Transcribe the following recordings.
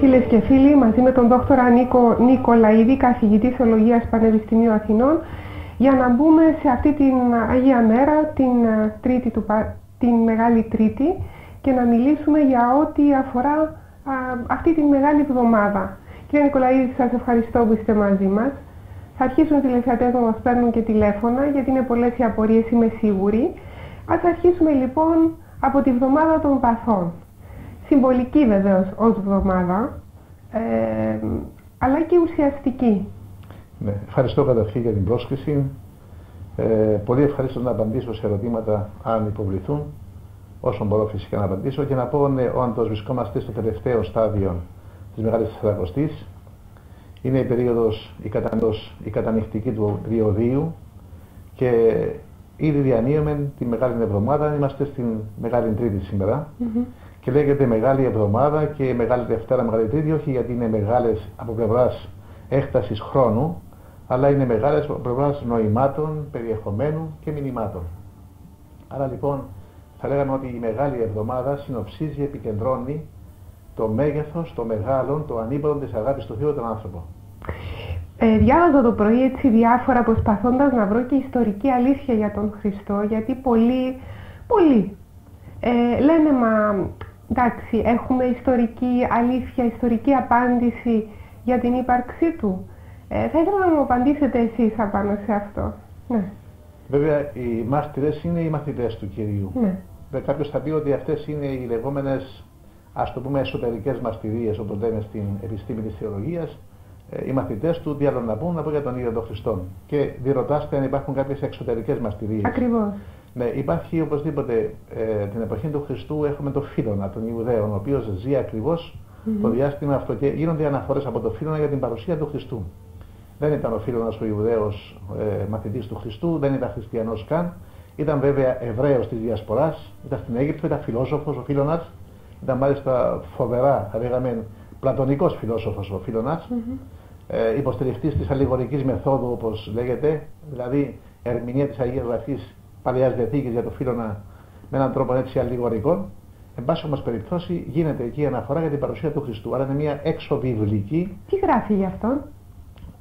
Φίλες και φίλοι, μαζί με τον δόκτωρα Νίκο Νικολαίδη, καθηγητή Θεολογίας Πανεπιστημίου Αθηνών, για να μπούμε σε αυτή την Αγία Μέρα, την, ε, τρίτη του, την Μεγάλη Τρίτη, και να μιλήσουμε για ό,τι αφορά α, αυτή τη Μεγάλη Εβδομάδα. Κύριε Νικολαίδη, σας ευχαριστώ που είστε μαζί μας. Θα αρχίσουν οι τηλεφωνητές να μας παίρνουν και τηλέφωνα, γιατί είναι πολλές οι απορίες, είμαι σίγουρη. Ας αρχίσουμε λοιπόν από τη Βδομάδα των Παθών συμβολική βεβαίως ως εβδομάδα, ε, αλλά και ουσιαστική. Ναι, ευχαριστώ καταρχήν για την πρόσκληση. Ε, πολύ ευχαριστώ να απαντήσω σε ερωτήματα αν υποβληθούν, όσο μπορώ φυσικά να απαντήσω και να πω ναι, όντως βρισκόμαστε στο τελευταίο στάδιο της Μεγάλης Τεσσαρακοστής. Είναι η περίοδος, η, κατανός, η κατανυχτική του τριωδίου και ήδη διανύουμε τη Μεγάλη Εβδομάδα, είμαστε στην Μεγάλη Τρίτη σήμερα και λέγεται Μεγάλη Εβδομάδα και Μεγάλη Δευτέρα, Μεγάλη Τρίτη, όχι γιατί είναι μεγάλες από πλευράς έκτασης χρόνου, αλλά είναι μεγάλες από πλευράς νοημάτων, περιεχομένου και μηνυμάτων. Άρα λοιπόν θα λέγαμε ότι η Μεγάλη Εβδομάδα συνοψίζει, επικεντρώνει το μέγεθος, το μεγάλο, το ανίποτο της αγάπης του Θεού τον άνθρωπο. Ε, διάβαζα το πρωί έτσι διάφορα προσπαθώντας να βρω και ιστορική αλήθεια για τον Χριστό, γιατί πολλοί, πολλοί ε, λένε μα εντάξει, έχουμε ιστορική αλήθεια, ιστορική απάντηση για την ύπαρξή του. Ε, θα ήθελα να μου απαντήσετε εσείς απάνω σε αυτό. Ναι. Βέβαια, οι μάρτυρες είναι οι μαθητές του Κυρίου. Ναι. Κάποιος θα πει ότι αυτές είναι οι λεγόμενες, ας το πούμε, εσωτερικές μαρτυρίες, όπως λέμε στην επιστήμη της θεολογίας, ε, οι μαθητές του τι άλλο να πούν, να πω για τον ίδιο τον Χριστό. Και διερωτάστε αν υπάρχουν κάποιες εξωτερικές μαρτυρίες. Ακριβώς. Ναι, υπάρχει οπωσδήποτε ε, την εποχή του Χριστού έχουμε τον Φίλωνα, τον Ιουδαίων, ο οποίος ζει ακριβώς mm -hmm. το διάστημα αυτό και γίνονται αναφορές από τον Φίλωνα για την παρουσία του Χριστού. Δεν ήταν ο Φίλωνας ο Ιουδαίος ε, μαθητής του Χριστού, δεν ήταν χριστιανός καν. Ήταν βέβαια Εβραίος της Διασποράς, ήταν στην Αίγυπτο, ήταν φιλόσοφος ο Φίλωνας. Ήταν μάλιστα φοβερά, θα λέγαμε, πλατωνικός φιλόσοφος ο Φίλωνας. Mm -hmm. ε, Υποστηριχτής της αλληγορικής μεθόδου, όπως λέγεται, δηλαδή ερμηνεία της Αγίας Γραφής Παλαιάς Διαθήκης για το Φίλωνα με έναν τρόπο έτσι αλληγορικό. Εν πάση όμως περιπτώσει γίνεται εκεί αναφορά για την παρουσία του Χριστού. Άρα είναι μια εξωβιβλική. Τι γράφει γι' αυτόν;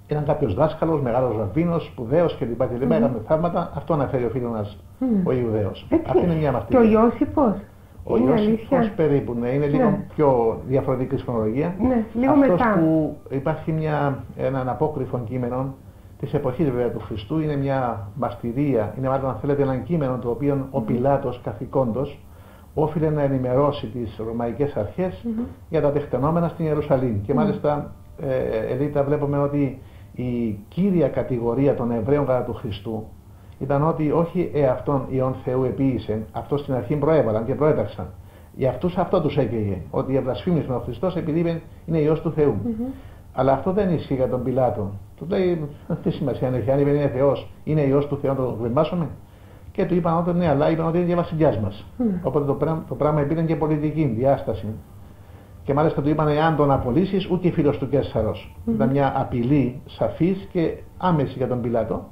Ήταν κάποιος δάσκαλος, μεγάλος ραβίνος, σπουδαίος κλπ. Και λοιπά, mm θαύματα. Αυτό αναφέρει ο φίλο mm. ο Ιουδαίος. Αυτή είναι μια μαρτυρία. Και ο Ιώσυπο. Ο Ιώσυπο περίπου, ναι, είναι λίγο ναι. πιο διαφορετική χρονολογία. Ναι, λίγο Αυτός μετά. που υπάρχει μια, έναν απόκριφο κείμενο της εποχής βέβαια του Χριστού είναι μια μαστηρία, είναι μάλλον αν θέλετε ένα κείμενο το οποίο ο Πιλάτος καθηκόντος όφιλε να ενημερώσει τις ρωμαϊκές αρχές για τα τεκτενόμενα στην Ιερουσαλήμ. Και μάλιστα, ε, Ελίτα, βλέπουμε ότι η κύρια κατηγορία των Εβραίων κατά του Χριστού ήταν ότι όχι εαυτόν ιών Θεού επίησε, αυτός στην αρχή προέβαλαν και προέταξαν. Για αυτούς αυτό τους έκαιγε, ότι ευλασφήμισαν ο Χριστός επειδή είναι Υιός του Θεού. Αλλά αυτό δεν ισχύει για τον Πιλάτο. Του λέει, τι σημασία έχει, αν είναι Θεός, είναι ιό του Θεού, να το γρημάσουμε. Και του είπαν ότι ναι, αλλά είπαν ότι είναι για βασιλιάς μας. Mm. Οπότε το πράγμα, το πράγμα υπήρχε και πολιτική διάσταση. Και μάλιστα του είπαν, αν τον απολύσεις, ούτε φίλος του Κέσσαρο. Mm. Ήταν μια απειλή σαφής και άμεση για τον Πιλάτο.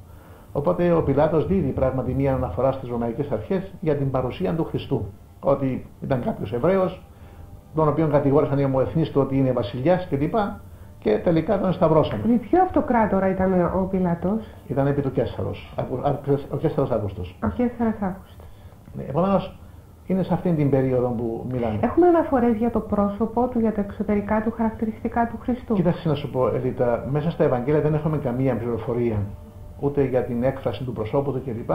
Οπότε ο Πιλάτος δίδει πράγματι μια αναφορά στις Ρωμαϊκές Αρχές για την παρουσία του Χριστού. Ότι ήταν κάποιος Εβραίος, τον οποίο κατηγόρησαν οι ομοεθνείς του ότι είναι βασιλιάς κλπ και τελικά τον σταυρώσαμε. Με ποιο αυτοκράτορα ήταν ο Πιλάτος; Ήταν επί του Κέσσαρος, ο Κέσσαρος Αύγουστος. Ο Κέσσαρος Αύγουστος. Ναι, επομένως, είναι σε αυτήν την περίοδο που μιλάμε. Έχουμε αναφορές για το πρόσωπό του, για τα εξωτερικά του χαρακτηριστικά του Χριστού. Κοίταξε να σου πω, Ελίτα, μέσα στα Ευαγγέλια δεν έχουμε καμία πληροφορία ούτε για την έκφραση του προσώπου του κλπ.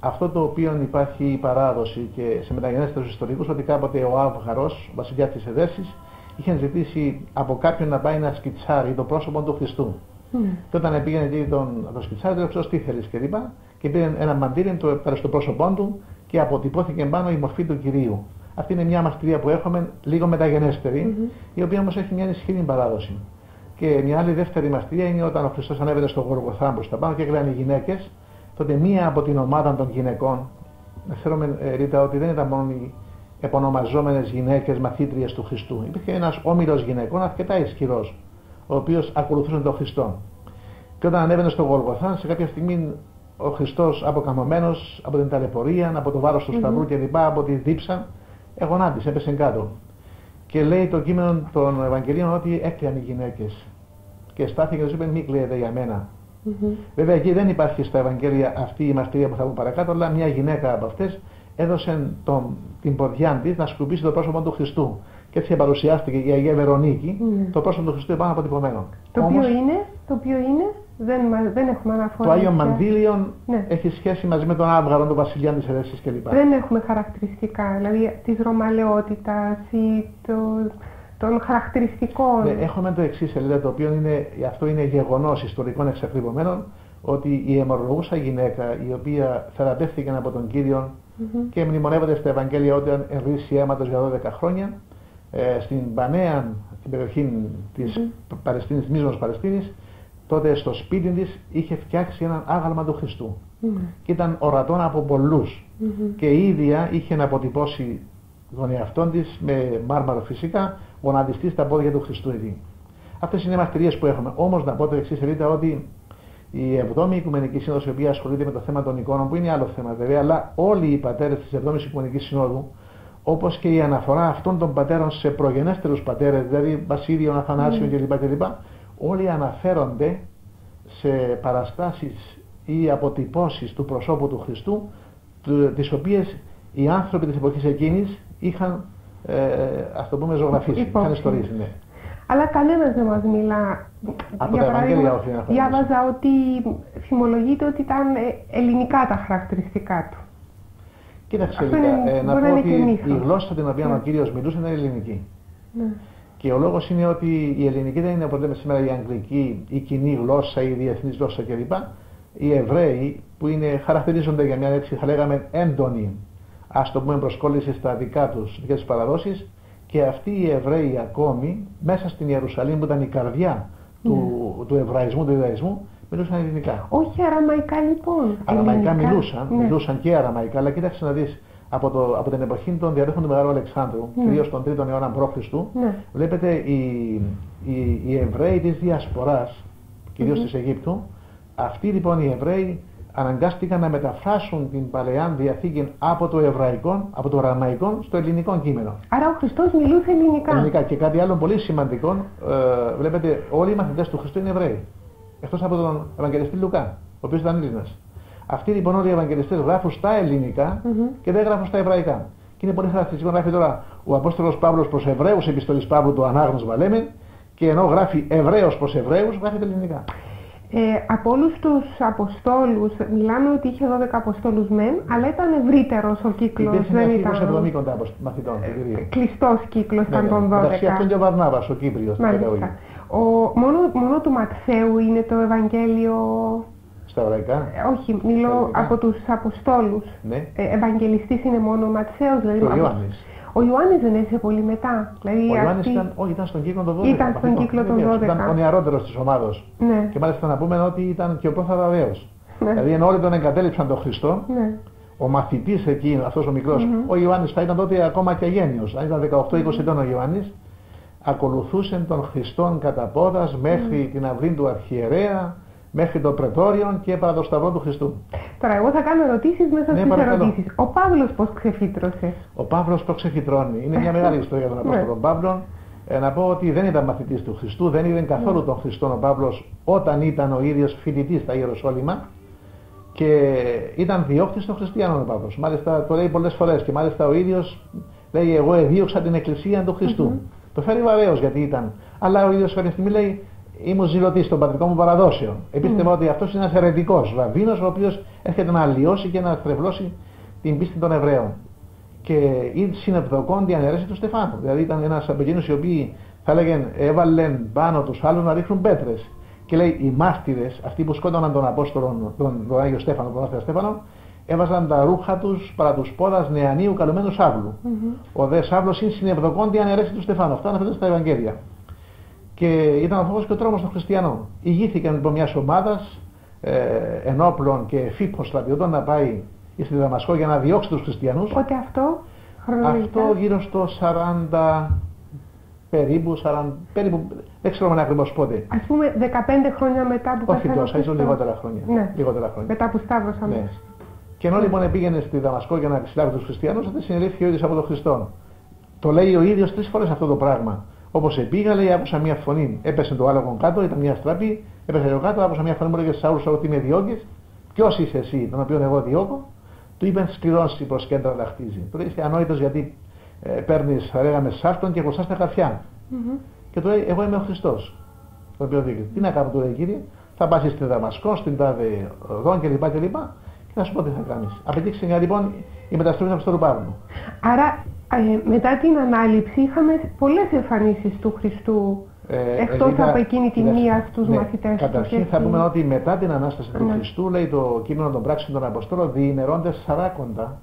Αυτό το οποίο υπάρχει η παράδοση και σε μεταγενέστερους ιστορικούς ότι κάποτε ο Άβγαρο, βασιλιάς της Εδέσης, είχαν ζητήσει από κάποιον να πάει να σκιτσάρει το πρόσωπο του Χριστού. Mm. Και όταν πήγαινε εκεί τον, το σκιτσάρι, του έπρεπε τι θέλεις και λοιπά. Και πήρε ένα μαντήρι, το έπαιρνε στο πρόσωπό του και αποτυπώθηκε πάνω η μορφή του κυρίου. Αυτή είναι μια μαστρία που έχουμε, λίγο μεταγενέστερη, mm -hmm. η οποία όμως έχει μια ισχυρή παράδοση. Και μια άλλη δεύτερη μαστρία είναι όταν ο Χριστός ανέβαινε στο Γοργοθά μπροστά πάνω και έκαναν οι γυναίκες, τότε μία από την ομάδα των γυναικών, ξέρουμε ε, Ρίτα ότι δεν ήταν μόνο οι επωνομαζόμενες γυναίκες μαθήτριες του Χριστού. Υπήρχε ένας όμιλος γυναικών αρκετά ισχυρός, ο οποίος ακολουθούσε τον Χριστό. Και όταν ανέβαινε στο Γολγοθάν, σε κάποια στιγμή ο Χριστός αποκαμωμένος από την ταλαιπωρία, από το βάρος του σταυρού mm -hmm. κλπ, από τη δίψα, εγωνάτης, έπεσε κάτω. Και λέει το κείμενο των Ευαγγελίων ότι έκλειαν οι γυναίκες. Και στάθηκε και τους είπε μη κλαίετε για μένα. Mm-hmm. Βέβαια εκεί δεν υπάρχει στα Ευαγγέλια αυτή η μαρτυρία που θα πούμε παρακάτω, αλλά μια γυναίκα από αυτές έδωσε τον, την ποδιά της να σκουπίσει το πρόσωπο του Χριστού. Και έτσι παρουσιάστηκε η Αγία Βερονίκη, mm. το πρόσωπο του Χριστού επάνω αποτυπωμένο. Το οποίο είναι, το οποίο είναι, δεν, δεν έχουμε αναφορά. Το Άγιο Μανδύλιον ναι. έχει σχέση μαζί με τον Άβγαρο, τον Βασιλιά της Ερέσης κλπ. Δεν έχουμε χαρακτηριστικά, δηλαδή της ρωμαλαιότητας ή το, των χαρακτηριστικών. Ναι, έχουμε το εξής σελίδα, το οποίο είναι, αυτό είναι γεγονός ιστορικών εξακριβωμένων, ότι η αιμορρογούσα γυναίκα, η οποία θεραπεύτηκε από τον Κύριο mm-hmm. και μνημονεύεται στα Ευαγγέλια όταν ενρήσει αίματος για 12 χρόνια, ε, στην Πανέα, την περιοχή της mm-hmm. Παλαιστίνης, Μίζωνος Παλαιστίνης, τότε στο σπίτι της είχε φτιάξει έναν άγαλμα του Χριστού. Mm-hmm. Και ήταν ορατόν από πολλούς. Mm-hmm. Και η ίδια είχε αποτυπώσει τον εαυτό της με μάρμαρο φυσικά, γονατιστή στα πόδια του Χριστού εκεί. Αυτές είναι οι μαρτυρίες που έχουμε. Όμως να πω το εξής, ότι η 7η Οικουμενική Σύνοδος, η οποία ασχολείται με το θέμα των εικόνων, που είναι άλλο θέμα βέβαια, αλλά όλοι οι πατέρες της 7ης Οικουμενικής Συνόδου, όπως και η αναφορά αυτών των πατέρων σε προγενέστερους πατέρες, δηλαδή Βασίλειων, Αθανάσιων mm. κλπ, κλπ. Όλοι αναφέρονται σε παραστάσεις ή αποτυπώσεις του προσώπου του Χριστού, τις οποίες οι άνθρωποι της εποχής εκείνης είχαν, ε, ας το πούμε, ζωγραφίσει, είχαν ιστορίσει. Ναι. Αλλά κανένας δεν μας μιλά. Από για τα Ευαγγέλια όχι Διάβαζα ότι θυμολογείται ότι ήταν ε, ελληνικά τα χαρακτηριστικά του. Κοίταξε, ε, να πω ότι η γλώσσα την οποία ναι. ο Κύριος μιλούσε είναι ελληνική. Ναι. Και ο λόγος είναι ότι η ελληνική δεν είναι όπως λέμε σήμερα η αγγλική, η κοινή γλώσσα, η διεθνής γλώσσα κλπ. Οι Εβραίοι που είναι, χαρακτηρίζονται για μια έτσι θα λέγαμε έντονη, ας το πούμε προσκόλληση στα δικά τους, δικές τους παραδόσεις και αυτοί οι Εβραίοι ακόμη μέσα στην Ιερουσαλήμ που ήταν η καρδιά του, ναι. του Εβραϊσμού, του Ιδαϊσμού, μιλούσαν ελληνικά. Όχι αραμαϊκά λοιπόν. Αραμαϊκά μιλούσαν, ναι. μιλούσαν και αραμαϊκά, αλλά κοίταξε να δεις, από, το, από την εποχή των διαδέχων του Μεγάλου Αλεξάνδρου, ναι. κυρίως τον 3ο αιώνα π.Χ., ναι. βλέπετε οι, οι, οι Εβραίοι της Διασποράς, κυρίως mm -hmm. της Αιγύπτου, αυτοί λοιπόν οι Εβραίοι αναγκάστηκαν να μεταφράσουν την Παλαιά Διαθήκη από το Εβραϊκό, από το Ραμαϊκό στο ελληνικό κείμενο. Άρα ο Χριστός μιλούσε ελληνικά. Ελληνικά και κάτι άλλο πολύ σημαντικό, ε, βλέπετε όλοι οι μαθητές του Χριστού είναι Εβραίοι. Εκτός από τον Ευαγγελιστή Λουκά, ο οποίος ήταν Έλληνας. Αυτοί λοιπόν όλοι οι Ευαγγελιστές γράφουν στα ελληνικά mm -hmm. και δεν γράφουν στα εβραϊκά. Και είναι πολύ χαρακτηριστικό να γράφει τώρα ο Απόστολος Παύλος προς Εβραίους, επιστολής Παύλου του ανάγνωσμα λέμε, και ενώ γράφει Εβραίος προς Εβραίους, γράφει τα ελληνικά. Ε, από όλους τους Αποστόλους, μιλάμε ότι είχε 12 Αποστόλους μεν, αλλά ήταν ευρύτερος ο κύκλος. Δεν ήταν. 70 κοντά μαθητών. Ε, Κλειστός κύκλος ήταν ναι, των 12. Εντάξει, αυτό είναι ο Βαρνάβας, ο Κύπριος. Ο, μόνο, μόνο του Ματθαίου είναι το Ευαγγέλιο. Στα εβραϊκά; Ε, όχι, μιλώ από τους Αποστόλους. Ναι. Ε, Ευαγγελιστής είναι μόνο ο Ματθαίος, δηλαδή. Ο Ιωάννης. Ο Ιωάννης δεν έρθει πολύ μετά. Δηλαδή, ο Ιωάννης αυτή... ήταν, όχι, ήταν στον κύκλο των 12. Ήταν στον κύκλο των 12. Ήταν ο νεαρότερο της ομάδα. Ναι. Και μάλιστα να πούμε ότι ήταν και ο πρόθαραδέο. Ναι. Δηλαδή ενώ όλοι τον εγκατέλειψαν τον Χριστό, ναι. ο μαθητής εκεί, αυτός ο μικρός, mm -hmm. ο Ιωάννης θα ήταν τότε ακόμα και γένιος. Αν ήταν 18-20 ετών ο Ιωάννης, ακολουθούσε τον Χριστόν κατά πόδας μέχρι mm. την αυρή του αρχιερέα, μέχρι το πρετόριο και παρά το σταυρό του Χριστού. Τώρα, εγώ θα κάνω ερωτήσεις μέσα ναι, στις ερωτήσεις. Ο Παύλος πώς ξεφύτρωσε; Ο Παύλος πώ ξεφυτρώνει. Είναι μια μεγάλη ιστορία για τον ναι. Απόστολο Παύλο. Ε, να πω ότι δεν ήταν μαθητής του Χριστού, δεν είδε καθόλου ναι. τον Χριστό ο Παύλος όταν ήταν ο ίδιος φοιτητής στα Ιεροσόλυμα και ήταν διώκτης των χριστιανών ο Παύλος. Μάλιστα το λέει πολλές φορές και μάλιστα ο ίδιος λέει: Εγώ εδίωξα την εκκλησία του Χριστού. Mm -hmm. Το φέρει βαρέως γιατί ήταν. Αλλά ο ίδιος κάποια στιγμή λέει: Ήμουν ζηλωτή των πατρικών μου παραδόσεων. Επίστευα mm. ότι αυτός είναι ένας αιρετικός ραβίνο, ο οποίος έρχεται να αλλοιώσει και να στρεβλώσει την πίστη των Εβραίων. Και συνευδοκόν την αναιρέση του Στεφάνου. Δηλαδή ήταν ένας από εκείνους οι οποίοι θα έλεγαν έβαλαν πάνω τους άλλους να ρίχνουν πέτρες. Και λέει οι μάρτυρες, αυτοί που σκότωναν τον Απόστολο, τον, τον Άγιο Στέφανο, τον Άθεο Στέφανο, έβαζαν τα ρούχα τους παρά τους πόδας νεανίου καλωμένου Σάβλου. Mm -hmm. Ο δε Σάβλο είναι συνευδοκόν την αναιρέση του Στεφάνου. Αυτά αναφέρονται στα Ευαγγέλια και ήταν ο φόβος και ο τρόμος των χριστιανών. Ηγήθηκαν λοιπόν μιας ομάδας ε, ενόπλων και φύπων στρατιωτών να πάει στη Δαμασκό για να διώξει τους χριστιανούς. Πότε αυτό, χρονολογικά; Αυτό γύρω στο 40, περίπου, 40, περίπου δεν ξέρουμε ακριβώς πότε. Α πούμε 15 χρόνια μετά που Όχι τόσο, ίσω λιγότερα χρόνια. Ναι. Λιγότερα χρόνια. Μετά που σταύρωσαν. Ναι. Και ενώ λοιπόν πήγαινε στη Δαμασκό για να συλλάβει τους χριστιανούς, αυτή συνελήφθηκε ο ίδιος από τον Χριστό. Το λέει ο ίδιος τρεις φορές αυτό το πράγμα. Όπως επήγα, λέει, άκουσα μια φωνή. Έπεσε το άλλο κάτω, ήταν μια στραπή, έπεσε το κάτω, άκουσα μια φωνή μου λέγε Σάουλ, ότι με διώκεις; Ποιος είσαι εσύ, τον οποίο εγώ διώκω; Του είπε σκληρώσει προ κέντρα να χτίζει. Του λέει ανόητος γιατί ε, παίρνεις, θα λέγαμε, σάρτον και χρωστά τα χαρτιά. Mm-hmm. Και του λέει, Εγώ είμαι ο Χριστός. Τον οποίο δείχνει. Τι να κάνω, του λέει κύριε, θα πα στην Δαμασκό, στην τάδε οδόν κλπ. Και, και, και θα σου πω τι θα κάνεις. Απαιτήξει λοιπόν η μεταστροφή του Χριστού Παύλου. Άρα ε, μετά την ανάληψη είχαμε πολλές εμφανίσεις του Χριστού ε, εκτός από εκείνη τη μία στους ναι, μαθητές τους. Καταρχήν θα πούμε ότι μετά την Ανάσταση του ναι. Χριστού, λέει το κείμενο των πράξεων των Αποστόλων, διημερώντες σαράκοντα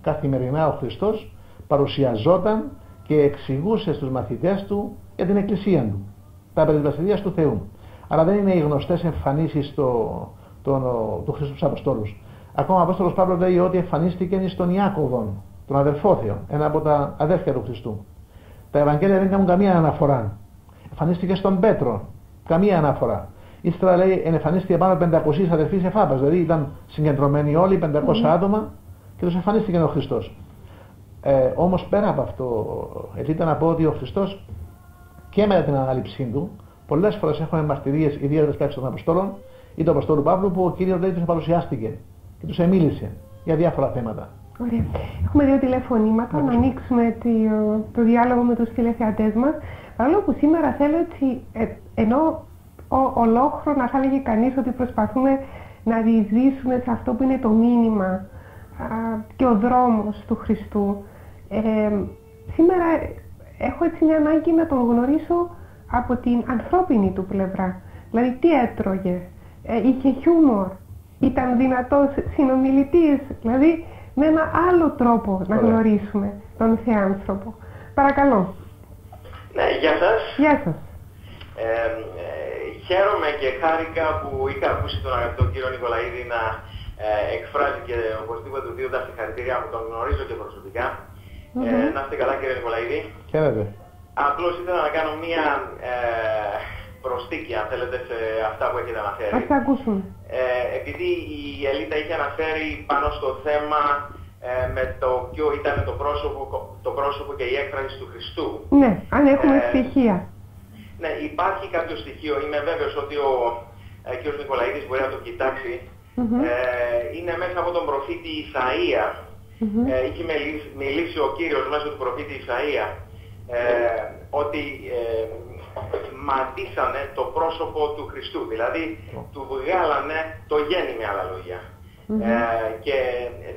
καθημερινά ο Χριστός παρουσιαζόταν και εξηγούσε στους μαθητές του για την Εκκλησία του, τα περί του Θεού. Αλλά δεν είναι οι γνωστές εμφανίσεις το, το, του Χριστού στους Αποστόλους. Ακόμα ο Απόστολος Παύλος λέει ότι εμφανίστηκε στον Ιάκωβον, τον αδελφό Θεό, ένα από τα αδέρφια του Χριστού. Τα Ευαγγέλια δεν κάνουν καμία αναφορά. Εμφανίστηκε στον Πέτρο, καμία αναφορά. Ύστερα λέει εμφανίστηκε πάνω από 500 αδερφοί σε φάπα, δηλαδή ήταν συγκεντρωμένοι όλοι 500 mm. άτομα και τους εμφανίστηκε ο Χριστός. Ε, Όμως πέρα από αυτό, ελείται να πω ότι ο Χριστός και μετά την ανάληψή του, πολλές φορές έχουμε μαρτυρίες ιδιαίτερε πράξεις των Αποστόλων ή του Αποστόλου Παύλου που ο κύριος λέει τους παρουσιάστηκε και τους εμίλησε για διάφορα θέματα. Ωραία. Έχουμε δύο τηλεφωνήματα, να ανοίξουμε το, το διάλογο με τους τηλεθεατές μας. Παρόλο που σήμερα θέλω έτσι, ε, ενώ ο, ολόχρονα θα έλεγε κανείς ότι προσπαθούμε να διεισδύσουμε σε αυτό που είναι το μήνυμα α, και ο δρόμος του Χριστού. Ε, σήμερα έχω έτσι μια ανάγκη να τον γνωρίσω από την ανθρώπινη του πλευρά. Δηλαδή τι έτρωγε, ε, είχε χιούμορ, ήταν δυνατός συνομιλητής, δηλαδή με ένα άλλο τρόπο να γνωρίσουμε τον Θεάνθρωπο. Παρακαλώ. Ναι, γεια σας. Γεια σας. Ε, ε, χαίρομαι και χάρηκα που είχα ακούσει τον αγαπητό κύριο Νικολαίδη να ε, εκφράζει και οπωσδήποτε του δίνοντα συγχαρητήρια που τον γνωρίζω και προσωπικά. Mm -hmm. ε, να είστε καλά κύριε Νικολαίδη. Χαίρετε. Απλώς ήθελα να κάνω μία ε, προστίκη, αν θέλετε, σε αυτά που έχετε αναφέρει. Ας τα ακούσουμε. Ε, επειδή η Ελίτα είχε αναφέρει πάνω στο θέμα ε, με το ποιο ήταν το πρόσωπο, το πρόσωπο και η έκφραση του Χριστού. Ναι, αν έχουμε ε, στοιχεία. Ναι, υπάρχει κάποιο στοιχείο. Είμαι βέβαιος ότι ο ε, κ. Νικολαίδης μπορεί να το κοιτάξει. Mm -hmm. ε, είναι μέσα από τον προφήτη Ισαΐα. Mm -hmm. ε, είχε μιλήσει ο Κύριος μέσω του προφήτη Ισαΐα ε, ότι ε, ματίσανε το πρόσωπο του Χριστού, δηλαδή του βγάλανε το γέννη με άλλα λόγια. Ε, και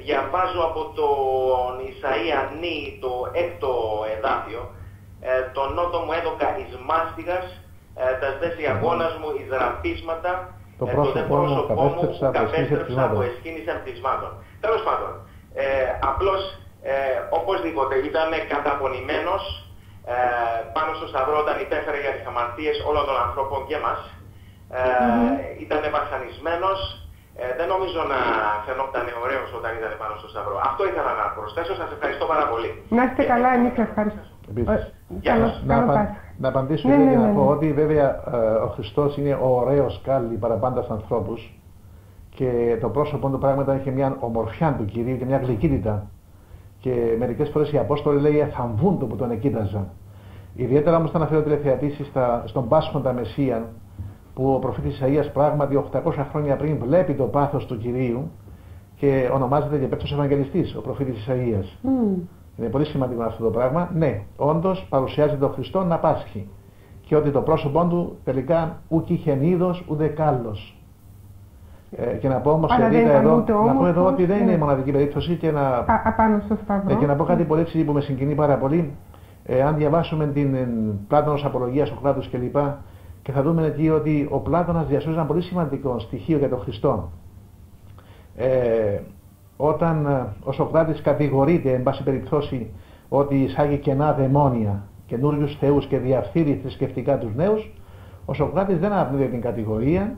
διαβάζω από τον Ισαΐα Νί το έκτο εδάφιο ε, «Το νότο μου έδωκα εις μάστιγας, ε, τα σδέσει αγώνας μου εις ραπίσματα, το ε, πρόσωπό μου καπέστρεψα από εσκήνησαν πτυσμάτων». Τέλος πάντων, ε, απλώς ε, οπωσδήποτε ήταν καταπονημένος ε, πάνω στο σταυρό όταν υπέφερε για τις αμαρτίες όλων των ανθρώπων και μας. Ε, mm-hmm. Ήταν βασανισμένος. Ε, δεν νομίζω να φαινόταν ωραίος όταν ήταν πάνω στο σταυρό. Αυτό ήθελα να προσθέσω. Σας ευχαριστώ πάρα πολύ. Να είστε καλά, εμείς ευχαριστώ. Να, να απαντήσω ναι, ναι, ναι, να πω ότι βέβαια ε, ο Χριστός είναι ο ωραίος κάλλη παραπάντα ανθρώπους και το πρόσωπο του πράγματα έχει μια ομορφιά του Κυρίου και μια γλυκύτητα και μερικές φορές οι Απόστολοι λέει εθαμβούν το που τον εκείταζαν. Ιδιαίτερα όμως θα αναφέρω τηλεθεατήσεις στον Πάσχοντα Μεσσίαν που ο προφήτης Ισαΐας πράγματι 800 χρόνια πριν βλέπει το πάθος του Κυρίου και ονομάζεται και Πέτρος Ευαγγελιστής, ο προφήτης Ισαΐας. Mm. Είναι πολύ σημαντικό αυτό το πράγμα. Ναι, όντως παρουσιάζει τον Χριστό να πάσχει και ότι το πρόσωπό του τελικά ούκ είχε είδος ούτε κάλλος. Ε, και να πω όμως εδώ, να πω εδώ ότι δεν είναι η μοναδική περίπτωση και να, απάνω στο σταυρό. Ε, και να πω κάτι πολύ που με συγκινεί πάρα πολύ. Ε, αν διαβάσουμε την ε, Πλάτωνος Απολογίας, ο Κλάτος κλπ. Και θα δούμε εκεί ότι ο Πλάτωνας διασώζει ένα πολύ σημαντικό στοιχείο για τον Χριστό. Ε, όταν ε, ο Σοκράτης κατηγορείται, εν πάση περιπτώσει, ότι εισάγει κενά δαιμόνια, καινούριους θεούς και διαφθείρει θρησκευτικά τους νέους, ο Σοκράτης δεν αναπνέει την κατηγορία,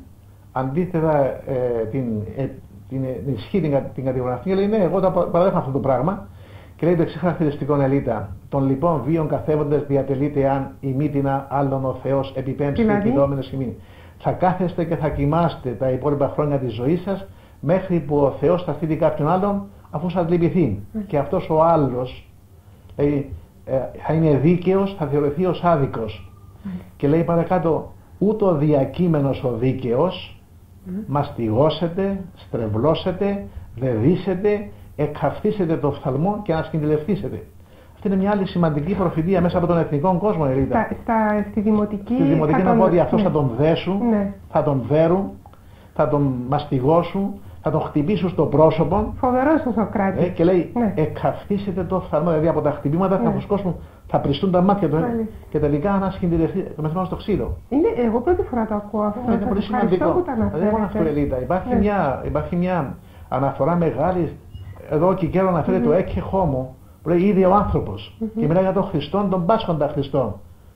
αντίθετα ε, την, ε, την, ισχύει την, την κατηγορία αυτή, λέει ναι, εγώ τα παραδέχομαι αυτό το πράγμα. Και λέει το εξής χαρακτηριστικό ελίτα. Των λοιπόν βίων καθέβοντε διατελείται αν η μύτηνα άλλον ο Θεός επιπέμψει δηλαδή; επιδόμενο ημί. Θα κάθεστε και θα κοιμάστε τα υπόλοιπα χρόνια της ζωής σας μέχρι που ο Θεός θα στείλει κάποιον άλλον αφού σας λυπηθεί. Mm. Και αυτός ο άλλος, δηλαδή ε, θα είναι δίκαιος, θα θεωρηθεί ως άδικος. Και λέει παρακάτω, ούτω διακείμενος ο δίκαιος, μαστιγώσετε, στρεβλώσετε, δεδίσετε, εκχαυτίσετε το φθαλμό και ανασκυντηλευτήσετε. Αυτή είναι μια άλλη σημαντική προφητεία μέσα από τον εθνικό κόσμο, Ελίτα. Στα, στα, στη δημοτική. Στη δημοτική να πω ότι αυτός ναι. θα τον δέσουν, Ναι. θα τον δέρουν, θα τον μαστιγώσουν, θα τον χτυπήσουν στο πρόσωπο Φοβερός ο Σοκράτης. ε, και λέει Ναι. εκχαυτίσετε το φθαλμό, δηλαδή από τα χτυπήματα θα Ναι. φουσκώσουν, θα πριστούν τα μάτια του ε, Μάλιστα. και τελικά ανασχυντηρευτεί το μεθυμένο στο ξύλο. Είναι, εγώ πρώτη φορά το ακούω αυτό. Είναι Σας πολύ ευχαριστώ σημαντικό. που τα Δεν είναι μόνο αυτό, αναφέρετε. Ελίτα. Υπάρχει, Ναι. μια, υπάρχει μια αναφορά μεγάλη, εδώ και καιρό αναφέρεται το έκχε χώμο, που λέει είδε ο άνθρωπος. Και μιλάει για τον Χριστόν, τον πάσχοντα Χριστόν.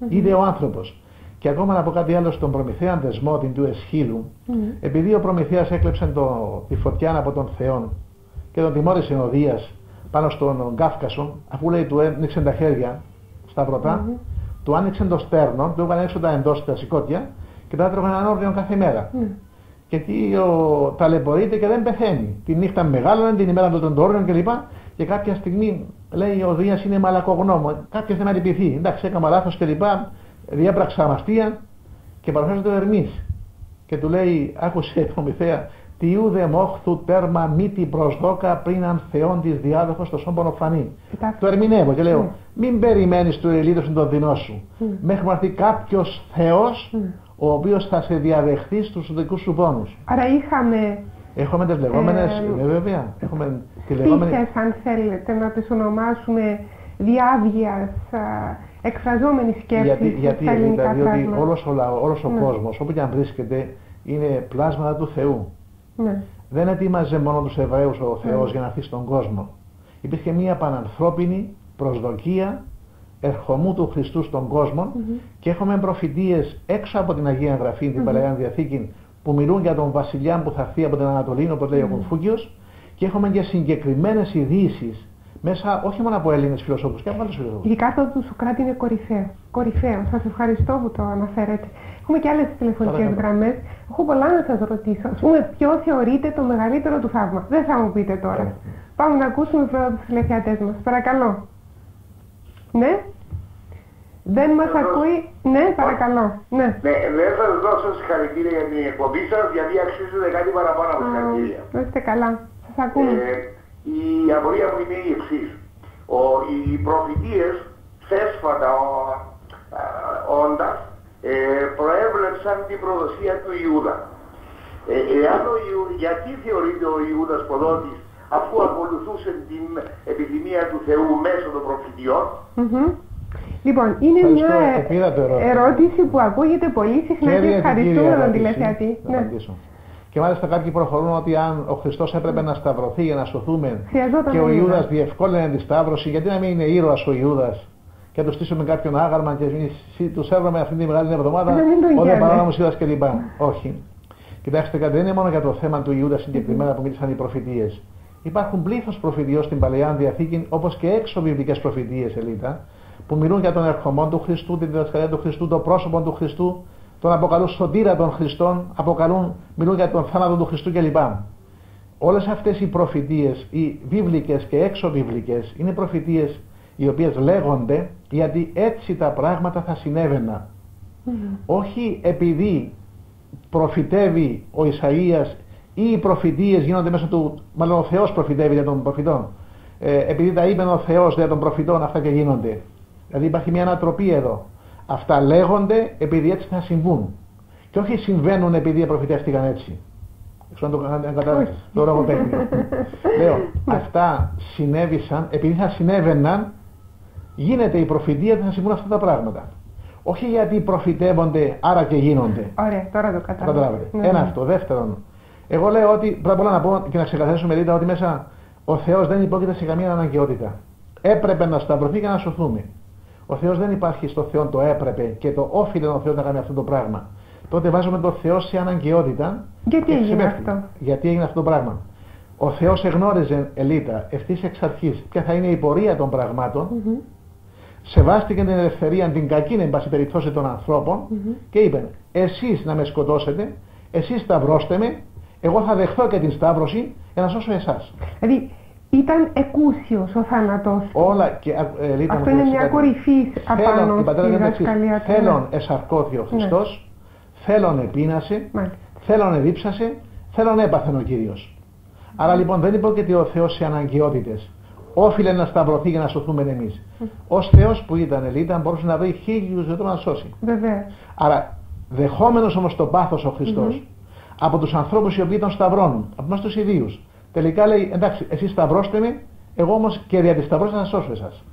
Είδε ο άνθρωπος. Και ακόμα να πω κάτι άλλο στον Προμηθέα δεσμό την του Εσχύλου, Μμμ. επειδή ο Προμηθέας έκλεψε το, τη φωτιά από τον Θεόν και τον τιμώρησε ο Δίας πάνω στον Κάφκασο, αφού λέει του άνοιξε τα χέρια στα πρωτά, Μμμ. του άνοιξε το στέρνο, του έβαλε έξω τα εντός τα σηκώτια και τα έτρωγε έναν όρδιο κάθε μέρα. Ναι. Γιατί ο, ταλαιπωρείται και δεν πεθαίνει. Τη νύχτα μεγάλωνε, την ημέρα των τόριων κλπ. Και κάποια στιγμή λέει ο Δίας είναι μαλακογνώμο. Κάποιος δεν με αντιπηθεί. Εντάξει, έκανα λάθος κλπ. Διέπραξα αμαστία και παρουσιάζεται ο Ερμής. Και του λέει, άκουσε Προμηθέα, τι ούδε μόχθου τέρμα μη την προσδόκα πριν αν θεόν της διάδοχος το σώμπονο φανεί. Κοιτάξτε. Το ερμηνεύω και λέω, Ναι. μην περιμένεις του ελίτωσιν τον δεινό σου. Ναι. Μέχρι να έρθει κάποιος Θεός, Ναι. ο οποίος θα σε διαδεχθεί στους δικούς σου πόνους. Άρα είχαμε Έχουμε τις λεγόμενες, Ε, ε, βέβαια, έχουμε τη λεγόμενη... στίχες, αν θέλετε, να τις ονομάσουμε διάβγειας, α, εκφραζόμενη σκέψη Γιατί, γιατί στα ελληνικά Ελίτα, διότι πράγματα. όλος ο, λαός, όλος ο Ναι. κόσμος, όπου και αν βρίσκεται, είναι πλάσματα του Θεού. Ναι. Δεν ετοίμαζε μόνο τους Εβραίους ο Θεός Ναι. για να έρθει στον κόσμο. Υπήρχε μια πανανθρώπινη προσδοκία ερχομού του Χριστού στον κόσμο Μμμ. και έχουμε προφητείες έξω από την Αγία Γραφή, την Μμμ. Παλαιά Διαθήκη, που μιλούν για τον βασιλιά που θα έρθει από την Ανατολή, όπως λέει ο Μμμ. Κονφούκιος, και έχουμε και συγκεκριμένες ειδήσεις μέσα όχι μόνο από Έλληνες φιλοσόφους και από άλλους φιλοσόφους. Ειδικά το του Σοκράτη είναι κορυφαίο. Κορυφαίο. Σας ευχαριστώ που το αναφέρετε. Έχουμε και άλλες τηλεφωνικές Παρακαλώ. γραμμές. Έχω πολλά να σας ρωτήσω. Ας πούμε, ποιο θεωρείτε το μεγαλύτερο του θαύμα. Δεν θα μου πείτε τώρα. Ναι. Πάμε να ακούσουμε πρώτα τους τηλεθεατές μας. Παρακαλώ. Ναι; Δεν μας Καλώς. ακούει; Ναι, παρακαλώ. Ναι. Ναι, δεν θα σας δώσω συγχαρητήρια για την εκπομπή σας, γιατί αξίζετε κάτι παραπάνω από συγχαρητήρια. Α, Είστε καλά. Σας ακούμε. Ε, η απορία μου είναι η εξής. Οι προφητείες θέσφατα ο- α, όντας ε, προέβλεψαν την προδοσία του Ιούδα. Ε, εάν ο Ιου- γιατί θεωρείται ο Ιούδας προδότης αφού ακολουθούσε την επιθυμία του Θεού μέσω των προφητειών. Μμμ. Λοιπόν, είναι Ευχαριστώ, μια το πήρα το ερώτημα. ερώτηση που ακούγεται πολύ συχνά και Κέρια την ευχαριστούμε κύρια τον ερώτηση, τηλεθεατή. Να Ναι. απαντήσω. Και μάλιστα κάποιοι προχωρούν ότι αν ο Χριστός έπρεπε να σταυρωθεί για να σωθούμε Χρειαζόταν και ο ο Ιούδας. Ιούδας διευκόλυνε τη σταύρωση, γιατί να μην είναι ήρωας ο Ιούδας και να τους στήσουμε κάποιον άγαρμα και εμείς τους έβραμε αυτή τη μεγάλη εβδομάδα Να μην τον ο δε γέρνε. παράνομος Ιούδας κλπ. Όχι. Κοιτάξτε κάτι, δεν είναι μόνο για το θέμα του Ιούδα συγκεκριμένα που μίλησαν οι προφητείες. Υπάρχουν πλήθος προφητειών στην Παλαιά Διαθήκη, όπως και έξω βιβλικές προφητείες, Ελίτα, που μιλούν για τον ερχομό του Χριστού, την διδασκαλία του Χριστού, το πρόσωπο του Χριστού, τον αποκαλούν σωτήρα των Χριστών, αποκαλούν, μιλούν για τον θάνατο του Χριστού κλπ. Όλες αυτές οι προφητείες, οι βίβλικες και έξω βίβλικες, είναι προφητείες οι οποίες λέγονται γιατί έτσι τα πράγματα θα συνέβαιναν. Μμμ. Όχι επειδή προφητεύει ο Ισαΐας ή οι προφητείες γίνονται μέσα του, μάλλον ο Θεός προφητεύει για των προφητών. Ε, επειδή τα είπε ο Θεός για των προφητών αυτά και γίνονται. Δηλαδή υπάρχει μια ανατροπή εδώ. Αυτά λέγονται επειδή έτσι θα συμβούν. Και όχι συμβαίνουν επειδή προφητεύτηκαν έτσι. Ξέρω αν το αν κατάλαβες Όχι. το λογοπαίγνιο. Λέω, αυτά συνέβησαν, επειδή θα συνέβαιναν, γίνεται η προφητεία ότι θα συμβούν αυτά τα πράγματα. Όχι γιατί προφητεύονται, άρα και γίνονται. Ωραία, τώρα το κατάλαβα. Καταλάβετε. Ναι, Ένα ναι. αυτό. Δεύτερον, εγώ λέω ότι πρώτα απ' όλα να πω και να ξεκαθαρίσουμε Ρίτα ότι μέσα ο Θεός δεν υπόκειται σε καμία αναγκαιότητα. Έπρεπε να σταυρωθεί και να σωθούμε. Ο Θεός δεν υπάρχει στο Θεό το έπρεπε και το όφιλε ο Θεός να κάνει αυτό το πράγμα. Τότε βάζουμε τον Θεό σε αναγκαιότητα. Γιατί και έγινε ξεπέφτει. αυτό; Γιατί έγινε αυτό το πράγμα; Ο Θεός εγνώριζε, Ελίτα, ευθύς εξ αρχής ποια θα είναι η πορεία των πραγμάτων Μμμ. σεβάστηκε την ελευθερία, την κακή εν πάση περιπτώσει των ανθρώπων Μμμ. και είπε εσείς να με σκοτώσετε, εσείς σταυρώστε με, εγώ θα δεχθώ και την σταύρωση για να σώσω εσάς. Δηλαδή, ήταν εκούσιος ο θάνατος του. Όλα και ε, Λίτα Αυτό μου, είναι και μια κάτι. κορυφής απάνω Θέλον, η πατέρα στη λέει το εξής, διδασκαλία του. Θέλον Ναι. εσαρκώθη ο Χριστός, θέλον επίνασε, Μάλιστα. θέλον εδίψασε, θέλον έπαθεν ο Κύριος. Άρα λοιπόν δεν υπόκειται ο Θεός σε αναγκαιότητες. Όφιλε να σταυρωθεί για να σωθούμε εμείς. Ως Θεός που ήταν Ελίτα μπορούσε να βρει χίλιους γιατρούς να σώσει. Βεβαίως. Άρα δεχόμενος όμως το πάθος ο χριστος από τους ανθρώπους οι οποίοι τον σταυρώνουν, από εμάς τους ιδίους. Τελικά λέει εντάξει εσείς σταυρώστε με, εγώ όμως και δια της σταυρός θα σας σώσω εσάς.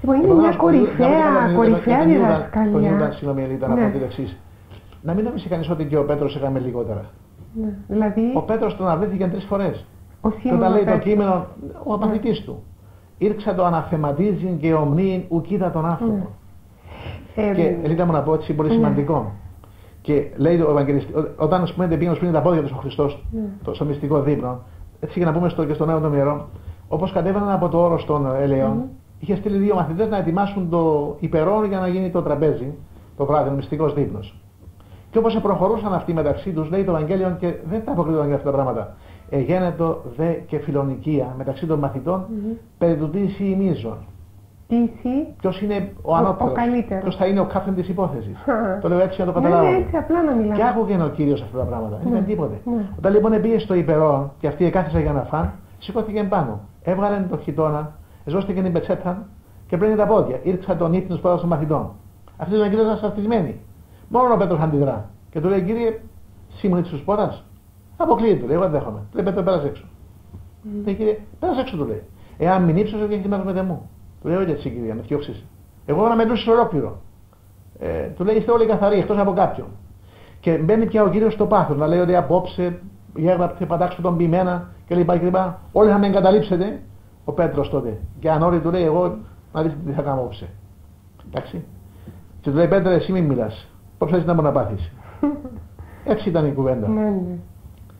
Λοιπόν, είναι Επομένως, μια ο Ιού- να μην κορυφαία, κάνουμε- κορυφαία για τον Ιούδα- Τον διδασκαλία. Ιούδα, συγγνώμη Ελίτα, να Ναι. πω το εξής. Να μην νομίζει κανείς ότι και ο Πέτρος έκαμε λιγότερα. Ναι. Δηλαδή, Ο Πέτρος τον αρνήθηκε τρεις φορές. ο Και Σίμων όταν λέει το Πέτρος. κείμενο, ο απαθητής του. Ήρξα το αναθεματίζει και ομνύει ουκίδα τον άνθρωπο. Ε, Και Ελίτα μου να πω έτσι πολύ Ναι. σημαντικό. Και λέει ο Ευαγγελιστής, ό- όταν ας πούμε πήγαινε σπίτι τα πόδια του ο Χριστός, Ναι. το, στο μυστικό δείπνο, έτσι για να πούμε στο, και στο νέο των ιερών, όπως κατέβαιναν από το όρος των ελαιών, Μμμ. είχε στείλει δύο μαθητές να ετοιμάσουν το υπερόν για να γίνει το τραπέζι, το βράδυ, ο μυστικός δείπνος. Και όπως προχωρούσαν αυτοί μεταξύ τους, λέει το Ευαγγέλιο και δεν τα αποκρίνονταν για αυτά τα πράγματα. Εγένετο δε και φιλονικία μεταξύ των μαθητών, Μμμ. περί του τι εισι ημίζων. Τύση. Ποιο είναι ο Ο- ανώτερος, ο καλύτερος. ποιος θα είναι ο κάθεν της υπόθεσης. Α. το λέω έτσι να το Ναι, καταλάβω. ναι, έτσι απλά να μιλάμε. Και άκουγε ο κύριος αυτά τα πράγματα. Δεν Ναι, ήταν τίποτε. ναι. Όταν λοιπόν πήγε στο υπερό και αυτοί εκάθισαν για να φαν, σηκώθηκε πάνω. Έβγαλε το χιτόνα, εζώστηκε την πετσέτα και πλένει τα πόδια. Ήρξαν τον ύπνος πρώτα των μαθητών. Αυτοί ήταν κύριε σαφτισμένοι. Μόνο ο Πέτρος αντιδρά. Και του λέει κύριε, σήμωνη της σπορά. Αποκλείεται, του λέει, εγώ δεν δέχομαι. Του λέει Πέτρο, πέρασε έξω. Λέει κύριε, πέρασε έξω του λέει. Εάν μην ύψωσε, βγαίνει τη μέρα με μου. Του λέει, όχι έτσι κύριε, με φτιώξει. Εγώ να με λούσει ολόκληρο. Ε, του λέει είστε όλοι καθαροί εκτός από κάποιον. Και μπαίνει και ο κύριος στο πάθος να λέει ότι απόψε η έγραψε πατάξω τον ποιημένα και λοιπά και λοιπά. Όλοι θα με εγκαταλείψετε. Ο Πέτρος τότε. Και αν όλοι του λέει εγώ να δεις τι θα κάνω απόψε. Εντάξει. Και του λέει Πέτρε εσύ μην μιλάς. Πώς θέλεις να μου να πάθεις. Έτσι ήταν η κουβέντα. Ναι, ναι.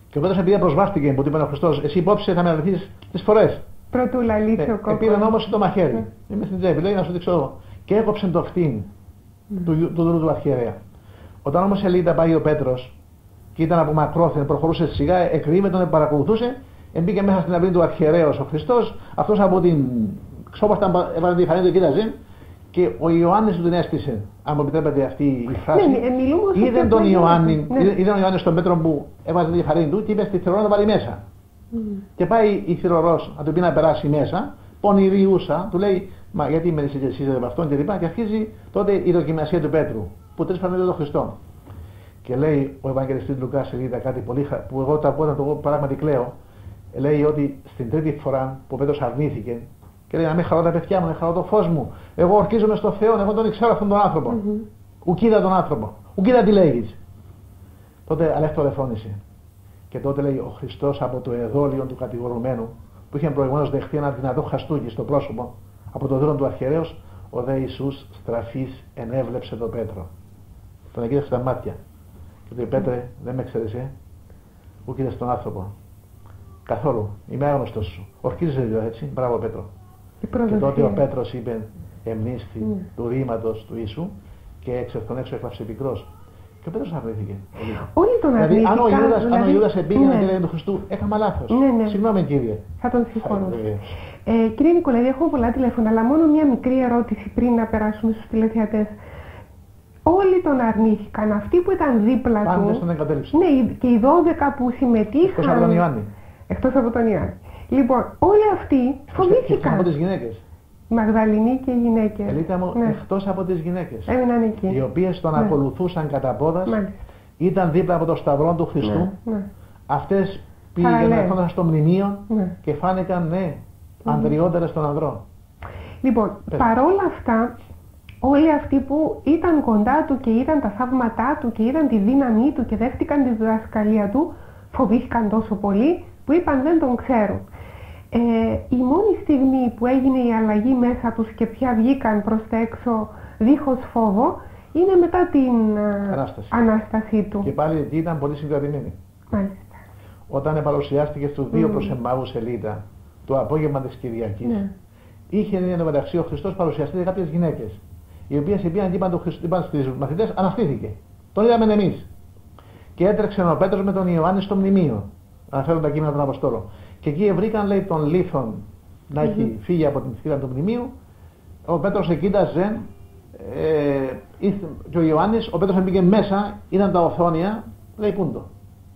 Και ο Πέτρος επειδή προσβάστηκε που του είπε ο Χριστός εσύ υπόψε θα με αρνηθείς τις φορές. Πρωτού λαλήσει Ε, ο κόκκος. Επήραν όμως το μαχαίρι. Ναι. Είμαι στην τσέπη, λέει να σου δείξω εγώ. Και έκοψε το φτύν του, γιου- του δούλου του αρχιερέα. Όταν όμως ελίτα πάει ο Πέτρος και ήταν από μακρόθεν, προχωρούσε σιγά, εκρύβε τον, παρακολουθούσε, μπήκε μέσα στην αυλή του αρχιερέως ο Χριστός, αυτός από την ξόπαστα έβαλε τη φανή του κοίταζε και ο Ιωάννης του την έστησε, αν μου επιτρέπετε αυτή η φράση. Ναι, ε, μιλούμε ως είδε τέτοιο τον πράγμα. Ιωάννη, Ναι. είδε, είδε τον Ιωάννη στον μέτρο που έβαλε τη φανή του και είπε στη θηρορό να βάλει μέσα. Μμ. Και πάει η θηρορός να του πει να περάσει μέσα, πονηριούσα, του λέει Μα γιατί με εσείς εσείς από αυτόν και λοιπά. Και αρχίζει τότε η δοκιμασία του Πέτρου, που τρεις φορές τον Χριστό. Και λέει ο Ευαγγελιστής Λουκάς σελίδα κάτι πολύ χα... που εγώ τα πω να το πω πράγματι κλαίω. Λέει ότι στην τρίτη φορά που ο Πέτρος αρνήθηκε και λέει να μην χαρώ τα παιδιά μου, να χαρώ το φως μου. Εγώ ορκίζομαι στο Θεό, εγώ τον ξέρω αυτόν τον άνθρωπο. Μμμ. Ουκίδα τον άνθρωπο. Ουκίδα τι λέγεις. Τότε Αλέκτο ρεφώνησε. Και τότε λέει ο Χριστός από το εδόλιο του κατηγορουμένου που είχε προηγουμένως δεχτεί ένα δυνατό χαστούκι στο πρόσωπο από το δρόμο του αρχαιρέως ο δε Ιησούς στραφής ενέβλεψε τον Πέτρο. Τον εκείδευε στα μάτια. Και του είπε Πέτρε δεν με ξέρεις ε; Ού είδες τον άνθρωπο; Καθόλου. Είμαι άγνωστος σου. Ορκίζεσαι δηλαδή έτσι; Μπράβο Πέτρο. Η Και τότε ο προδοσία. Πέτρος είπε εμνίστη Ναι. του ρήματος του Ιησού και έξω τον έξω έκλαψε πικρός. Και ο Πέτρος αρνήθηκε. Όλοι τον Δηλαδή, αν ο αρνήθηκαν, Ιούδας, αν ο δηλαδή- Ιούδας επήγαινε Ναι. και λέγανε του Χριστού, έκανα λάθος. Ναι, ναι. Συγγνώμη κύριε. Θα τον συγχωρώ. Ε, Ε, κύριε Νικολαίδη, έχω πολλά τηλέφωνα, αλλά μόνο μια μικρή ερώτηση πριν να περάσουμε στους τηλεθεατές. Όλοι τον αρνήθηκαν. Αυτοί που ήταν δίπλα Πάντες του. τον εγκατέλειψαν. Ναι, οι- και οι 12 που συμμετείχαν. Εκτός από τον Ιωάννη. Εκτός από τον Ιωάννη. Λοιπόν, όλοι αυτοί Και εκτός από φοβήθηκαν. τις γυναίκες. Μαγδαληνοί και γυναίκες. Ελίτα μου, Ναι. εκτός από τις γυναίκες. Έμειναν εκεί. Οι οποίες τον Ναι. ακολουθούσαν κατά πόδας, Μάλιστα. ήταν δίπλα από το σταυρό του Χριστού. Ναι, ναι, Αυτές πήγαιναν Παραλέλ. ερχόντουσαν στο μνημείο ναι. και φάνηκαν, ναι, ανδριότερες των ανδρών. Λοιπόν, Πες. παρόλα αυτά, όλοι αυτοί που ήταν κοντά του και είδαν τα θαύματά του και είδαν τη δύναμή του και δέχτηκαν τη διδασκαλία του, φοβήθηκαν τόσο πολύ που είπαν δεν τον ξέρουν. Ε, η μόνη στιγμή που έγινε η αλλαγή μέσα τους και πια βγήκαν προς τα έξω δίχως φόβο είναι μετά την ε, Ανάσταση. ανάστασή του. Και πάλι εκεί ήταν πολύ συγκρατημένοι. Μάλιστα. Όταν παρουσιάστηκε στους δύο Μμμ. προς εμμάγους σελίδα το απόγευμα της Κυριακής, Ναι. είχε εν τω μεταξύ ο Χριστός παρουσιαστεί σε κάποιες γυναίκες, οι οποίες πήγαν και είπαν, του Χριστ- είπαν στις μαθητές, αναστήθηκε. Τον είδαμε εμείς. Και έτρεξε ο Πέτρος με τον Ιωάννη στο μνημείο. Αναφέρουν τα κείμενα των Αποστόλων. Και εκεί βρήκαν λέει τον Λίθον να έχει φύγει από την θύρα του μνημείου. Ο Πέτρος εκείταζε ε, και ο Ιωάννης, ο Πέτρος μπήκε μέσα, ήταν τα οθόνια, λέει πού το,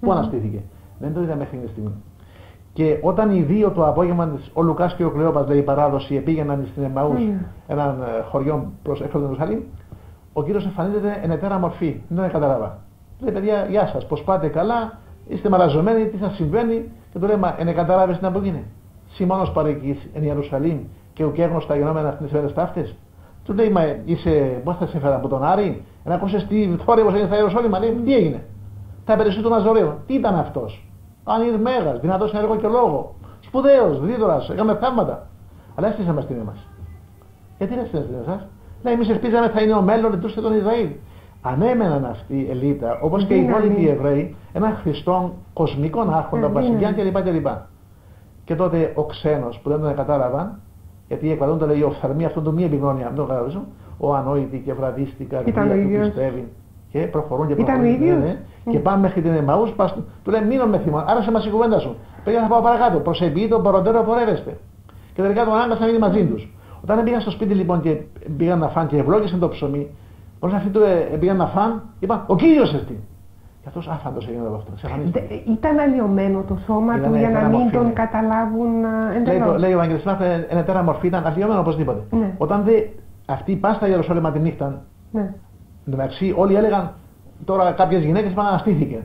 πού mm αναστήθηκε; Δεν το είδα μέχρι την στιγμή. Και όταν οι δύο το απόγευμα, ο Λουκάς και ο Κλεόπας, λέει η παράδοση, πήγαιναν στην Εμαούς, mm. έναν ε, χωριό προς έξω του Ιερουσαλήμ, ο κύριος εμφανίζεται εν ετέρα μορφή. Δεν καταλάβα. Λέει παιδιά, γεια σας, πώς πάτε καλά, είστε μαραζωμένοι, τι σας συμβαίνει. Και του λέει, μα εν κατάλαβες τι να γίνει. Σι μόνος παρεκείς εν Ιερουσαλήμ και ουκ έγνωστα γινόμενα αυτές τις μέρες ταύτες. Του λέει, μα είσαι, πώς θα σε έφερα από τον Άρη, να ακούσεις τι θόρυβος έγινε στα Ιερουσαλήμ, λέει, τι έγινε; Τα περισσότερα του Ναζωρίου, τι ήταν αυτός; Αν είναι μέγας, δυνατός σε έργο και λόγο. Σπουδαίος, δίδωρας, έκαμε θαύματα. Αλλά έστεισαμε στην εμάς. Γιατί δεν έστεισαμε στην εμάς. Λέει, εμείς ελπίζαμε θα είναι ο μέλλον του τον Ισραήλ. Ανέμεναν αυτή η ελίτα, όπως και οι υπόλοιποι Εβραίοι, έναν Χριστόν κοσμικών άρχοντα, βασιλιά κλπ. κλπ. Και τότε ο ξένος που δεν τον κατάλαβαν, γιατί εκπαιδεύονται λέει η οφθαλμία αυτών του μη επιγνώμια, δεν το καταλαβαίνουν, ο ανόητη και βραδίστηκα, και πιστεύει. Και προχωρούν και προχωρούν. Ήταν ο ίδιος. Ναι, ναι. Και πάμε μέχρι την Εμαούς, πας, του λέει μείνω με θυμό, άρασε μας η κουβέντα σου. Παιδιά θα πάω παρακάτω, προσεμποιεί τον παροντέρω πορεύεστε. Και τελικά τον άγκασαν να μείνει μαζί τους. Όταν πήγαν στο σπίτι λοιπόν και πήγαν να φάνε και ευλόγησαν το ψωμί, όταν αυτοί του ε, πήγαν να φάνε, είπαν Ο Κύριος αυτή. Και αυτός άφαντος έγινε από αυτό. Ήταν αλλοιωμένο το σώμα του για να μην τον καταλάβουν εντελώς. Λέει, λέει ο Ευαγγελιστής είναι τέρα μορφή, ήταν αλλοιωμένο οπωσδήποτε. Ναι. Όταν δε, αυτοί πάνε στα Ιερουσαλήμ τη νύχτα, ναι. μεταξύ όλοι έλεγαν τώρα κάποιες γυναίκες πάνε αναστήθηκε.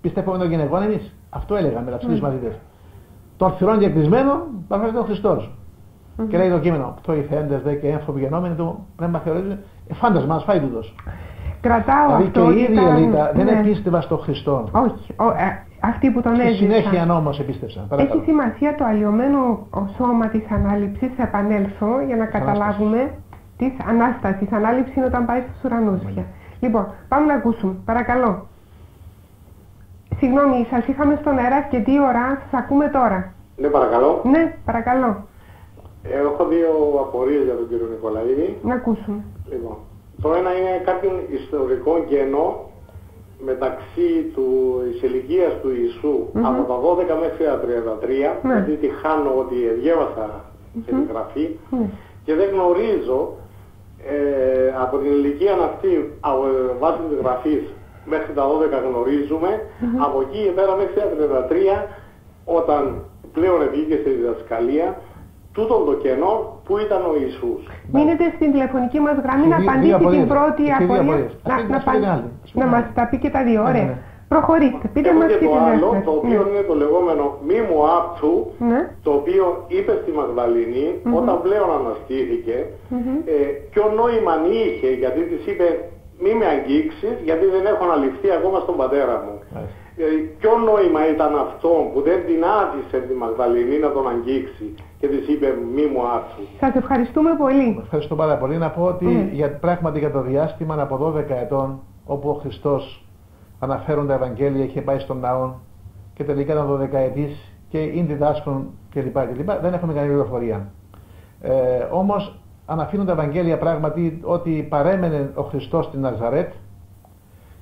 Πιστεύουμε τον γυναικών εμείς. Αυτό έλεγαν μεταξύ mm. μαθητές. Το ορθυρών και κλεισμένο, παραφέρεται ο Χριστός. Mm-hmm. Και λέει το κείμενο, το ηθέντες δε και ένφοβοι γενόμενοι του πνεύμα θεωρείται, ε, φάντασμα, μας φάει τούτος. Κρατάω δηλαδή αυτό. και η ίδια ήταν... Ελίτα δεν ναι. επίστευα στο Χριστό. Όχι, ο, ε, αυτοί που τον Στη έζησαν. συνέχεια όμως επίστευσαν. Έχει σημασία το αλλοιωμένο σώμα της ανάληψης, θα επανέλθω για να καταλάβουμε της Ανάστασης. Ανάληψη είναι όταν πάει στους ουρανούς πια. Λοιπόν, πάμε να ακούσουμε. Παρακαλώ. Συγγνώμη, σας είχαμε στον αέρα και τι ώρα σας ακούμε τώρα. Ναι, παρακαλώ. Ναι, παρακαλώ. Ε, έχω δύο απορίες για τον κύριο Νικολαίδη. Να ακούσουμε. Λοιπόν, το ένα είναι κάποιον ιστορικό κενό μεταξύ του, της ηλικίας του Ιησού από τα 12 μέχρι τα 33, Ναι. γιατί τη χάνω ότι διέβασα και τη γραφή Ναι. και δεν γνωρίζω ε, από την ηλικία αυτή, από, βάσει της γραφής μέχρι τα 12 γνωρίζουμε, από εκεί και πέρα μέχρι τα 33 όταν πλέον βγήκε στη διδασκαλία, τούτον το κενό που ήταν ο Ιησούς. Μείνετε στην τηλεφωνική μας γραμμή Και να δύο- απαντήσει δύο την απορίες. πρώτη Και δύο απορία. απορίες. Να, Ας να, πούμε την απαν- άλλη. Ας πούμε να την μας άλλη. τα πει και τα δύο. Ναι, Ωραία. ναι, ναι. Προχωρήστε. Πείτε Έχω μας και και το την άλλο, δεύτερη. το οποίο Ναι. είναι το λεγόμενο μη μου άπτου, Ναι. το οποίο είπε στη Μαγδαληνή όταν πλέον αναστήθηκε, ε, ποιο νόημα είχε, γιατί της είπε μη με αγγίξεις, γιατί δεν έχω αναλυφθεί ακόμα στον πατέρα μου. Μάλιστα. Ε, ποιο νόημα ήταν αυτό που δεν την άδεισε τη Μαγδαληνή να τον αγγίξει και της είπε μη μου άπτου. Σας ευχαριστούμε πολύ. Ευχαριστώ πάρα πολύ. Να πω ότι για, πράγματι για το διάστημα από 12 ετών όπου ο Χριστός αναφέρουν τα Ευαγγέλια είχε πάει στον ναό και τελικά ήταν 12 ετής και είναι διδάσκον κλπ. κλπ. Δεν έχουμε καμία πληροφορία. Ε, όμως αναφήνουν τα Ευαγγέλια πράγματι ότι παρέμενε ο Χριστός στην Ναζαρέτ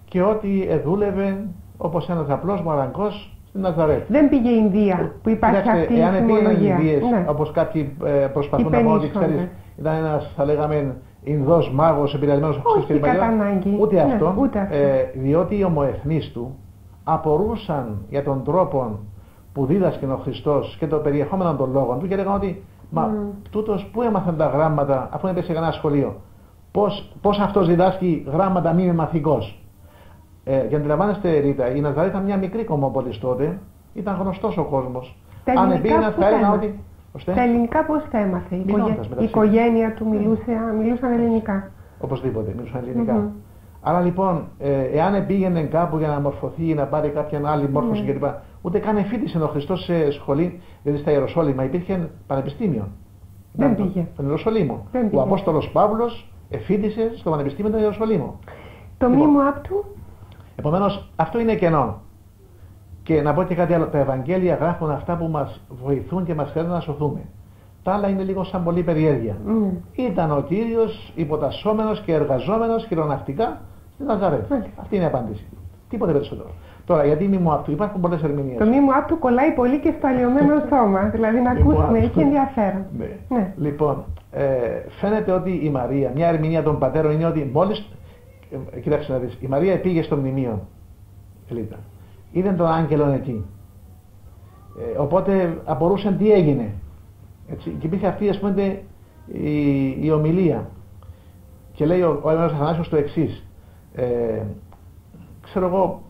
και ότι εδούλευε όπως ένας απλός μαραγκός στην Ναζαρέτ. Δεν πήγε η Ινδία που υπάρχει Κοιτάξτε, αυτή η εάν πήγαιναν θυμολογία. Ινδίες, Ναι. όπως κάποιοι ε, προσπαθούν να πούν ότι Υπενήσονται. ξέρεις, ήταν ένας, θα λέγαμε, Ινδός μάγος επηρεασμένος από Όχι Χριστός κλπ. κατά ανάγκη. Ούτε Ναι, αυτό, ούτε αυτό. Ε, διότι οι ομοεθνείς του απορούσαν για τον τρόπο που δίδασκε ο Χριστός και το περιεχόμενο των λόγων του και έλεγαν ότι μα τούτος πού έμαθαν τα γράμματα αφού έπεσε σε κανένα σχολείο. Πώς, πώς αυτός διδάσκει γράμματα μη είναι μαθηκός. Ε, για να αντιλαμβάνεστε Ρίτα, η Ναζαρή ήταν μια μικρή κομμόπολης τότε, ήταν γνωστός ο κόσμος. Τα Αν ελληνικά επήγαιναν πώς θα έλεγαν έμαθε; ότι... Ώστε, Τα ελληνικά πώς τα έμαθε; Η, Μιλώντας οικογέ- η μεταξύ οικογένεια του μιλούσε, α, μιλούσαν ελληνικά. Οπωσδήποτε, μιλούσαν ελληνικά. Μμμ. Άρα λοιπόν, ε, εάν πήγαινε κάπου για να μορφωθεί ή να πάρει κάποια άλλη μόρφωση Ναι. κλπ. Ούτε καν εφήτησε ο Χριστός σε σχολή, δηλαδή στα Ιεροσόλυμα υπήρχε πανεπιστήμιο. Δεν Ήταν το- πήγε. Τον Ιεροσολύμο. Δεν Ο πήγε. Απόστολος Παύλος εφήτησε στο Πανεπιστήμιο του Ιεροσολύμου. Το Λοιπόν. μήμο άπτου Επομένως, αυτό είναι κενό. Και να πω και κάτι άλλο. Τα Ευαγγέλια γράφουν αυτά που μας βοηθούν και μας φέρνουν να σωθούμε. Τα άλλα είναι λίγο σαν πολύ περιέργεια. Μμ. Ήταν ο Κύριος υποτασσόμενος και εργαζόμενος χειρονακτικά στην Ναζαρέτ. Μάλιστα. Αυτή είναι η απάντηση. Τίποτε περισσότερο. Τώρα, γιατί μη του, υπάρχουν πολλές ερμηνείες. Το μη του κολλάει πολύ και στο αλλοιωμένο σώμα. Δηλαδή να ακούσουμε, έχει ενδιαφέρον. Ναι. ναι. Λοιπόν, ε, φαίνεται ότι η Μαρία, μια ερμηνεία των πατέρων είναι ότι μόλις. Ε, κοίταξε να δεις, η Μαρία πήγε στο μνημείο. Ελίτα. Είδε τον άγγελο εκεί. Ε, οπότε απορούσε τι έγινε. Έτσι. Και υπήρχε αυτή ας πούμε, η, η ομιλία. Και λέει ο, ο Αθανάσιος το εξής. Ε, ξέρω εγώ,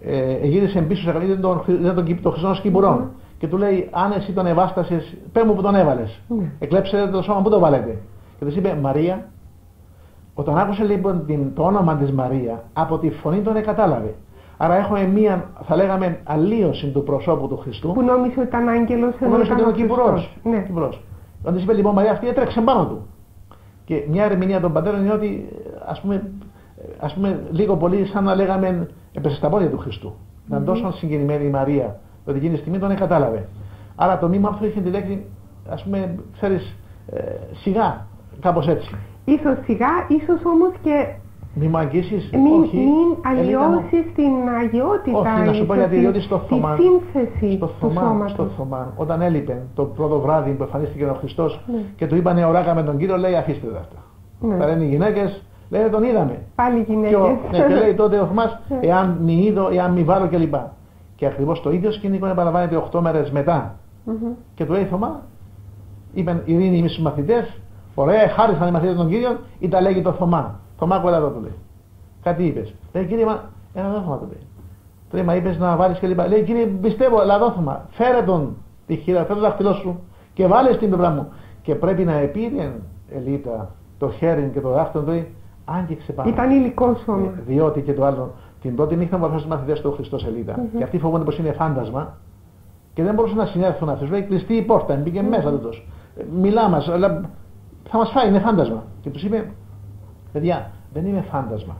ε, γύρισε πίσω σε γραμμή, τον, τον, τον Χριστό Κυπουρών. Mm. Και του λέει, αν εσύ τον ευάστασε, πέ μου που τον έβαλες. Mm. Εκλέψε το σώμα που το βάλετε. Και τους είπε, Μαρία, όταν άκουσε λοιπόν την, το όνομα της Μαρία, από τη φωνή τον κατάλαβε. Άρα έχουμε μία, θα λέγαμε, αλλίωση του προσώπου του Χριστού. Που νόμιζε ότι ήταν άγγελος ενώ νόμιζε ότι ήταν ο Κυπουρό. Ναι. Όταν της είπε λοιπόν Μαρία, αυτή έτρεξε πάνω του. Και μια ερμηνεία των πατέρων είναι ότι, ας πούμε, ας πούμε, λίγο πολύ σαν να λέγαμε έπεσε στα πόδια του Χριστού. Mm-hmm. Ήταν τόσο συγκινημένη η Μαρία, ότι εκείνη τη στιγμή τον κατάλαβε. Άρα το μήμα αυτό είχε τη λέξη, ας πούμε, ξέρεις, ε, σιγά, κάπως έτσι. Ίσως σιγά, ίσως όμως και μη μου αγγίσεις, μην, όχι. Μην αλλοιώσεις την αγιότητα. Όχι, να σου πω γιατί, διότι στο Θωμάν, σύνθεση στο Θωμάν, στο Θωμάν, όταν έλειπε το πρώτο βράδυ που εμφανίστηκε ο Χριστός ναι. και του είπανε οράκα με τον Κύριο, λέει αφήστε τα αυτά. Ναι. Θα λένε οι γυναίκες, Λέει τον είδαμε. Πάλι γυναίκες. Και, ναι, και λέει τότε ο Θωμάς, ναι. εάν μη είδω, εάν μη βάλω κλπ. Και ακριβώς το ίδιο σκηνικό επαναλαμβάνεται 8 μέρες μετά. Mm -hmm. Και του λέει Θωμά, είπαν ειρήνη οι μαθητές, ωραία, χάρισαν οι μαθητές των Κύριων, ή τα λέγει το Θωμά. Θωμά κολλά εδώ του λέει. Κάτι είπες. Λέει κύριε, μα ένα δόθωμα του λέει. Του λέει, μα είπες να βάλεις κλπ. Λέει κύριε, πιστεύω, αλλά δόθωμα. Φέρε τον τη χείρα, φέρε το δάχτυλό σου και βάλες στην πλευρά μου. Και πρέπει να επήρε ελίτα το χέρι και το δάχτυλο του άγγιξε πάνω. Ήταν υλικός όμω. Ε, διότι και το άλλο, την πρώτη νύχτα μου του μαθητές του Χριστός σελίδα. Mm -hmm. Και αυτοί φοβούνται πως είναι φάντασμα και δεν μπορούσαν να συνέρθουν αυτούς. Λέει κλειστή η πόρτα, μπήκε mm -hmm. μέσα του. Μιλά μας, αλλά θα μας φάει, είναι φάντασμα. Και τους είπε, παιδιά, δεν είναι φάντασμα.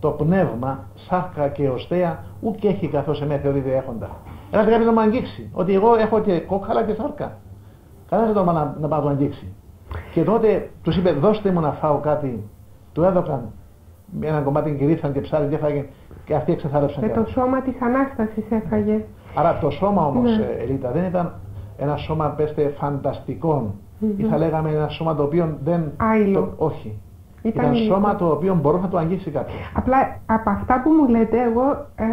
Το πνεύμα, σάρκα και οστέα, ούτε έχει καθώς εμένα θεωρείται έχοντα. Ένα πρέπει να μου αγγίξει. Ότι εγώ έχω και κόκκαλα και σάρκα. Κανένας δεν το να, να πάω να αγγίξει. Και τότε τους είπε, δώστε μου να φάω κάτι του έδωκαν ένα κομμάτι κυρίθαν και ψάρι και έφαγε και αυτοί εξεθάρευσαν. Με το σώμα της Ανάστασης έφαγε. Άρα το σώμα όμως, ναι. Ε, Ελίτα, δεν ήταν ένα σώμα, πέστε, φανταστικών. Mm -hmm. Ή θα λέγαμε ένα σώμα το οποίο δεν... Άιλο. Το, όχι. Ήταν, ήταν σώμα το οποίο μπορεί να το αγγίσει κάποιος. Απλά από αυτά που μου λέτε, εγώ ε,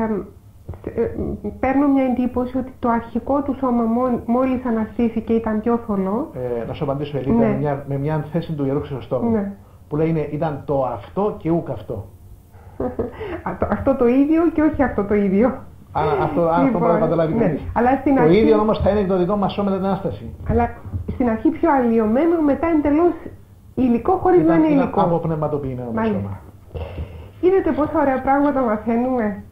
παίρνω μια εντύπωση ότι το αρχικό του σώμα μόλις αναστήθηκε ήταν πιο θολό. Ε, να σου απαντήσω, Ελίτα, ναι. με, μια, με μια θέση του Ιερού Χρυσοστόμου. Ναι που λέει ήταν το αυτό και ούκ αυτό. αυτό το ίδιο και όχι αυτό το ίδιο. Α, αυτό, αυτό λοιπόν, μπορεί να καταλάβει ναι. Αλλά στην το αρχή... ίδιο όμως θα είναι το δικό μας σώμα την Ανάσταση. Αλλά στην αρχή πιο αλλοιωμένο, μετά εντελώς υλικό χωρίς να είναι υλικό. Από πνευματοποιημένο μας σώμα. Είδατε πόσα ωραία πράγματα μαθαίνουμε.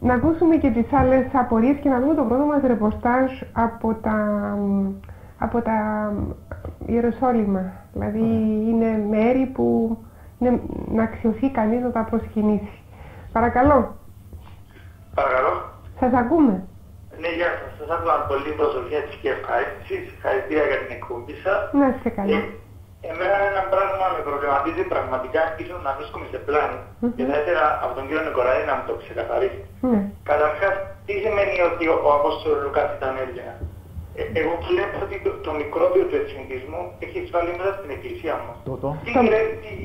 Να ακούσουμε και τις άλλες απορίες και να δούμε το πρώτο μας ρεπορτάζ από τα, από τα Ιεροσόλυμα. Δηλαδή είναι μέρη που είναι να αξιωθεί κανείς να τα προσκυνήσει. Παρακαλώ. Παρακαλώ. Σας ακούμε. Ναι, γεια σας. Σας άκουγα με πολύ προσοχή και ευχαρίστηση. Συγχαρητήρια για την εκπομπή σας. Να είστε καλά. Ε, εμένα ένα πράγμα με προβληματίζει πραγματικά, ίσως να βρίσκομαι σε πλάνη mm -hmm. και θα ήθελα από τον κύριο Νικολαίδη να μου το ξεκαθαρίσει. Mm. Καταρχάς, τι σημαίνει ότι ο, ο Απόστολος Λουκάς ήταν Έλληνα; Ε, εγώ βλέπω ότι το, το μικρόβιο του εθνικισμού έχει εισβάλει μέσα στην εκκλησία μας. Το, το. Τι γυρεύει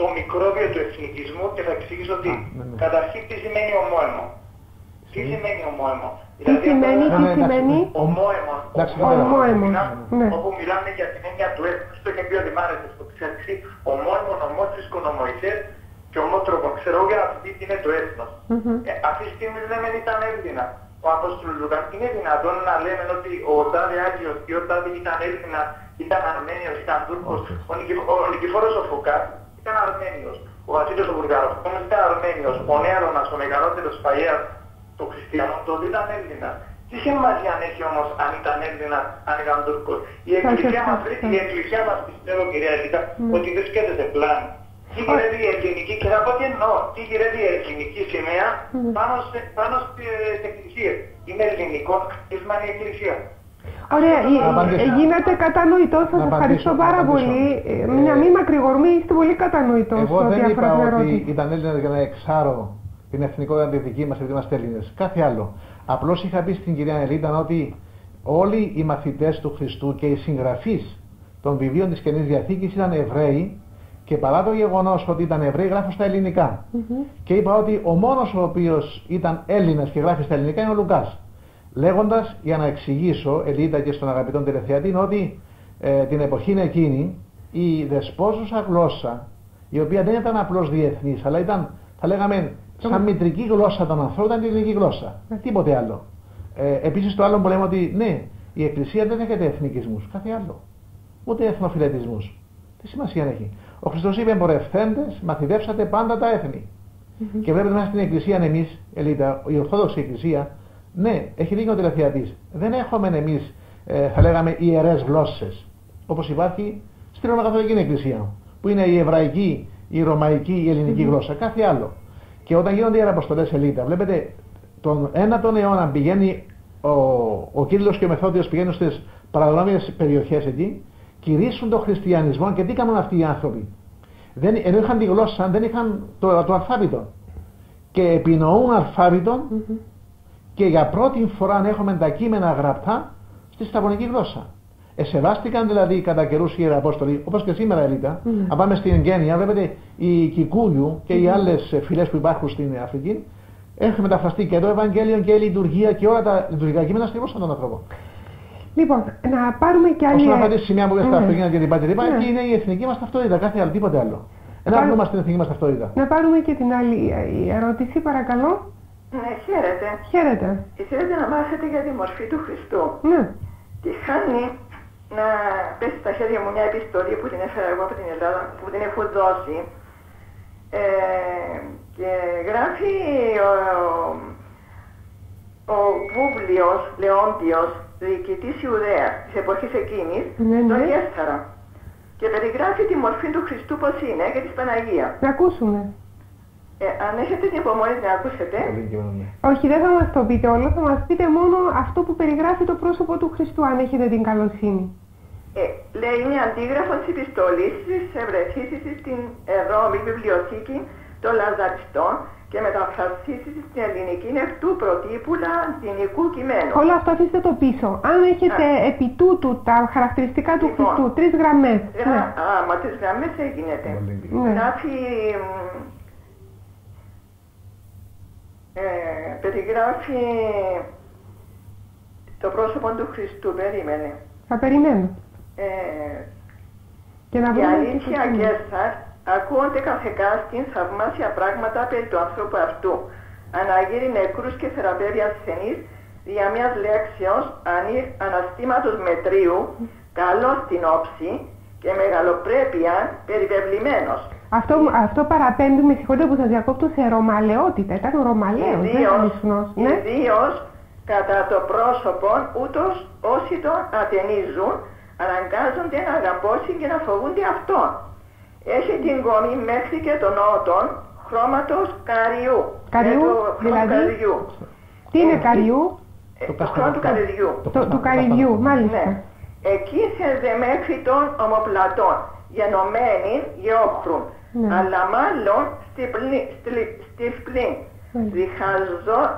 το μικρόβιο του εθνικισμού και θα εξηγήσω ότι ναι, ναι. καταρχήν τι σημαίνει ομόαιμο. Τι σημαίνει ομόαιμο. Τι δηλαδή, σημαίνει, τι σημαίνει. Ομόαιμο. Ομόαιμο. Ναι. Όπου μιλάμε για την έννοια του έθνους, το είχε πει ο Δημάρες στο ξέρεις, ομόαιμο, ομότρισκο, νομοϊσές και ομότροπο. Ξέρω για να πει τι είναι το έθνος. Ε, αυτή τη στιγμή λέμε ήταν Έλληνα ο Απόστολος Λουκάς, είναι δυνατόν να λέμε ότι ο Τάδε Άγιος και ο Τάδε ήταν Έλληνα, ήταν Αρμένιος, ήταν Τούρκος, ο, ο, ο Νικηφόρος ο Φωκάς ήταν Αρμένιος, ο Βασίλειος ο Βουλγάρος όμως ήταν Αρμένιος, ο Νέαρονας, ο μεγαλύτερος Παγέας των Χριστιανών, τότε ήταν Έλληνα. Τι σημασία έχει όμως αν ήταν Έλληνα, αν ήταν Τούρκος. Η Εκκλησία μας, η Εκκλησία μας πιστεύω κυρία Ελίτα, ότι βρίσκεται σε πλάνη. Τι γυρεύει η ελληνική, και θα πω τι εννοώ, τι γυρεύει η ελληνική σημαία πάνω, σε, πάνω στις εκκλησίες. Είναι ελληνικό κτίσμα η εκκλησία. Ωραία, ε, γίνεται κατανοητός. Σας ευχαριστώ πάρα πολύ. Ε, να μην μακρηγορούμε, είστε πολύ κατανοητός. Εγώ δεν είπα ότι ήταν Έλληνα για να εξάρω την εθνικότητα τη δική μας, επειδή είμαστε Έλληνε. Κάθε άλλο. Απλώς είχα πει στην κυρία Ελίτα ότι όλοι οι μαθητές του Χριστού και οι συγγραφείς των βιβλίων της Καινής Διαθήκης ήταν Εβραίοι και παρά το γεγονός ότι ήταν Εβραίοι, γράφουν στα ελληνικά. Και είπα ότι ο μόνος ο οποίος ήταν Έλληνας και γράφει στα ελληνικά είναι ο Λουκάς. Λέγοντας, για να εξηγήσω, Ελίτα και στον αγαπητό τηλεθεατή, ότι ε, την εποχή εκείνη η δεσπόζουσα γλώσσα, η οποία δεν ήταν απλώς διεθνής, αλλά ήταν, θα λέγαμε, σαν μητρική γλώσσα των ανθρώπων, ήταν η ελληνική γλώσσα. Ε, τίποτε άλλο. Ε, Επίσης, το άλλο που λέμε ότι ναι, η Εκκλησία δεν έχετε εθνικισμούς, κάθε άλλο. Ούτε εθνοφιλετισμού. Τι σημασία έχει. Ο Χριστός είπε: Εμπορευθέντε, μαθητεύσατε πάντα τα έθνη. Mm-hmm. Και βλέπετε μέσα στην Εκκλησία, εμείς, Ελίτα, η Ορθόδοξη Εκκλησία, ναι, έχει δίκιο ο τηλεθεατής. Δεν έχουμε εμείς, ε, θα λέγαμε, ιερές γλώσσες. Όπως υπάρχει στην Ρωμακαθολική Εκκλησία. Που είναι η εβραϊκή, η ρωμαϊκή, η ελληνική mm-hmm. γλώσσα. Κάθε άλλο. Και όταν γίνονται οι αποστολέ Ελίτα, βλέπετε τον 1ο αιώνα πηγαίνει ο, ο Κύριλλος και ο Μεθόδιος πηγαίνουν στις παραδρόμιες περιοχές εκεί, κηρύσσουν τον χριστιανισμό και τι κάνουν αυτοί οι άνθρωποι. Δεν, ενώ είχαν τη γλώσσα, δεν είχαν το, το αλφάβητο. Και επινοούν αλφάβητο mm-hmm. και για πρώτη φορά έχουμε τα κείμενα γραπτά στη σταγωνική γλώσσα. Εσεβάστηκαν δηλαδή κατά καιρούς οι Ιεραπόστολοι, όπως και σήμερα Ελίτα. Mm. Αν πάμε στην Εγγένεια, βλέπετε οι Κικούλιου και οι άλλες φυλές που υπάρχουν στην Αφρική, έχουν μεταφραστεί και το Ευαγγέλιο και η λειτουργία και όλα τα λειτουργικά κείμενα στη γλώσσα των ανθρώπων. Λοιπόν, να πάρουμε και άλλη. Όσον αφορά τη σημεία που στα Αφρική και την Πατρίδα, εκεί είναι η εθνική μας ταυτότητα, κάθε άλλο, τίποτε άλλο. Ένα άρθρο στην εθνική μας ταυτότητα. Να πάρουμε και την άλλη ερώτηση, παρακαλώ. Ναι, χαίρετε. Χαίρετε. Ήθελατε να μάθετε για τη μορφή του Χριστού. Ναι. Τη χάνει να πέσει στα χέρια μου μια επιστολή που την έφερα εγώ από την Ελλάδα, που την έχω δώσει. Ε, και γράφει ο, ο Βούβλιος Λεόντιος, διοικητής Ιουδαίας της εποχής εκείνης, ναι, ναι. τον Γέσταρα. Και περιγράφει τη μορφή του Χριστού πώς είναι και της Παναγίας. Να ακούσουμε. Ε, αν έχετε την υπομονή να ακούσετε. Όχι, δεν θα μας το πείτε όλο, θα μας πείτε μόνο αυτό που περιγράφει το πρόσωπο του Χριστού, αν έχετε την καλοσύνη. Ε, λέει είναι αντίγραφος της επιστολής της ευρεθήση στην Ρώμη βιβλιοθήκη των Λαζαριστών και μεταφρασίσει στην ελληνική είναι του προτύπου λατινικού κειμένου. Όλο αυτό αφήστε το πίσω. Αν έχετε Α. επί τούτου τα χαρακτηριστικά του λοιπόν, Χριστού, τρεις γραμμές. Ναι. Α, μα τρεις γραμμές έγινε. Ναι. Γράφει. Ε, περιγράφει το πρόσωπο του Χριστού. Περίμενε. Θα περιμένω. Ε, και να η αλήθεια Γκέρσαρτ ακούονται καθεκάστην θαυμάσια πράγματα περί του ανθρώπου αυτού. Αναγύρει νεκρούς και θεραπεύει ασθενείς δια μιας λέξεως αναστήματος μετρίου, καλός στην όψη και μεγαλοπρέπεια περιβεβλημένος. Αυτό, αυτό παραπέμπει, με συγχωρείτε που σας διακόπτω, σε ρωμαλαιότητα. Ήταν ρωμαλαίος, ιδίως, ναι. Ιδίως κατά το πρόσωπο ούτως όσοι τον ατενίζουν αναγκάζονται να αγαπώσουν και να φοβούνται αυτόν. Έχει την κόμη μέχρι και τον νότον χρώματος καριού. Καριού, δηλαδή, καριού. τι είναι ε, καριού; Ε, το, χρώμα του καριδιού. Το, του καριδιού, μάλιστα. Ναι. Εκεί σέρδε μέχρι των ομοπλατών, γενομένοι γεόχρουν, ναι. αλλά μάλλον στη πλήν.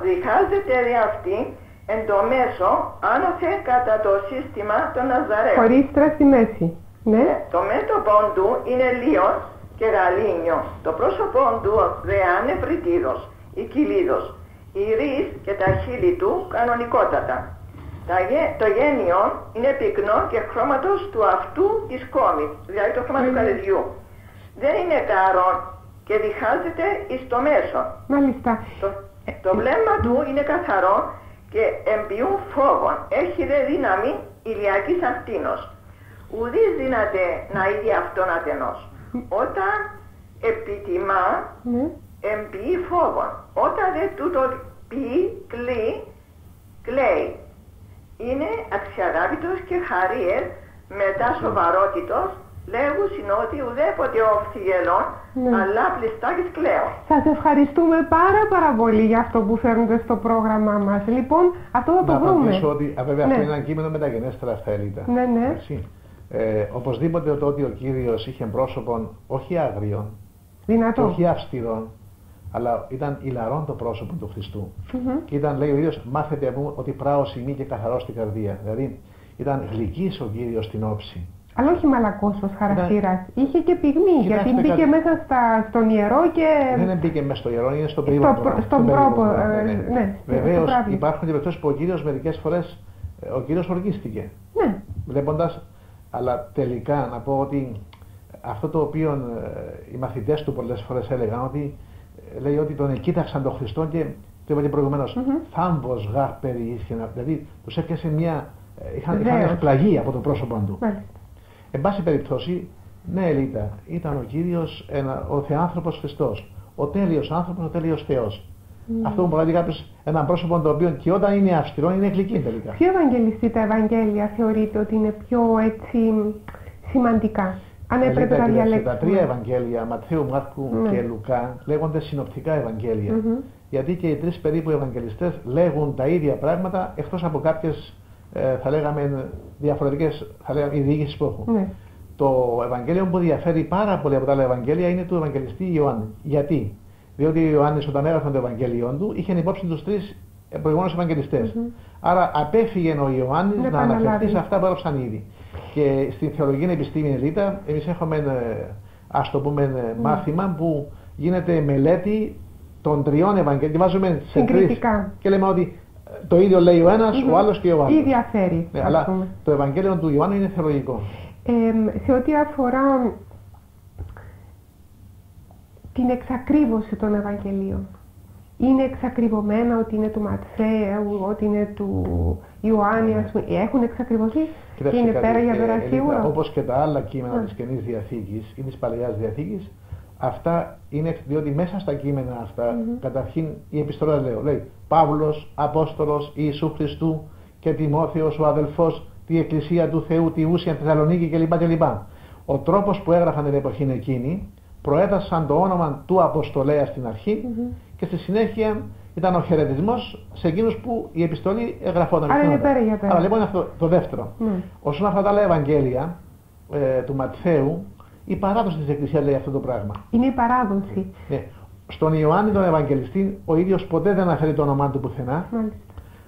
Διχάζεται ρε αυτή εν το μέσο άνωθε κατά το σύστημα των Ναζαρέων. Χωρίστρα στη μέση. Ναι. Ε, το μέτωπο του είναι λίον και γαλήνιο. Το πρόσωπό του δε είναι βρυτίδος ή κυλίδος. Η ρης και τα χείλη του κανονικότατα. Το γένιο είναι πυκνό και χρώματος του αυτού της κόμης, δηλαδή το χρώμα του καρδιού. Δεν είναι καρόν και διχάζεται εις το μέσο. Μάλιστα. Το, το βλέμμα του είναι καθαρό και εμπιούν φόβων. Έχει δε δύναμη ηλιακής ακτίνος. Ουδής δύναται να είδει αυτόν ατενός. Όταν επιτιμά, ναι. εμπιεί φόβων. Όταν δεν τούτο πει, κλεί, κλαίει. Είναι αξιαγάπητος και χαρίες μετά σοβαρότητος λέγουν ότι ουδέποτε όφθηγελον, ναι. αλλά πληστάκης κλαίω. Σας ευχαριστούμε πάρα πάρα πολύ για αυτό που φέρνετε στο πρόγραμμά μας. Λοιπόν, αυτό θα το να βρούμε. Να ότι, βέβαια, ναι. αυτό είναι ένα κείμενο μεταγενέστερα στα Ελίτα. Ναι, ναι. Ε, οπωσδήποτε το ότι ο Κύριος είχε πρόσωπον όχι άγριον, Δυνατό. όχι αυστηρών, αλλά ήταν ηλαρόν το πρόσωπο του χριστου Μμμ. Και ήταν, λέει ο ίδιος, μάθετε μου ότι πράω σημεί και καθαρό στην καρδία. Δηλαδή, ήταν γλυκής ο Κύριος στην όψη. Αλλά όχι μαλακός ως χαρακτήρας. Είχε και πυγμή, Κοιτάξτε γιατί μπήκε κάτι. μέσα στα, στον ιερό και... Δεν μπήκε μέσα στο ιερό, είναι στον Στο περίπατο. προ- στον πρόπο, ε, ναι. ναι, στο Βεβαίως πράγμα. υπάρχουν και περιπτώσεις που ο Κύριος μερικές φορές, ε, ο Κύριος οργίστηκε. Ναι, Βλέποντας, αλλά τελικά να πω ότι αυτό το οποίο ε, οι μαθητές του πολλές φορές έλεγαν ότι ε, λέει ότι τον κοίταξαν τον Χριστό και το είπα και προηγουμένως, Μμμ. θάμβος γάρ περιήσχε, δηλαδή τους έπιασε μια, ε, είχαν, είχαν Βεβαίως. εκπλαγεί από το πρόσωπο του. μάλιστα. Εν πάση περιπτώσει, ναι Ελίτα, ήταν ο Κύριος, ένα, ο Θεάνθρωπος Χριστός, ο τέλειος άνθρωπος, ο τέλειος Θεός. Αυτό που προκαλεί κάποιος έναν πρόσωπο το οποίο και όταν είναι αυστηρό είναι γλυκή τελικά. Ποιο Ευαγγελιστή τα Ευαγγέλια θεωρείτε ότι είναι πιο έτσι σημαντικά, αν έπρεπε Ελίτα, να κοιτάξτε, διαλέξουμε. Τα τρία Ευαγγέλια, Ματθαίου, Μάρκου Ναι. και Λουκά, λέγονται συνοπτικά Ευαγγέλια. Μμμ. Γιατί και οι τρεις περίπου Ευαγγελιστές λέγουν τα ίδια πράγματα, εκτός από κάποιες, ε, θα λέγαμε, διαφορετικές θα λέγαμε, ειδήσεις που έχουν. Ναι. Το Ευαγγέλιο που διαφέρει πάρα πολύ από τα άλλα Ευαγγέλια είναι του Ευαγγελιστή Ιωάννη. Γιατί; Διότι ο Ιωάννης όταν έγραφε το Ευαγγέλιο του είχε υπόψη τους τρεις ε, προηγούμενους Ευαγγελιστές. Μμμ. Άρα απέφυγε ο Ιωάννης Να να, αναφερθεί επαναλάβει. σε αυτά που έγραψαν ήδη. Και στην θεολογική επιστήμη Ελίτα εμείς έχουμε ε, ας το πούμε ε, μάθημα που γίνεται μελέτη των τριών Ευαγγελίων. Βάζουμε σε τρεις Συγκριτικά. και λέμε ότι ε, το ίδιο λέει ο ένας, Μμμ. ο άλλος και ο άλλος. Ή διαφέρει, Ναι, ας αλλά πούμε. το Ευαγγέλιο του Ιωάννου είναι θεολογικό. Ε, σε ό,τι αφορά την εξακρίβωση των Ευαγγελίων. Είναι εξακριβωμένα ότι είναι του Ματθαίου, ότι είναι του Ιωάννη, ας πούμε. Έχουν εξακριβωθεί και Κοιτάξτε είναι κάτι, πέρα για ε, πέρα Ελίτα, σίγουρα. Όπως και τα άλλα κείμενα Ναι. της Καινής Διαθήκης ή της Παλαιάς Διαθήκης, αυτά είναι διότι μέσα στα κείμενα αυτά, καταρχήν η επιστολή λέω, λέει Παύλος, Απόστολος Ιησού Χριστού και Τιμόθεος ο αδελφός, τη Εκκλησία του Θεού, τη Ούσια Θεσσαλονίκη κλπ. κλπ. Ο τρόπος που έγραφαν την εποχή εκείνη προέτασαν το όνομα του Αποστολέα στην αρχή και στη συνέχεια ήταν ο χαιρετισμός σε εκείνους που η επιστολή εγγραφόταν. Άρα είναι Ευθύνονταν. πέρα για πέρα. Άρα λοιπόν είναι αυτό το δεύτερο. Ναι. Όσον αφορά τα άλλα Ευαγγέλια ε, του Ματθαίου, η παράδοση της Εκκλησίας λέει αυτό το πράγμα. Είναι η παράδοση. Ναι. Στον Ιωάννη τον Ευαγγελιστή ο ίδιος ποτέ δεν αναφέρει το όνομά του πουθενά, Μάλιστα.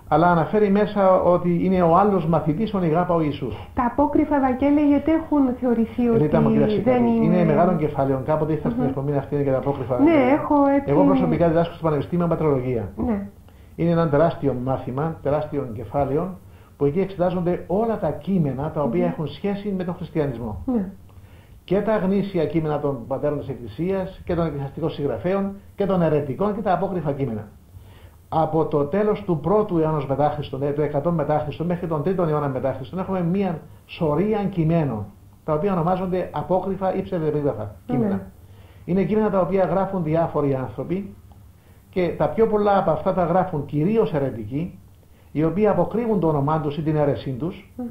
αλλά αναφέρει μέσα ότι είναι ο άλλος μαθητής, τον Ιγάπα ο Ιησούς. Τα απόκριφα Ευαγγέλια γιατί έχουν θεωρηθεί ότι Ρίτα μου, κοίταξε δεν κάτι. είναι... είναι μεγάλο κεφάλαιο. Κάποτε ήρθα στην εκπομπή αυτή είναι και τα απόκριφα. Ναι, έχω έτσι... Εγώ προσωπικά διδάσκω στο Πανεπιστήμιο Πατρολογία. Ναι. Είναι ένα τεράστιο μάθημα, τεράστιο κεφάλαιο, που εκεί εξετάζονται όλα τα κείμενα τα οποία έχουν σχέση με τον χριστιανισμό. ναι. Και τα γνήσια κείμενα των πατέρων της Εκκλησίας και των εκκλησιαστικών συγγραφέων και των αιρετικών και τα απόκριφα κείμενα. Από το τέλος του πρώτου αιώνας μετά Χριστόν, δηλαδή του 100 μετά Χριστόν, μέχρι τον 3ο αιώνα μετά Χριστόν, έχουμε μία σωρία κειμένων, τα οποία ονομάζονται απόκριφα ή ψευδεπίγραφα κείμενα. Ναι. Είναι κείμενα τα οποία γράφουν διάφοροι άνθρωποι και τα πιο πολλά από αυτά τα γράφουν κυρίως αιρετικοί, οι οποίοι αποκρύβουν το όνομά τους ή την αίρεσή τους, Μμμ.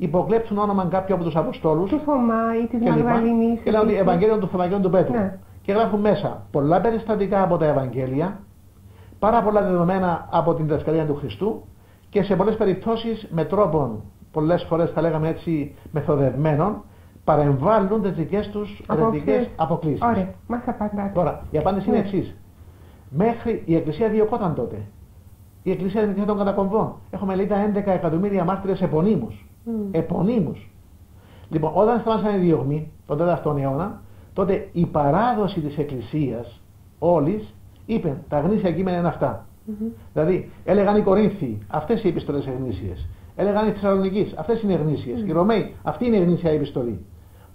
Υποκλέψουν όνομα κάποιου από τους Αποστόλους Του Θωμά ή της και λοιπά. Μαγδαληνής. Και λένε ότι Ευαγγέλιο του Ευαγγέλιο του Πέτρου. Ναι. Και γράφουν μέσα πολλά περιστατικά από τα Ευαγγέλια, πάρα πολλά δεδομένα από την διδασκαλία του Χριστού και σε πολλές περιπτώσεις με τρόπον, πολλές φορές θα λέγαμε έτσι μεθοδευμένων, παρεμβάλλουν τις δικές τους Απόψεις. ερετικές αποκλήσεις. Ωραία, μας απαντάτε. Τώρα, η απάντηση είναι Ναι. εξής. Μέχρι η Εκκλησία διωκόταν τότε. Η Εκκλησία είναι η Εκκλησία των κατακομβών. Έχουμε λέει τα 11 εκατομμύρια μάρτυρες επωνύμους. Μμ. Επωνύμους. Λοιπόν, όταν σταμάτησαν οι διωγμοί, τον 4ο αιώνα, τότε η παράδοση της Εκκλησίας όλης είπε τα γνήσια κείμενα είναι αυτά. Μμμ. Δηλαδή, έλεγαν οι Κορίνθιοι, αυτές οι επιστολές γνήσιες. Έλεγαν οι Θεσσαλονικείς, αυτές είναι γνήσιες. Οι Ρωμαίοι, αυτή είναι η γνήσια επιστολή.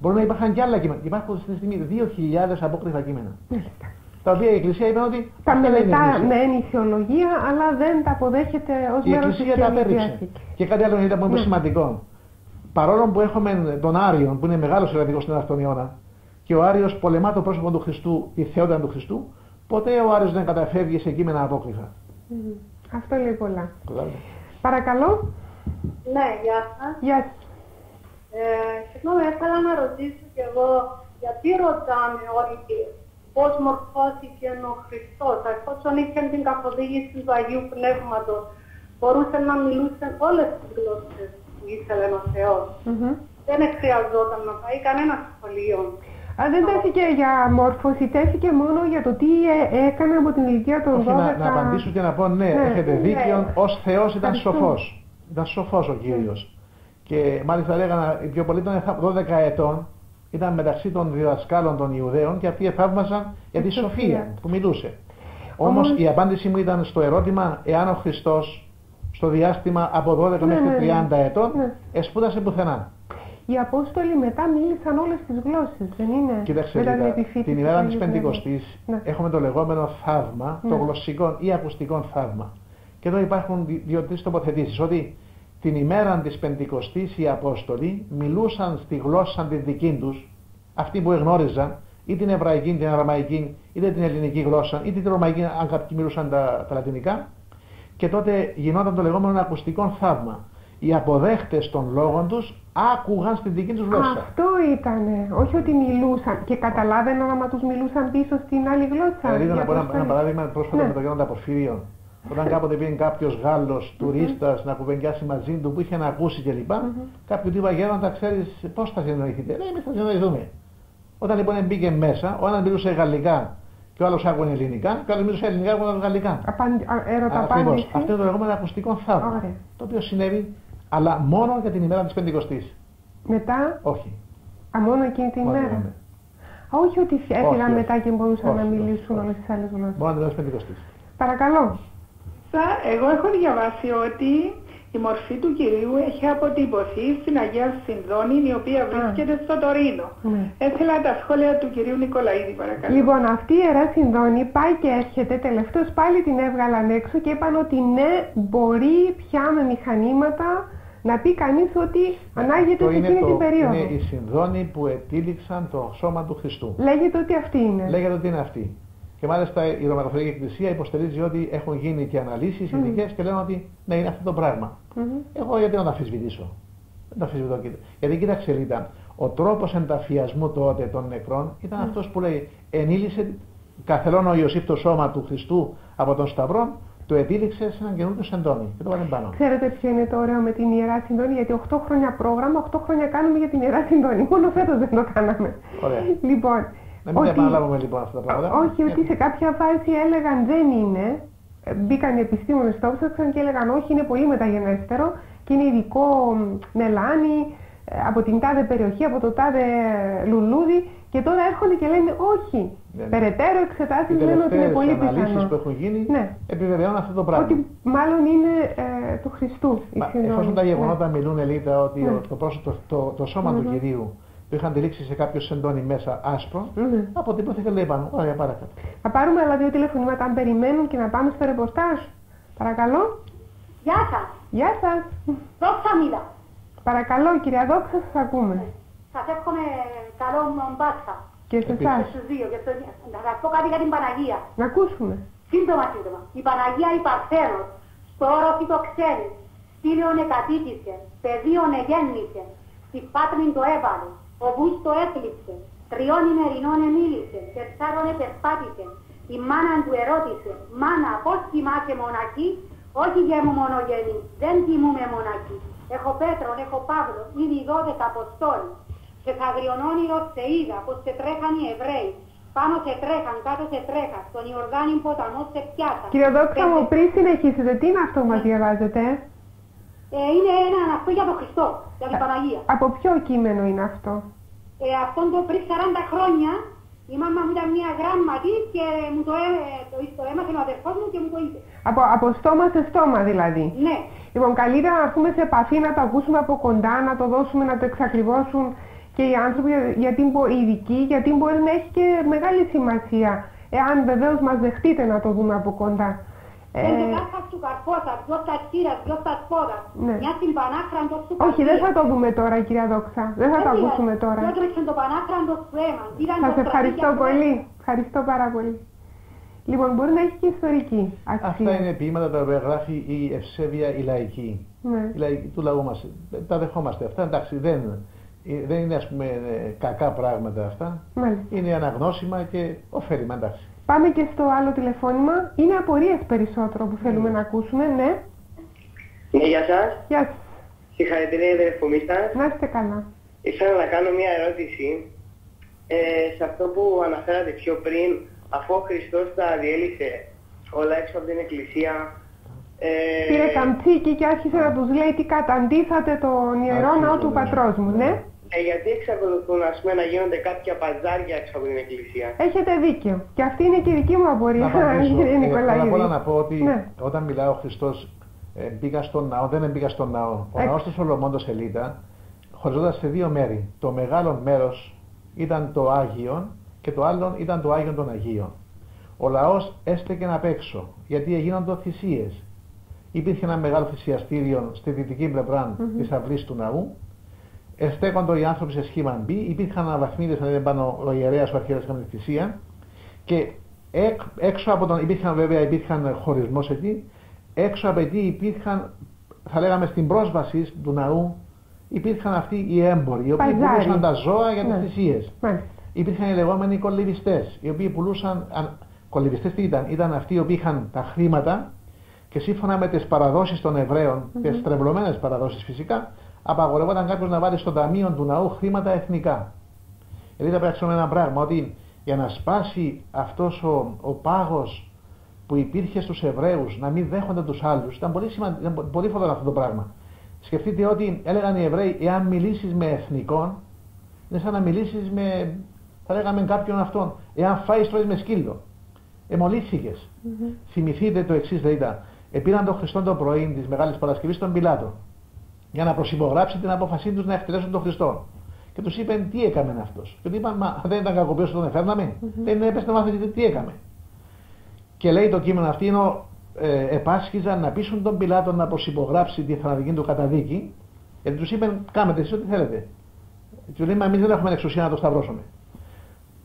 Μπορεί να υπάρχουν και άλλα κείμενα. Υπάρχουν στη στιγμή 2.000 απόκριφα κείμενα. Μάλιστα. Τα οποία η Εκκλησία είπε ότι Τα αυτά δεν είναι μελετά γνήσια. με ενηθιολογία, αλλά δεν τα αποδέχεται ως Η μέρος της Εκκλησία τα Καινής απέρριψε. Διαθήκης. Και κάτι άλλο είναι που είναι Ναι. σημαντικό. Παρόλο που έχουμε τον Άριον, που είναι μεγάλος ερευνητικό στην 8ο αιώνα, και ο Άριος πολεμά το πρόσωπο του Χριστού, τη θεότητα του Χριστού, ποτέ ο Άριος δεν καταφεύγει σε κείμενα απόκριφα. Μμμ. Αυτό λέει πολλά. Καταλάβετε. Παρακαλώ. Ναι, γεια σας. Γεια σας. Ε, συγγνώμη, ήθελα να ρωτήσω κι εγώ γιατί ρωτάμε όλοι και πώς μορφώθηκε ο Χριστός, εφόσον είχε την καθοδήγηση του Αγίου Πνεύματος, μπορούσε να μιλούσε όλες τις γλώσσες που ήθελε ο Θεός. Μμμ. Δεν χρειαζόταν να πάει κανένα σχολείο. Α, δεν τέθηκε για μόρφωση, τέθηκε μόνο για το τι ε, έκανε από την ηλικία των 12. Όχι, να, να απαντήσω και να πω ναι, Ναι, έχετε ναι. δίκιο, ως Θεός ήταν Ευχαριστώ. σοφός. Ήταν σοφός ο Κύριος. Και μάλιστα λέγανε, οι πιο πολλοί ήταν 12 ετών, ήταν μεταξύ των διδασκάλων των Ιουδαίων και αυτοί θαύμαζαν για τη Τη σοφία. σοφία που μιλούσε. Όμως Όμως- η απάντηση μου ήταν στο ερώτημα εάν ο Χριστός στο διάστημα από 12 Ναι, μέχρι ναι, ναι. 30 ετών Ναι. εσπούδασε πουθενά. Οι Απόστολοι μετά μίλησαν όλες τις γλώσσες, δεν είναι; Κοίταξε, μετά Λίτα, επifήτηση την ημέρα του της Αγίου Πεντηκοστής Ναι. έχουμε το λεγόμενο θαύμα, το Ναι. γλωσσικό ή ακουστικό θαύμα. Και εδώ υπάρχουν δυ- δύο-τρεις τοποθετήσεις, ότι την ημέρα της Πεντηκοστής οι Απόστολοι μιλούσαν στη γλώσσα τη δική τους, αυτή που εγνώριζαν, ή την εβραϊκή, την αραμαϊκή, είτε την ελληνική γλώσσα, είτε την ρωμαϊκή, αν κάποιοι μιλούσαν τα, τα λατινικά, και τότε γινόταν το λεγόμενο ακουστικό θαύμα. Οι αποδέχτες των λόγων τους άκουγαν στη δική τους γλώσσα. Αυτό ήτανε. Όχι ότι μιλούσαν και καταλάβαιναν άμα τους μιλούσαν πίσω στην άλλη γλώσσα. Ε, Ρίτα οι να πω ένα, Απόστολοι. ένα παράδειγμα πρόσφατα Ναι. με το γέροντα Πορφύριο. Όταν κάποτε πήγε κάποιος Γάλλος τουρίστας να κουβεντιάσει μαζί του που είχε να ακούσει κλπ. Κάποιοι του είπα γέροντα, ξέρεις πώς θα συνεννοηθείτε. Λέει, εμείς θα συνεννοηθούμε. Όταν λοιπόν μπήκε μέσα, ο ένας μιλούσε γαλλικά και ο άλλος άκουγε ελληνικά, και ο άλλος μιλούσε ελληνικά και ο άλλος γαλλικά. Απάντη- α, Ακριβώς. Ερωταπάντηση. Αυτό είναι το λεγόμενο ακουστικό θαύμα. Ωραία. Το οποίο συνέβη, αλλά μόνο για την ημέρα της Πεντηκοστής. Μετά, Όχι. α, μόνο εκείνη την Μόνο, ημέρα. ναι. Α, όχι ότι έφυγαν όχι. μετά και μπορούσαν Όχι, να όχι, μιλήσουν όχι. όλες τις άλλες γλώσσες. Μόνο την ημέρα της Πεντηκοστής. Παρακαλώ. Σα- Εγώ έχω διαβάσει ότι η μορφή του Κυρίου έχει αποτυπωθεί στην Αγία Συνδόνη η οποία βρίσκεται στο Τωρίνο. Ναι. Έθελα τα σχόλια του κυρίου Νικολαίδη παρακαλώ. Λοιπόν, αυτή η Ιερά Συνδόνη πάει και έρχεται, τελευταίως πάλι την έβγαλαν έξω και είπαν ότι ναι, μπορεί πια με μηχανήματα να πει κανείς ότι ανάγεται Το σε είναι, εκείνη το, την περίοδο. είναι η συνδόνη που ετήληξαν το σώμα του Χριστού. Λέγεται ότι αυτή είναι. Λέγεται ότι είναι αυτή. Και μάλιστα η Ρωμαϊκή Εκκλησία υποστηρίζει ότι έχουν γίνει και αναλύσεις ειδικές και λένε ότι ναι, είναι αυτό το πράγμα. Μμμ. Εγώ γιατί να το αμφισβητήσω. Δεν το αμφισβητώ. κοίτα. Γιατί κοίταξε Ρίτα, ο τρόπος ενταφιασμού τότε των νεκρών ήταν αυτός που λέει ενήλυσε καθελών ο Ιωσήφ το σώμα του Χριστού από τον Σταυρό, το ετήληξε σε έναν καινούριο σεντόνι και το βάλε πάνω. Ξέρετε ποιο είναι το ωραίο με την Ιερά Συνδόνη, γιατί 8 χρόνια πρόγραμμα, 8 χρόνια κάνουμε για την Ιερά Συνδόνη. Μόνο φέτος δεν το κάναμε. Ωραία. Λοιπόν, Να μην τα επαναλάβουμε λοιπόν αυτά τα πράγματα. όχι, ότι σε κάποια φάση έλεγαν δεν είναι. Ε, Μπήκαν οι επιστήμονες το ψάξαν και έλεγαν όχι, είναι πολύ μεταγενέστερο και είναι ειδικό μ, μελάνι ε, από την τάδε περιοχή, από το τάδε λουλούδι και τώρα έρχονται και λένε όχι. Ναι, ναι. Περαιτέρω Οι εξετάσεις λένε ότι είναι τελευταίες πολύ αναλύσεις πιθανό. που έχουν γίνει Ναι. επιβεβαιώνουν αυτό το πράγμα. Ότι μάλλον είναι ε, του Χριστού η Μα, συνδρόμη. εφόσον τα Ναι. γεγονότα μιλούν Ελίτα ότι Ναι. ο- το, πρόσωπο, το, το, το σώμα του Κυρίου το είχαν τυλίξει σε κάποιο σεντόνι μέσα άσπρο, Ναι. αποτυπώθηκε λέει πάνω. Ωραία, παρακάτω. Θα πάρουμε άλλα δύο τηλεφωνήματα αν περιμένουν και να πάμε στο ρεπορτάζ. Παρακαλώ. Γεια σας. Γεια σας. Δόξα μίλα. Παρακαλώ κυρία Δόξα, σας ακούμε. Σας εύχομαι καλό μου Πάσχα. Και σε Επίσης. εσάς. Και στους δύο. Και στο... Να σας πω κάτι για την Παναγία. Να ακούσουμε. Σύντομα, σύντομα. Η Παναγία η Παρθένος, στο όροφη το ξέρει, στήλιον εκατοίκησε, πεδίον εγέννησε, στη πάτριν το έβαλε, ο βούς το έκλειψε, τριών ημερινών εμίλησε, τεσσάρων επερπάτησε, η μάνα του ερώτησε, μάνα πώς κοιμάσαι μοναχή, όχι γε μου μονογενή, δεν κοιμούμε μοναχή. Έχω Πέτρον, έχω Παύλο, ήδη δώδεκα αποστόλοι. Σε θαγριον όνειρο σε είδα πως σε τρέχαν οι Εβραίοι. Πάνω σε τρέχαν, κάτω σε τρέχαν, στον Ιορδάνη ποταμό σε πιάσαν. Κύριε Δόξα μου, Πέντε- πριν συνεχίσετε, τι είναι αυτό που μας διαβάζετε. Ε, είναι ένα αυτό για τον Χριστό, για την Παναγία. Από ποιο κείμενο είναι αυτό; Ε, αυτόν το πριν 40 χρόνια η μάμα μου ήταν μια γράμματη και μου το, ε, το, το έμαθε ο αδερφός μου και μου το είπε. Από, από στόμα σε στόμα δηλαδή. Ναι, Λοιπόν, καλύτερα να έρθουμε σε επαφή, να το ακούσουμε από κοντά, να το δώσουμε, να το εξακριβώσουν και οι άνθρωποι, για- γιατί, μπο- οι ειδικοί, γιατί μπορεί να έχει και μεγάλη σημασία. Εάν βεβαίως μας δεχτείτε να το δούμε από κοντά. Ε, πέντε κάρτα του καρπόσα, δυο στα σκύρα, δυο στα σπόδα. Ναι. Μια στην πανάχραντο του όχι, δεν θα το δούμε τώρα, κυρία Δόξα. Δεν θα το ακούσουμε τώρα. Δυο τρέξαν το πανάχραντο του αίμα. Πήραν Σας το ευχαριστώ στρατή για πολύ. Ευχαριστώ πάρα πολύ. Λοιπόν, μπορεί να έχει και ιστορική αξία. Αυτά είναι ποίηματα τα οποία γράφει η ευσέβεια η λαϊκή. Ναι. Η λαϊκή του λαού μας. Τα δεχόμαστε αυτά. Εντάξει, δεν, ε, δεν είναι ας πούμε ε, κακά πράγματα αυτά. Μάλιστα. Είναι αναγνώσιμα και ωφέλιμα, εντάξει. Πάμε και στο άλλο τηλεφώνημα. Είναι απορίες περισσότερο που θέλουμε να ακούσουμε. Ναι. Ναι, γεια σας. Γεια σας. Συγχαρητήρια για την εφημίστα. Να είστε καλά. Ήθελα να κάνω μια ερώτηση. ε, σε αυτό που αναφέρατε πιο πριν, αφού ο Χριστός τα διέλυσε όλα έξω από την Εκκλησία, ε, Πήρε καμτσίκι και άρχισε να τους λέει τι καταντήσατε τον ιερό Άρχισε, ναό του ναι. πατρός μου, ναι. Ε, γιατί εξακολουθούν ας πούμε, να γίνονται κάποια παζάρια έξω από την Εκκλησία; Έχετε δίκιο. Και αυτή είναι και η δική μου απορία, Να απαντήσω. κύριε Ε, Νικολαίδη. Πρώτα απ' όλα να πω ότι Ναι. όταν μιλάω ο Χριστός ε, μπήκα στον ναό, δεν μπήκα στον ναό. Ο Έτσι. ναός του Σολομών το Σελίτα χωριζόταν σε δύο μέρη. Το μεγάλο μέρος ήταν το Άγιον και το άλλο ήταν το Άγιον των Αγίων. Ο λαός έστεκε απ' έξω γιατί έγιναν θυσίες. Υπήρχε ένα μεγάλο θυσιαστήριο στη δυτική πλευρά Μμμ. της αυλής του ναού. Εστέκονται οι άνθρωποι σε σχήμα μπει, υπήρχαν αναβαθμίδες αν ήταν πάνω ο ιερέας ο αρχαίος έκανε τη θυσία και εκ, έξω από τον, υπήρχαν βέβαια υπήρχαν χωρισμός εκεί, έξω από εκεί υπήρχαν, θα λέγαμε στην πρόσβαση του ναού, υπήρχαν αυτοί οι έμποροι, οι οποίοι Παζάρι. πουλούσαν τα ζώα για τις Ναι. θυσίες. Μάλιστα. Υπήρχαν οι λεγόμενοι κολυβιστές, οι οποίοι πουλούσαν, αν, κολυβιστές τι ήταν, ήταν αυτοί οι οποίοι είχαν τα χρήματα και σύμφωνα με τις παραδόσεις των Εβραίων, Μμμ. τις τρευλωμένες παραδόσεις φυσικά, απαγορευόταν κάποιος να βάλει στο ταμείο του ναού χρήματα εθνικά. Δηλαδή θα πρέπει να ξέρουμε ένα πράγμα, ότι για να σπάσει αυτός ο, ο πάγος που υπήρχε στους Εβραίους να μην δέχονται τους άλλους, ήταν πολύ, σημαντικό, ήταν πο- πολύ φοβερό αυτό το πράγμα. Σκεφτείτε ότι έλεγαν οι Εβραίοι, εάν μιλήσεις με εθνικών, είναι σαν να μιλήσεις με, θα λέγαμε κάποιον αυτόν, εάν φάεις τρώεις με σκύλο. Εμολύθηκες. Μμμ. Θυμηθείτε το εξής, δηλαδή. Επήραν τον Χριστό το πρωί της Μεγάλης Παρασκευής στον Πιλάτο για να προσυπογράψει την απόφασή τους να εκτελέσουν τον Χριστό. Και τους είπαν τι έκαμε αυτός. Και τους είπαν, Μα δεν ήταν κακοποιός τον εφέρναμε. Μμμ. Δεν έπεσε να μάθετε τι έκαμε. Και λέει το κείμενο αυτήνο, ε, επάσχιζαν να πείσουν τον Πιλάτο να προσυπογράψει τη θανατική του καταδίκη, γιατί τους είπαν, κάμετε εσείς ό,τι θέλετε. Και τους λέει, Μα εμείς δεν έχουμε εξουσία να το σταυρώσουμε.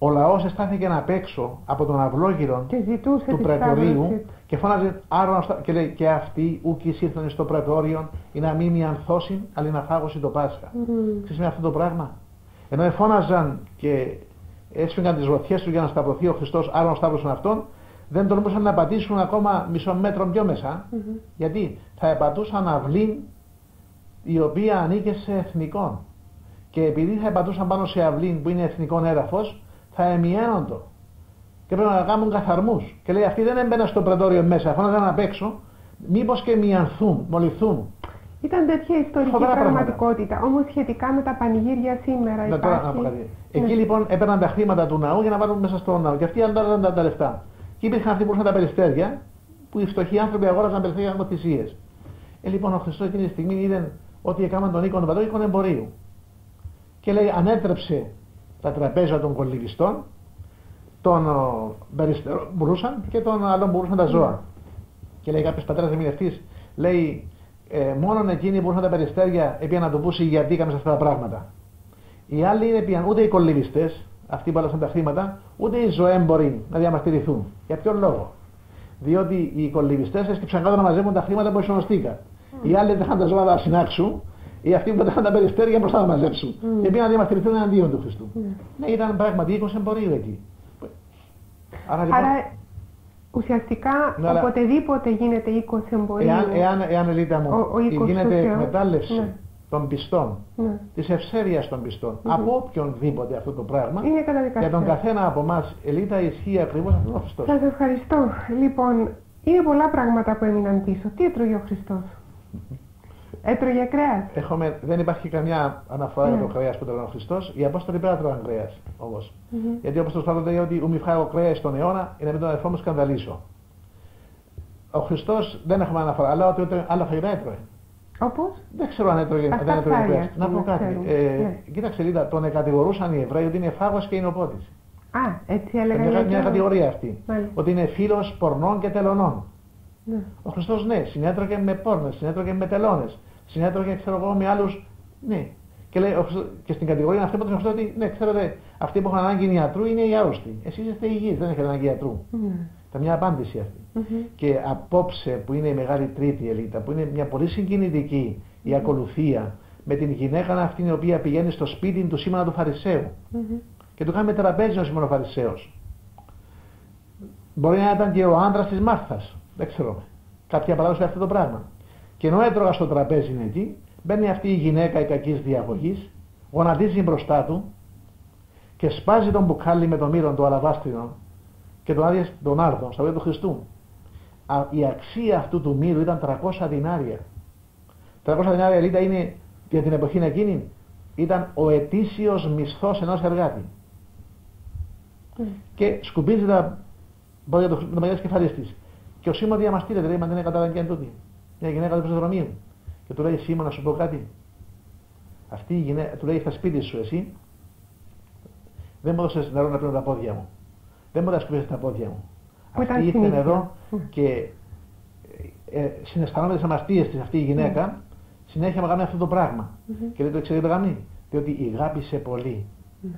Ο λαός αισθάνθηκε απ' έξω από τον αυλόγυρο Και ζητούσε του τη πρετορίου σταύρωση. και φώναζε άρον στα... και λέει και αυτοί ούκης ήρθαν στο πρετόριο ή να μην ανθώσει αλλά να φάγωση το Πάσχα. Μμμ. Ξέρεις με αυτό το πράγμα; Ενώ εφώναζαν και έσφυγαν τις βοθιές τους για να σταυρωθεί ο Χριστός, άρον σταύρωσαν αυτόν, δεν τολμούσαν να πατήσουν ακόμα μισό μέτρο πιο μέσα. Μμμ. Γιατί; Θα επατούσαν αυλή η οποία ανήκε σε εθνικών. Και επειδή θα επατούσαν πάνω σε αυλή που είναι εθνικών έδαφος, θα εμιαίνονται. Και πρέπει να κάνουν καθαρμούς. Και λέει αυτοί δεν έμπαιναν στο πρετόριο μέσα, φώναζαν απ' έξω, μήπως και μιανθούν, μολυθούν. Ήταν τέτοια ιστορική Φοβερά πράγματα. πραγματικότητα. Όμως σχετικά με τα πανηγύρια σήμερα Να τώρα να υπάρχει... πω κάτι. Ναι. Εκεί λοιπόν έπαιρναν τα χρήματα του ναού για να βάλουν μέσα στο ναό. Και αυτοί αντάλλαζαν τα, τα λεφτά. Και υπήρχαν αυτοί που είχαν τα περιστέρια, που οι φτωχοί άνθρωποι αγόραζαν περιστέρια από θυσίες. Ε, λοιπόν, ο Χριστός εκείνη τη στιγμή είδε ότι έκαναν τον οίκον πατρό, οίκον εμπορίου. Και λέει, ανέτρεψε τα τραπέζια των κολυβιστών, των ο, περιστερών που μπορούσαν και των άλλων που μπορούσαν τα ζώα. Και λέει κάποιος πατέρας ερμηνευτή, λέει, ε, μόνον εκείνοι που μπορούσαν τα περιστέρια έπιαν να το πούσει γιατί έκαμε σε αυτά τα πράγματα. Οι άλλοι είναι πιαν, ούτε οι κολυβιστέ, αυτοί που άλλασαν τα χρήματα, ούτε οι ζωέμποροι να διαμαρτυρηθούν. Για ποιον λόγο; Διότι οι κολυβιστέ έσκυψαν κάτω να μαζεύουν τα χρήματα που ισονοστήκα. Οι άλλοι δεν είχαν τα ζώα να συνάξουν, ή αυτοί που δεν είχαν τα περιστέρια μπροστά να μαζέψουν. Mm. Και πήγαν να διαμαρτυρηθούν εναντίον του Χριστού. Ναι. Ναι, ήταν πράγματι οίκο εμπορίου εκεί. Άρα λοιπόν, Άρα ουσιαστικά Ναι, αλλά- οποτεδήποτε γίνεται οίκος εμπορίου. εάν, εάν, εάν Ελίτα μου, Ο- ο οίκος του γίνεται Θεού. εκμετάλλευση Ναι. των πιστών, Ναι. της ευσέβειας των πιστών, Μμμ. από οποιονδήποτε αυτό το πράγμα, Είναι καταδικαστικό. για τον καθένα από εμάς, Ελίτα, ισχύει ακριβώς αυτό ο Χριστός. Σας ευχαριστώ. Λοιπόν, είναι πολλά πράγματα που έμειναν πίσω. Τι έτρωγε ο Χριστός; Έτρωγε κρέας. Έχουμε, δεν υπάρχει καμιά αναφορά Ναι. για το κρέα που τρώγε ο Χριστός. Οι Απόστολοι πέρα τρώγαν κρέα όμως. Μμμ. Γιατί όπω το Παύλος λέει ότι ου μη φάγω κρέας στον αιώνα, είναι με τον αδερφό μου σκανδαλίσω. Ο Χριστός δεν έχουμε αναφορά, αλλά ότι ότι άλλα φαγητά έτρωγε. Όπως; Δεν ξέρω αν έτρωγε, Αυτά δεν έτρωγε ψάρια, κρέας. ας Να πω πούμε, κάτι. ξέρουμε. Ε, Ναι. Κοίταξε, Λίτα, τον κατηγορούσαν οι Εβραίοι ότι είναι φάγος και εινοπότη. Α, έτσι έλεγαν. Μια, οι μια Εβραίοι. κατηγορία αυτή. Μάλιστα. Ότι είναι φίλος πορνών και τελωνών. Ναι. Ο Χριστός ναι, συνέτρωγε με πόρνες, συνέτρωγε με τελώνες, συνέτρωγε ξέρω εγώ με άλλους. Ναι. Και, λέει, ο Χριστός- και στην κατηγορία αυτή που τον Χριστό ότι ναι, ξέρετε, αυτοί που έχουν ανάγκη ιατρού είναι οι άρρωστοι. Εσείς είστε υγιείς, δεν έχετε ανάγκη ιατρού. Ναι. Ήταν μια απάντηση αυτή. Μμμ. Και απόψε που είναι η μεγάλη τρίτη ελίτα, που είναι μια πολύ συγκινητική η ακολουθία με την γυναίκα αυτή η οποία πηγαίνει στο σπίτι του σήμερα του Φαρισαίου Μμμ. και του κάνει τραπέζι ο Σίμωνο Φαρισαίος. Μπορεί να ήταν και ο άντρας της Μάρθας. Δεν ξέρω. Κάποια παράδοση αυτό το πράγμα. Και ενώ έτρωγα στο τραπέζι είναι εκεί, μπαίνει αυτή η γυναίκα η κακής διαγωγής, γονατίζει μπροστά του και σπάζει τον μπουκάλι με τον μύρον του αλαβάστρινο και τον, άδειε, τον άρδο στα του Χριστού. Α, η αξία αυτού του μύρου ήταν 300 δινάρια. 300 δινάρια λίτα είναι για την εποχή εκείνη ήταν ο ετήσιος μισθός ενός εργάτη. Mm. Και σκουπίζει τα πόδια του με το μεγαλύτερο κεφαλής της. Και ο Σίμων διαμαστήρεται, λέει, μα δεν είναι κατάλαβε τούτη. Μια γυναίκα του πεζοδρομίου. Και του λέει, Σίμων, να σου πω κάτι. Αυτή η γυναίκα, του λέει, στα σπίτι σου εσύ, δεν μου έδωσες νερό να πίνω τα πόδια μου. Δεν μου έδωσες τα πόδια μου. Που αυτή ήρθε εδώ και ε, ε, συναισθανόμαι τις αμαστίες της αυτή η γυναίκα, mm. συνέχεια με κάνει αυτό το πράγμα. Mm-hmm. Και δεν το ξέρει το γαμί. Διότι η αγάπησε πολύ. Mm.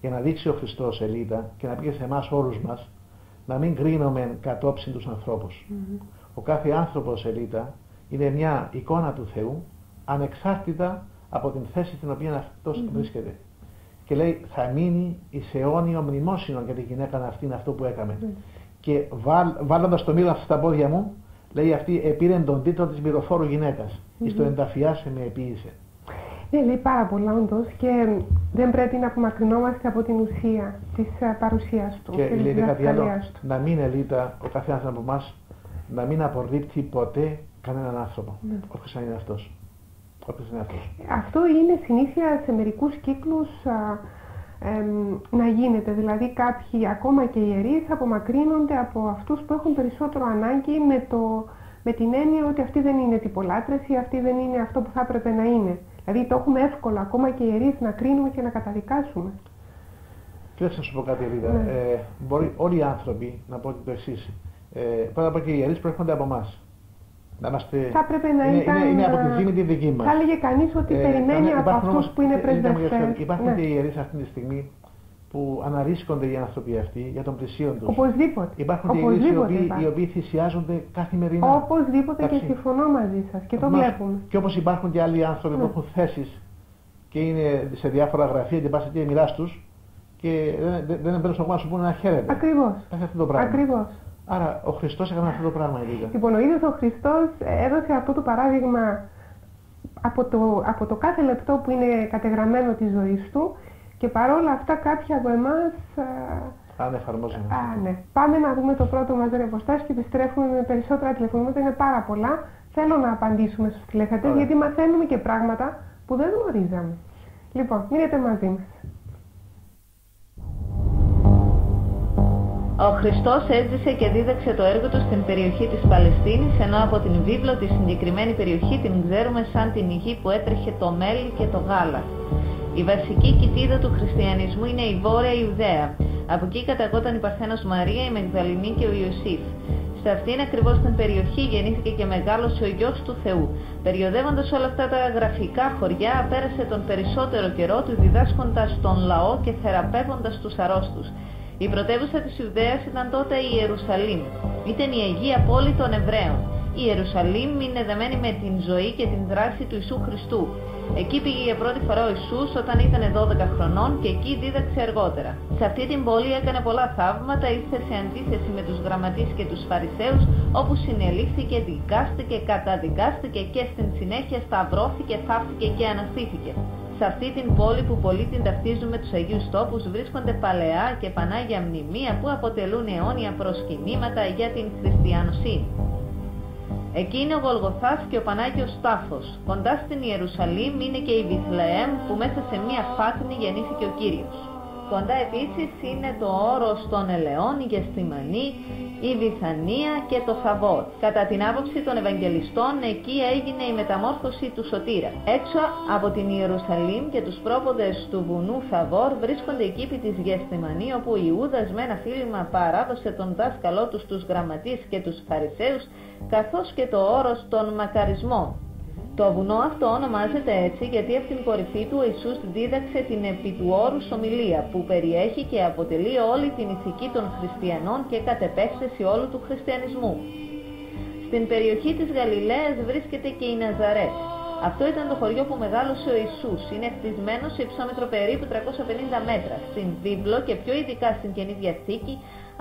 Για να δείξει ο Χριστός Ελίτα και να πει σε εμάς όλους μας να μην κρίνουμε κατόψιν τους ανθρώπους. Mm-hmm. Ο κάθε άνθρωπος Ελίτα είναι μια εικόνα του Θεού ανεξάρτητα από την θέση στην οποία αυτός mm-hmm. βρίσκεται και λέει θα μείνει εις αιώνιο μνημόσυνο για τη γυναίκα αυτή αυτό που έκαμε. Mm. Και βάλ, βάλλοντας το μήλο στα πόδια μου, λέει αυτή επήρε τον τίτλο της μυροφόρου γυναίκας. Mm -hmm. Εις το ενταφιάσε με επίησε. Ναι, λέει πάρα πολλά όντως και δεν πρέπει να απομακρυνόμαστε από την ουσία της ε, παρουσίας του. Και, και λέει κάτι άλλο, να μην ελίτα ο καθένας από εμάς να μην απορρίπτει ποτέ κανέναν άνθρωπο, mm. όποιος είναι αυτός. Αυτός είναι συνήθεια σε μερικούς κύκλους να γίνεται. Δηλαδή κάποιοι, ακόμα και οι ιερείς, απομακρύνονται από αυτούς που έχουν περισσότερο ανάγκη με, το, με την έννοια ότι αυτή δεν είναι τυπολάτρεση, αυτή δεν είναι αυτό που θα έπρεπε να είναι. Δηλαδή το έχουμε εύκολο ακόμα και οι ιερείς να κρίνουμε και να καταδικάσουμε. Και να σου πω κάτι, Ελίδα. Ναι. Ε, μπορεί όλοι οι άνθρωποι, να πω το εξής. Ε, πρώτα απ' όλα και οι ιερείς προέρχονται από εμάς. Να είμαστε... Θα έπρεπε να είναι, ήταν... Είναι, είναι από τη ζήμη τη δική μας. Θα έλεγε κανείς ότι ε, περιμένει από αυτούς που είναι πρεσβευτές. Υπάρχουν ναι. και ιερείς αυτή τη στιγμή που αναρίσκονται οι άνθρωποι αυτοί για τον πλησίον τους. Οπωσδήποτε. Υπάρχουν και ιερείς οι οποίοι, οι οποίοι θυσιάζονται καθημερινά. Οπωσδήποτε Εντάξει. και συμφωνώ μαζί σας και το βλέπουμε. Και όπως υπάρχουν και άλλοι άνθρωποι ναι. που έχουν θέσεις και είναι σε διάφορα γραφεία και πας και μιλάς τους και δεν, δεν μπαίνουν στο κόμμα να σου πούνε ένα χαίρετε. Ακριβώς. Ακριβώς. Άρα ο Χριστός έκανε αυτό το πράγμα, Ελίζα. Λοιπόν, ο ίδιος ο Χριστός έδωσε αυτό το παράδειγμα από το, από το κάθε λεπτό που είναι κατεγραμμένο της ζωής του και παρόλα αυτά κάποιοι από εμάς... Αν εφαρμόζουμε. Α, ναι. Πάμε να δούμε το πρώτο μας ρεπορτάζ και επιστρέφουμε με περισσότερα τηλεφωνήματα. Είναι πάρα πολλά. Θέλω να απαντήσουμε στους τηλεθετές γιατί μαθαίνουμε και πράγματα που δεν γνωρίζαμε. Λοιπόν, μείνετε μαζί μας. Ο Χριστός έζησε και δίδαξε το έργο του στην περιοχή της Παλαιστίνης, ενώ από την βίβλο της συγκεκριμένη περιοχή την ξέρουμε σαν την ηγή που έτρεχε το μέλι και το γάλα. Η βασική κοιτίδα του χριστιανισμού είναι η Βόρεια Ιουδαία. Από εκεί καταγόταν η Παρθένος Μαρία, η Μεγδαληνή και ο Ιωσήφ. Σε αυτήν ακριβώς την περιοχή γεννήθηκε και μεγάλωσε ο γιος του Θεού. Περιοδεύοντας όλα αυτά τα γραφικά χωριά, πέρασε τον περισσότερο καιρό του διδάσκοντας τον λαό και θεραπεύοντας τους αρρώστους. Η πρωτεύουσα της Ιουδαίας ήταν τότε η Ιερουσαλήμ. Ήταν η Αγία Πόλη των Εβραίων. Η Ιερουσαλήμ είναι δεμένη με την ζωή και την δράση του Ιησού Χριστού. Εκεί πήγε για πρώτη φορά ο Ιησούς όταν ήταν 12 χρονών και εκεί δίδαξε αργότερα. Σε αυτή την πόλη έκανε πολλά θαύματα, ήρθε σε αντίθεση με τους γραμματείς και τους φαρισαίους, όπου συνελήφθηκε, δικάστηκε, καταδικάστηκε και στην συνέχεια σταυρώθηκε, θαύτηκε και αναστήθηκε. Σε αυτή την πόλη που πολλοί την ταυτίζουν με τους Αγίους Τόπους βρίσκονται παλαιά και πανάγια μνημεία που αποτελούν αιώνια προσκυνήματα για την χριστιανοσύνη. Εκεί είναι ο Γολγοθάς και ο Πανάγιος Τάφος. Κοντά στην Ιερουσαλήμ είναι και η Βιθλεέμ που μέσα σε μία φάτνη γεννήθηκε ο Κύριος. Κοντά επίσης είναι το όρος των Ελαιών, η Γεστημανή, η Βιθανία και το Θαβόρ. Κατά την άποψη των Ευαγγελιστών, εκεί έγινε η μεταμόρφωση του Σωτήρα. Έξω από την Ιερουσαλήμ και τους πρόποδες του βουνού Θαβόρ βρίσκονται οι κήποι της Γεστημανή, όπου ο Ιούδας με ένα φίλημα παράδοσε τον δάσκαλό τους στους γραμματείς και τους φαρισαίους, καθώς και το όρος των μακαρισμών. Το βουνό αυτό ονομάζεται έτσι γιατί από την κορυφή του ο Ιησούς δίδαξε την επί του όρους ομιλία που περιέχει και αποτελεί όλη την ηθική των χριστιανών και κατ' επέκταση όλου του χριστιανισμού. Στην περιοχή της Γαλιλαίας βρίσκεται και η Ναζαρέτ. Αυτό ήταν το χωριό που μεγάλωσε ο Ιησούς. Είναι χτισμένο σε υψόμετρο περίπου 350 μέτρα. Στην βίβλο και πιο ειδικά στην Καινή Διαθήκη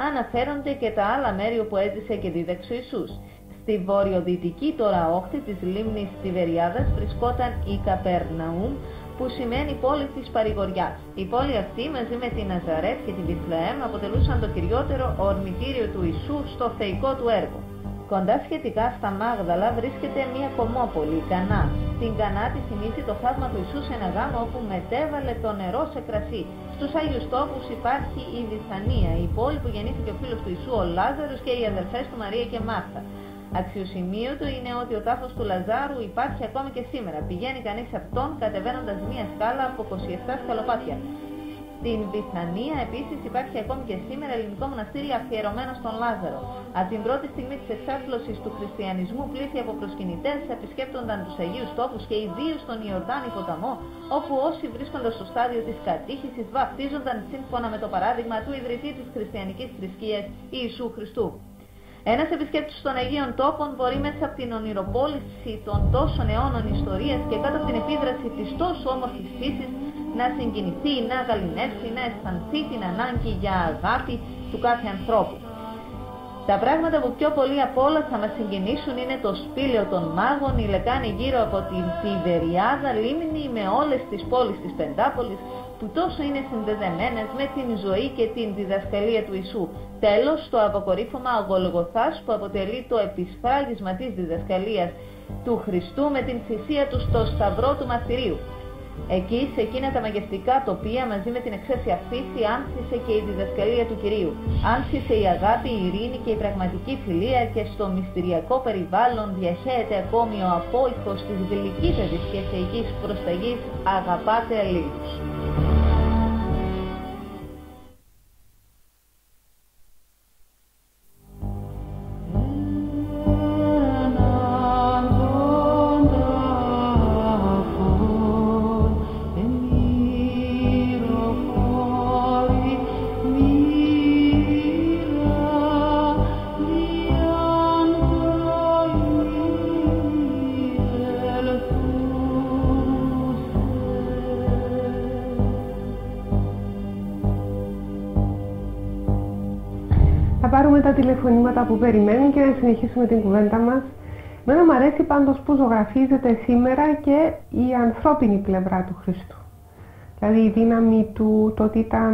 αναφέρονται και τα άλλα μέρη όπου έζησε και δίδαξε ο Ιησούς. Στη βορειοδυτική τώρα όχθη της λίμνης Τιβεριάδας βρισκόταν η Καπερναούμ που σημαίνει πόλη της παρηγοριάς. Η πόλη αυτή μαζί με την Ναζαρέτ και την Βιθλεέμ αποτελούσαν το κυριότερο ορμητήριο του Ιησού στο θεϊκό του έργο. Κοντά σχετικά στα Μάγδαλα βρίσκεται μια κομμόπολη, η Κανά. Στην Κανά τη θυμίζει το θαύμα του Ιησού σε ένα γάμο όπου μετέβαλε το νερό σε κρασί. Στους Άγιους Τόπους υπάρχει η Βιθανία, η πόλη που γεννήθηκε ο φίλος του Ιησού ο Λάζαρος και οι αδερφές του Μαρία και Μάρθα. Αξιοσημείωτο είναι ότι ο τάφος του Λαζάρου υπάρχει ακόμη και σήμερα. Πηγαίνει κανείς αυτόν κατεβαίνοντας μία σκάλα από 27 σκαλοπάτια. Στην Βιθανία επίσης υπάρχει ακόμη και σήμερα ελληνικό μοναστήρι αφιερωμένο στον Λάζαρο. Από την πρώτη στιγμή της εξάπλωσης του χριστιανισμού πλήθη από προσκυνητές επισκέπτονταν τους Αγίους τόπους και ιδίως τον Ιορδάνη ποταμό, όπου όσοι βρίσκονταν στο στάδιο της κατήχησης βαφτίζονταν σύμφωνα με το παράδειγμα του ιδρυτή της χριστιανικής θρησκείας Ιησού Χριστού. Ένας επισκέπτης των Αγίων Τόπων μπορεί μέσα από την ονειροπόληση των τόσων αιώνων ιστορίας και κάτω από την επίδραση της τόσο όμορφης φύσης να συγκινηθεί, να γαλινεύσει, να αισθανθεί την ανάγκη για αγάπη του κάθε ανθρώπου. Τα πράγματα που πιο πολύ απ' όλα θα μας συγκινήσουν είναι το σπήλαιο των μάγων, η λεκάνη γύρω από την Τιβεριάδα λίμνη με όλες τις πόλεις της Πεντάπολης που τόσο είναι συνδεδεμένες με την ζωή και την διδασκαλία του Ιησού. Τέλος, το αποκορύφωμα ο Γολγοθάς που αποτελεί το επισφράγισμα της διδασκαλίας του Χριστού με την θυσία του στο σταυρό του μαρτυρίου. Εκεί, σε εκείνα τα μαγευτικά τοπία, μαζί με την εξαίσια φύση, άνθησε και η διδασκαλία του Κυρίου. Άνθησε η αγάπη, η ειρήνη και η πραγματική φιλία και στο μυστηριακό περιβάλλον διαχέεται ακόμη ο απόϊχος της γλυκύτατης και θεϊκής προσταγής «Αγαπάτε αλλήλους». Που περιμένουν και να συνεχίσουμε την κουβέντα μας. Μένα μου αρέσει πάντως που ζωγραφίζεται σήμερα και η ανθρώπινη πλευρά του Χριστού. Δηλαδή η δύναμη του, το ότι ήταν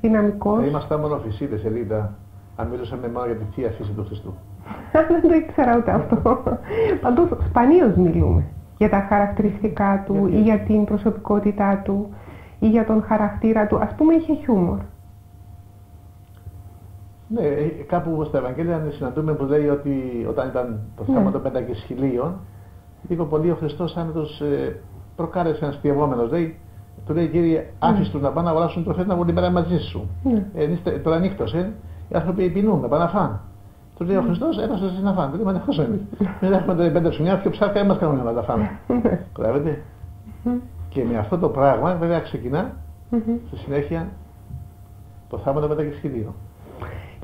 δυναμικός. Θα είμαστε μόνο φυσίτες, Ελίτα, αν μιλούσαμε μόνο για τη θεία φύση του Χριστού. Δεν το ήξερα ούτε αυτό. Πάντως σπανίως μιλούμε για τα χαρακτηριστικά του ή για την προσωπικότητά του ή για τον χαρακτήρα του. Ας πούμε είχε χιούμορ. Ναι, ε, κάπου στα Ευαγγέλια συναντούμε που λέει ότι όταν ήταν το θέμα ναι. των πέντα και σχηλίων, λίγο πολύ ο Χριστός άνετος ε, προκάλεσε ένας αστειευόμενος, λέει, του λέει κύριε άφησε τους να πάνε να αγοράσουν το φέτο να μέρα μαζί σου. Ναι. Ε, τώρα νύχτωσε, οι άνθρωποι πεινούν, να πάνε να φάνε. Του λέει ο Χριστός, έδωσε εσείς να φάνε. Του λέει, μα νεχώς εμείς. Μην έχουμε πέντε σουνιά και ψάρκα μας κάνουμε να τα φάμε. Καταλαβαίνετε. Και με αυτό το πράγμα βέβαια ξεκινά στη συνέχεια το θάμα των πέντα και σχηλίων.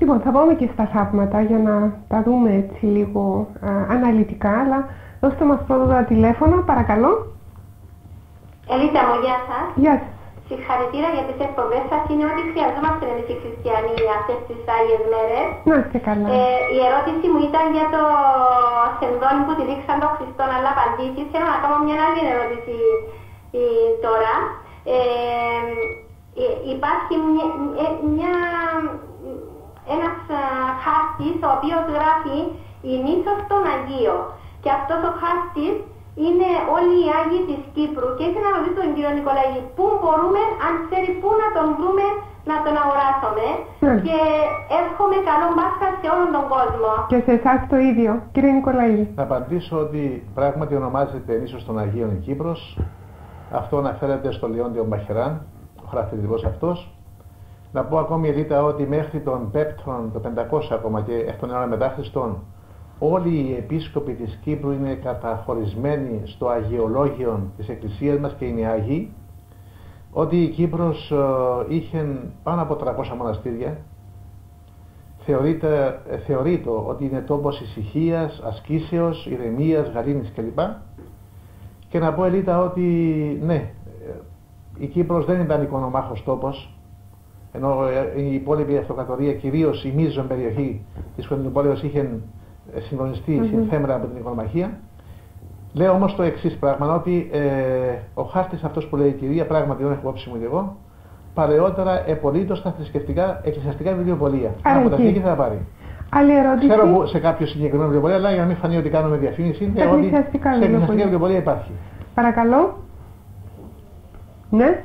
Λοιπόν, θα πάμε και στα θαύματα για να τα δούμε έτσι λίγο α, αναλυτικά, αλλά δώστε μας πρώτα τα τηλέφωνα, παρακαλώ. Ελίτα μου, γεια σας. Γεια σας. Συγχαρητήρια για τις εκπομπές σας. Είναι ότι χρειαζόμαστε εμείς οι χριστιανοί αυτές τις Άγιες μέρες. Να είστε καλά. Ε, η ερώτηση μου ήταν για το σενδόνι που τη δείξαν τον Χριστό, αλλά απαντήσεις. Θέλω να κάνω μια άλλη ερώτηση ε, τώρα. Ε, ε υπάρχει μια, ε, μια ένας χάρτης ο οποίος γράφει η νήσος των Αγίων. Και αυτός ο χάρτης είναι όλοι οι Άγιοι της Κύπρου. Και ήθελα να ρωτήσω τον κύριο Νικολαίδη, πού μπορούμε, αν ξέρει πού να τον βρούμε, να τον αγοράσουμε. Και εύχομαι καλό Πάσχα σε όλον τον κόσμο. Και σε εσάς το ίδιο, κύριε Νικολαίδη. Θα απαντήσω ότι πράγματι ονομάζεται νήσος των Αγίων η Κύπρος. Αυτό αναφέρεται στο Λιόντιο Μπαχεράν, ο χαρακτηριστικός αυτός. Να πω ακόμη Ελίτα ότι μέχρι τον 5ο, το 500 ακόμα και εκ των αιώνων μετά Χριστόν, όλοι οι επίσκοποι της Κύπρου είναι καταχωρισμένοι στο αγιολόγιο της Εκκλησίας μας και είναι Άγιοι, ότι η Κύπρος ε, είχε πάνω από 300 μοναστήρια, θεωρείται, ε, θεωρείται ότι είναι τόπος ησυχίας, ασκήσεως, ηρεμίας, γαλήνης κλπ. Και να πω Ελίτα ότι ναι, ε, η Κύπρος δεν ήταν οικονομάχος τόπος, ενώ ε, η υπόλοιπη αυτοκρατορία, κυρίως η μείζον περιοχή της Κωνσταντινούπολης, είχε ε, συγχρονιστεί mm -hmm. από την οικονομαχία. Λέω όμως το εξής πράγμα, ότι ε, ο χάρτης αυτός που λέει η κυρία, πράγματι δεν έχω υπόψη μου και εγώ, παλαιότερα επολύτως στα θρησκευτικά εκκλησιαστικά βιβλιοπολία. Άρα Από τα εκεί. εκεί θα πάρει. Άλλη ερώτηση. Ξέρω που σε κάποιο συγκεκριμένο βιβλιοπολία, αλλά για να μην φανεί ότι κάνουμε διαφήμιση, είναι Στα ότι εκκλησιαστικά σε εκκλησιαστικά βιβλιοπωλεία. βιβλιοπολία υπάρχει. Παρακαλώ. Ναι.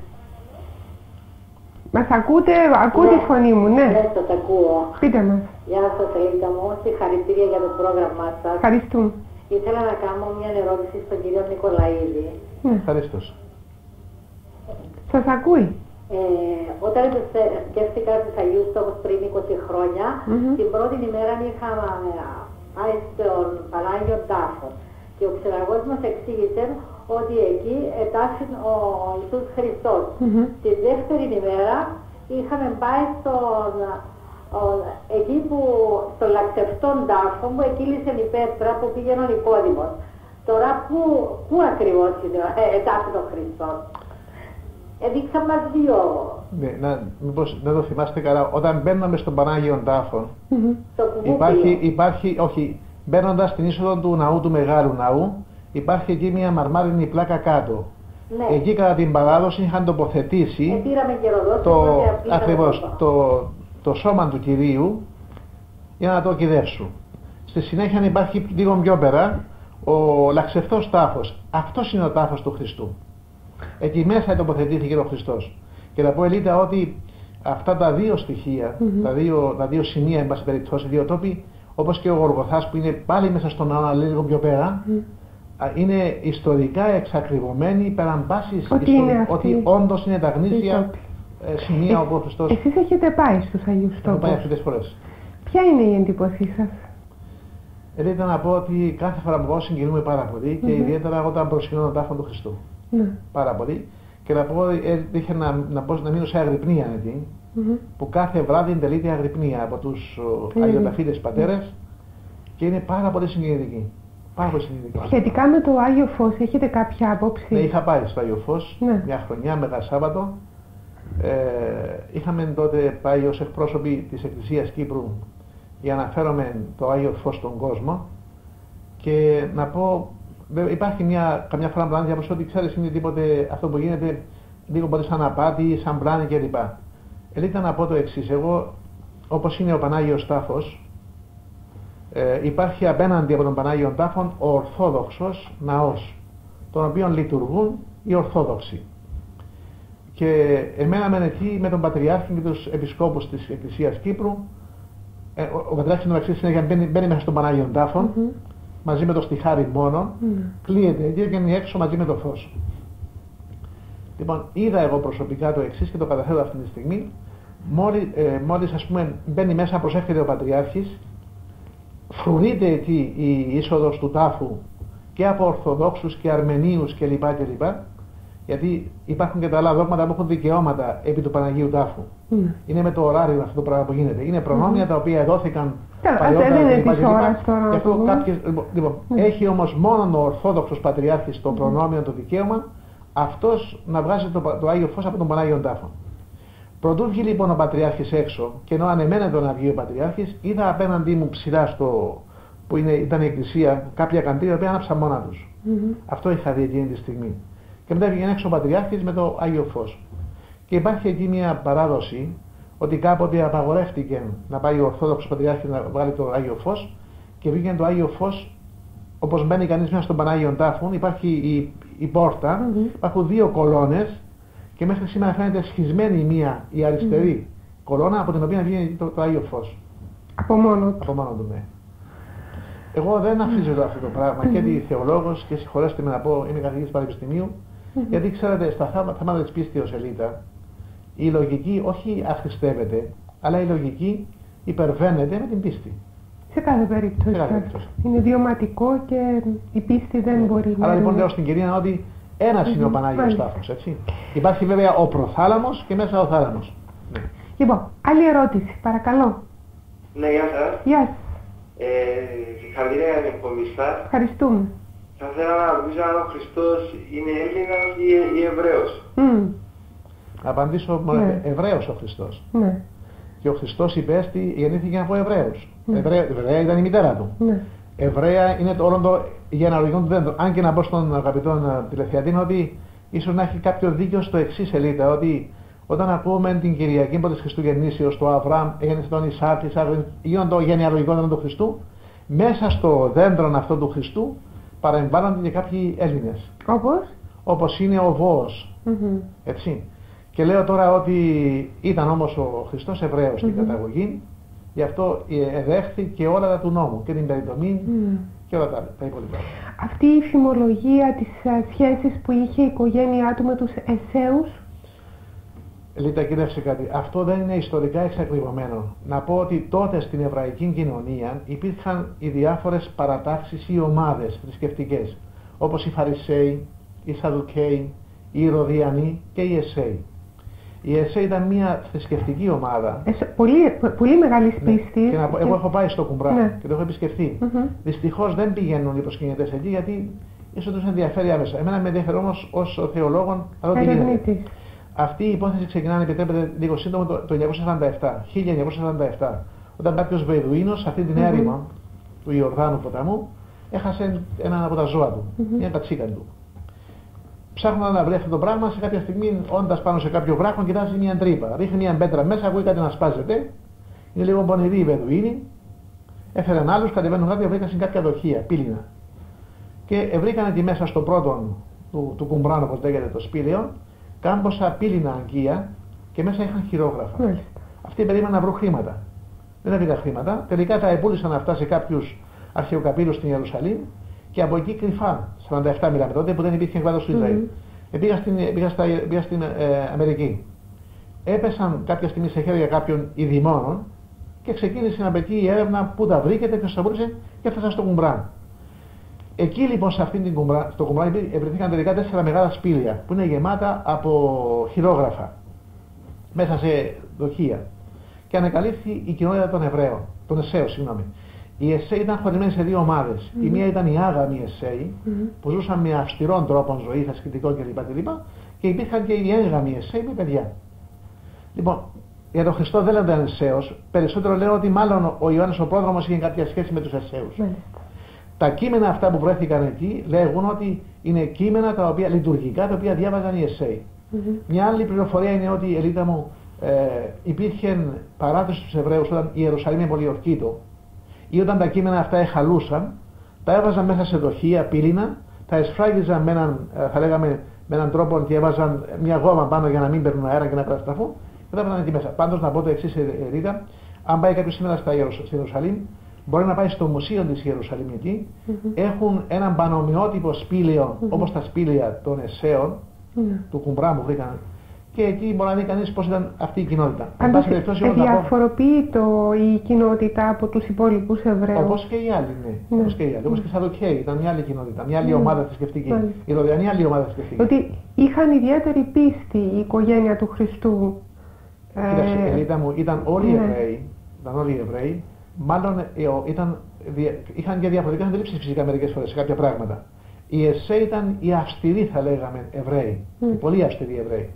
Μας ακούτε, ακούτε τη φωνή μου, ναι. Ναι, σας ακούω. Πείτε μας. Γεια σας, Ελίτα μου. Συγχαρητήρια για το πρόγραμμά σας. Ευχαριστούμε. Ήθελα να κάνω μια ερώτηση στον κύριο Νικολαίδη. Ναι. Ευχαριστώ. Σας ακούει. Ε, όταν επεστε- σκέφτηκα τους Αγίους Τόπους πριν 20 χρόνια, Μμμ. την πρώτη ημέρα είχα ε, πάει στον Πανάγιο Τάφο. Και ο ξεραγός μας εξήγησε ότι εκεί ετάφην ο Ιησούς Χριστός. Μμμ. Τη δεύτερη ημέρα είχαμε πάει στον, ο- εκεί που, στο λαξευτόν τάφο που εκείλησε η πέτρα που πήγαινε ο Νικόδημος. Τώρα πού, πού ακριβώς είναι ε, ετάφην ο Χριστός; Έδειξα μας δύο. Ναι, να, μήπως δεν το θυμάστε καλά, όταν μπαίναμε στον Πανάγιον Τάφο, Μμμ. Το κουβούπι. υπάρχει, υπάρχει, όχι, μπαίνοντας στην είσοδο του ναού, του Μεγάλου Ναού, υπάρχει εκεί μια μαρμάρινη πλάκα κάτω. Ναι. Εκεί κατά την παράδοση είχαν τοποθετήσει Ε, πήραμε καιροδόσεις, το, οπότε απλήρα ακριβώς, το το, το σώμα του Κυρίου για να το κυδεύσουν. Στη συνέχεια υπάρχει λίγο πιο πέρα ο λαξευτός τάφος. Αυτός είναι ο τάφος του Χριστού. Εκεί μέσα τοποθετήθηκε ο Χριστός. Και θα πω Ελίτα ότι αυτά τα δύο στοιχεία, Μμμ. τα, δύο, τα δύο σημεία, εν πάση περιπτώσει, δύο τόποι, όπως και ο Γοργοθάς που είναι πάλι μέσα στον ναό, αλλά λίγο πιο πέρα, Μμ. α, είναι ιστορικά εξακριβωμένοι πέραν πάσης Ότι ιστορι- είναι αυτοί ότι όντως είναι τα οι γνήσια τόποι. ε, σημεία όπου ο Χριστός Εσείς έχετε πάει στους Αγίους έχω πάει Τόπους; αρκετές φορές. Ποια είναι η εντύπωσή σας; Ελίτα να πω ότι κάθε φορά που πάω συγκινούμε πάρα πολύ και Μμμ. ιδιαίτερα όταν προσκυνώ τον τάφο του Χριστού. Ναι. Πάρα πολύ. Και να πω, ε, είχε να, να, πω, να μείνω σε αγρυπνία εκεί, Μμμ. που κάθε βράδυ τελείται αγρυπνία από τους ο, Μμμ. αγιοταφίτες πατέρες και είναι πάρα πολύ συγκινητική. Πάρα πολύ συγκινητική. Σχετικά με το Άγιο Φως, έχετε κάποια άποψη; Ναι, είχα πάει στο Άγιο Φως Ναι. μια χρονιά, Μεγάλο Σάββατο. Ε, είχαμε τότε πάει ως εκπρόσωποι της Εκκλησίας Κύπρου για να φέρουμε το Άγιο Φως στον κόσμο και να πω, βέβαια, υπάρχει μια, καμιά φορά που άνθρωπος ότι ξέρεις είναι τίποτε αυτό που γίνεται λίγο πολύ σαν απάτη, σαν πλάνη κλπ. Ελίτα να πω το εξής, εγώ όπως είναι ο Πανάγιος Τάφος, ε, υπάρχει απέναντι από τον Πανάγιο Τάφον ο Ορθόδοξος ναός, τον οποίο λειτουργούν οι Ορθόδοξοι. Και εμένα μεν εκεί με τον Πατριάρχη και τους Επισκόπους της Εκκλησίας Κύπρου, ε, ο, ο Πατριάρχης μεταξύ συνέχεια μπαίνει, μπαίνει μέσα στον Πανάγιο Τάφον, Μμμ. μαζί με το στιχάρι μόνο, Ναι. κλείεται εκεί και βγαίνει έξω μαζί με το φως. Λοιπόν, είδα εγώ προσωπικά το εξής και το καταθέτω αυτή τη στιγμή. Μόλι, ε, μόλις ας πούμε μπαίνει μέσα, προσεύχεται ο Πατριάρχης, φρουρείται εκεί η είσοδος του τάφου και από Ορθοδόξους και Αρμενίους κλπ. κλπ. Γιατί υπάρχουν και τα άλλα δόγματα που έχουν δικαιώματα επί του Παναγίου Τάφου. Ναι. Είναι με το ωράριο αυτό το πράγμα που γίνεται. Είναι προνόμια τα οποία δόθηκαν Καλά, παλιότερα δεν είναι κλπ. της κλπ. ώρας τώρα να Γι' αυτό το πούμε. κάποιες, λοιπόν, λοιπόν, Ναι. έχει όμως μόνο ο Ορθόδοξος Πατριάρχης το προνόμιο, το δικαίωμα, αυτός να βγάζει το, το Άγιο Φως από τον Πανάγιο Τάφο. Πρωτού βγει λοιπόν ο Πατριάρχης έξω και ενώ ανεμένεται να βγει ο Πατριάρχης, είδα απέναντί μου ψηλά στο, που είναι, ήταν η εκκλησία, κάποια καντήρια που άναψαν μόνα τους. Μμμ. Αυτό είχα δει εκείνη τη στιγμή. Και μετά βγαίνει έξω ο Πατριάρχης με το Άγιο Φως. Και υπάρχει εκεί μια παράδοση ότι κάποτε απαγορεύτηκε να πάει ο Ορθόδοξος Πατριάρχης να βγάλει το Άγιο Φως και βγήκε το Άγιο Φως όπως μπαίνει κανείς μέσα στον Πανάγιον Τάφων, υπάρχει η, η πόρτα, Μμμ. υπάρχουν δύο κολόνες και μέχρι σήμερα φαίνεται σχισμένη η μία, η αριστερή κολόνα από την οποία βγαίνει το, το Άγιο Φως. Από μόνο του. Από μόνο του, ναι. Εγώ δεν αφήσω αυτό το πράγμα και τη θεολόγος και συγχωρέστε με να πω, είμαι καθηγητής πανεπιστημίου, γιατί ξέρετε, στα θάμα- θέματα της πίστης Ελίτα, η λογική όχι αχρηστεύεται, αλλά η λογική υπερβαίνεται με την πίστη. Σε κάθε περίπτωση. Σε κάθε περίπτωση. Είναι βιωματικό και η πίστη δεν μπορεί να Άρα λοιπόν είναι- λέω στην κυρία ότι ένας είναι ο Μμμ, Πανάγιος μάλιστα. Τάφος, έτσι. Υπάρχει βέβαια ο προθάλαμος και μέσα ο θάλαμος. Ναι. Λοιπόν, άλλη ερώτηση, παρακαλώ. Ναι, γεια σας. Γεια σας. Ε, συγχαρητήρια για την εκπομπή σας. Ευχαριστούμε. Θα ήθελα να ρωτήσω αν ο Χριστός είναι Έλληνας ή, ή Εβραίος. Μμ, Να απαντήσω Ναι. ναι. Εβραίος ο Χριστός. ναι, Και ο Χριστός υπέστη, γεννήθηκε από Εβραίους. Ναι. Εβραία, Εβραία ήταν η μητέρα του. ναι. Εβραία είναι το όλο το γενεαλογικό του δέντρο. Αν και να πω στον αγαπητό ε, τηλεθεατή ότι ίσως να έχει κάποιο δίκιο στο εξής σελίδα, ότι όταν ακούμε την Κυριακή από τη Χριστουγεννήσεως, το Αβραάμ έγινε στον Ισάκ, γίνονται το γενεαλογικό δέντρο του Χριστού, μέσα στο δέντρο αυτό του Χριστού παρεμβάλλονται και κάποιοι Έλληνες. Όπως; Όπως είναι ο Βόος. Έτσι. Και λέω τώρα ότι ήταν όμως ο Χριστός Εβραίος στην καταγωγή, γι' αυτό εδέχθη και όλα τα του νόμου και την περιτομή και όλα τα, τα υπόλοιπα. Αυτή η φημολογία της σχέσης που είχε η οικογένειά του με τους Εσέους Λίτα, κοίταξε κάτι. Αυτό δεν είναι ιστορικά εξακριβωμένο. Να πω ότι τότε στην εβραϊκή κοινωνία υπήρχαν οι διάφορες παρατάξεις ή ομάδες θρησκευτικές, όπως οι Φαρισαίοι, οι Σαδουκαίοι, οι Ηρωδιανοί και οι Εσέοι. Η Εσέοι ήταν μια θρησκευτική ομάδα. Ε, πολύ, πολύ μεγάλη ναι. πίστη. Και να πω, εγώ έχω πάει στο Κουμπρά Ναι. και το έχω επισκεφθεί. Μμμ. Δυστυχώς δεν πηγαίνουν οι προσκυνητές εκεί γιατί ίσως τους ενδιαφέρει άμεσα. Εμένα με ενδιαφέρει όμως ως θεολόγων να δω τι γίνεται. Ερευνήτης. Αυτή η υπόθεση ξεκινά, αν επιτρέπετε, λίγο σύντομα το, το 1947. 1947. Όταν κάποιος Βεδουίνος σε αυτή την Μμμ. έρημο του Ιορδάνου ποταμού έχασε έναν από τα ζώα του, Μμμ. μια κατσίκα του. Ψάχνοντα να βρει αυτό το πράγμα, σε κάποια στιγμή, όντας πάνω σε κάποιο βράχο, κοιτάζει μια τρύπα. Ρίχνει μια πέτρα μέσα, ακούει κάτι να σπάζεται. Είναι λίγο πονηρή η Βεδουίνη. Έφεραν άλλου, κατεβαίνουν κάτω και βρήκαν σε κάποια δοχεία, πύληνα. Και βρήκαν εκεί μέσα στο πρώτο του, του κουμπράνου, όπως λέγεται το σπήλαιο, κάμποσα πύληνα αγκία και μέσα είχαν χειρόγραφα. Μάλιστα. Αυτοί περίμεναν να βρουν χρήματα. Δεν έβγαλαν χρήματα. Τελικά τα επούλησαν αυτά σε κάποιους αρχαιοκαπήλους στην Ιερουσαλήμ και από εκεί κρυφά, 47 μιλάμε τότε που δεν υπήρχε εκβάθο του Ισραήλ. Μμμ. Ε, Πήγα στην, πήγα στα, πήγα στην ε, Αμερική. Έπεσαν κάποια στιγμή σε χέρια κάποιων ειδημόνων και ξεκίνησε από εκεί η έρευνα που τα βρήκε, ποιος τα βρήκε και έφτασαν στο Κουμπράν. Εκεί λοιπόν σε αυτήν την κουμπρά, στο κουμπρά βρεθήκαν τελικά τέσσερα μεγάλα σπήλια που είναι γεμάτα από χειρόγραφα μέσα σε δοχεία. Και ανακαλύφθη η κοινότητα των Εβραίων, των Εσέων, συγγνώμη. Οι Εσέοι ήταν χωρισμένοι σε δύο ομάδες. Η μία ήταν οι άγαμοι Εσέοι, Μμμ. που ζούσαν με αυστηρών τρόπων ζωή, ασκητικό κλπ. κλπ. Και υπήρχαν και οι έγγαμοι Εσέοι με παιδιά. Λοιπόν, για τον Χριστό δεν λέγονταν Εσέο, περισσότερο λέω ότι μάλλον ο Ιωάννης ο πρόδρομος είχε κάποια σχέση με τους Εσέους. Μάλιστα. Τα κείμενα αυτά που βρέθηκαν εκεί λέγουν ότι είναι κείμενα τα οποία, λειτουργικά τα οποία διάβαζαν οι Εσέοι. Μμμ. Μια άλλη πληροφορία είναι ότι η Ελίτα μου ε, υπήρχε παράδοση στους Εβραίους όταν η Ιερουσαλήμ πολιορκήτο ή όταν τα κείμενα αυτά εχαλούσαν, τα έβαζαν μέσα σε δοχεία, πύληνα, τα εσφράγιζαν με έναν, ε, θα λέγαμε, με έναν τρόπο και έβαζαν μια γόμα πάνω για να μην παίρνουν αέρα και να καταστραφούν και τα έβαζαν εκεί μέσα. Πάντως να πω το εξής Ελίτα, αν πάει κάποιος σήμερα στα Ιερουσ- στη Ιερουσαλήμ, μπορεί να πάει στο μουσείο της Ιερουσαλήμ εκεί, Μμμ. έχουν έναν πανομοιότυπο σπήλαιο, Μμμ. όπως τα σπήλαια των Εσέων, Ναι. του Κουμπρά που βρήκαν. Και εκεί μπορεί να δει κανείς πώς ήταν αυτή η κοινότητα. Εν Πάντως, πάση περιπτώσει, όμως να πω, διαφοροποιεί το, η κοινότητα από τους υπόλοιπους Εβραίους. όπως και οι άλλοι, ναι. Ναι. Όπως και οι άλλοι. Όπως και οι Σαδοκαίοι, ήταν μια άλλη κοινότητα, μια άλλη Ναι. ομάδα θρησκευτική. Μάλιστα. Η Ροδιανή άλλη ομάδα θρησκευτική. Ότι είχαν ιδιαίτερη πίστη η οικογένεια του Χριστού. Κοίταξε, Ε, Ελίτα μου, ήταν όλοι οι ναι. Εβραίοι, ήταν όλοι οι Εβραίοι, μάλλον ε, ο- ήταν, δια- είχαν και διαφορετικές αντιλήψεις φυσικά μερικές φορές σε κάποια πράγματα. Οι Εσέ ήταν οι αυστηροί θα λέγαμε Εβραίοι, Μμ. οι πολύ αυστηροί Εβραίοι.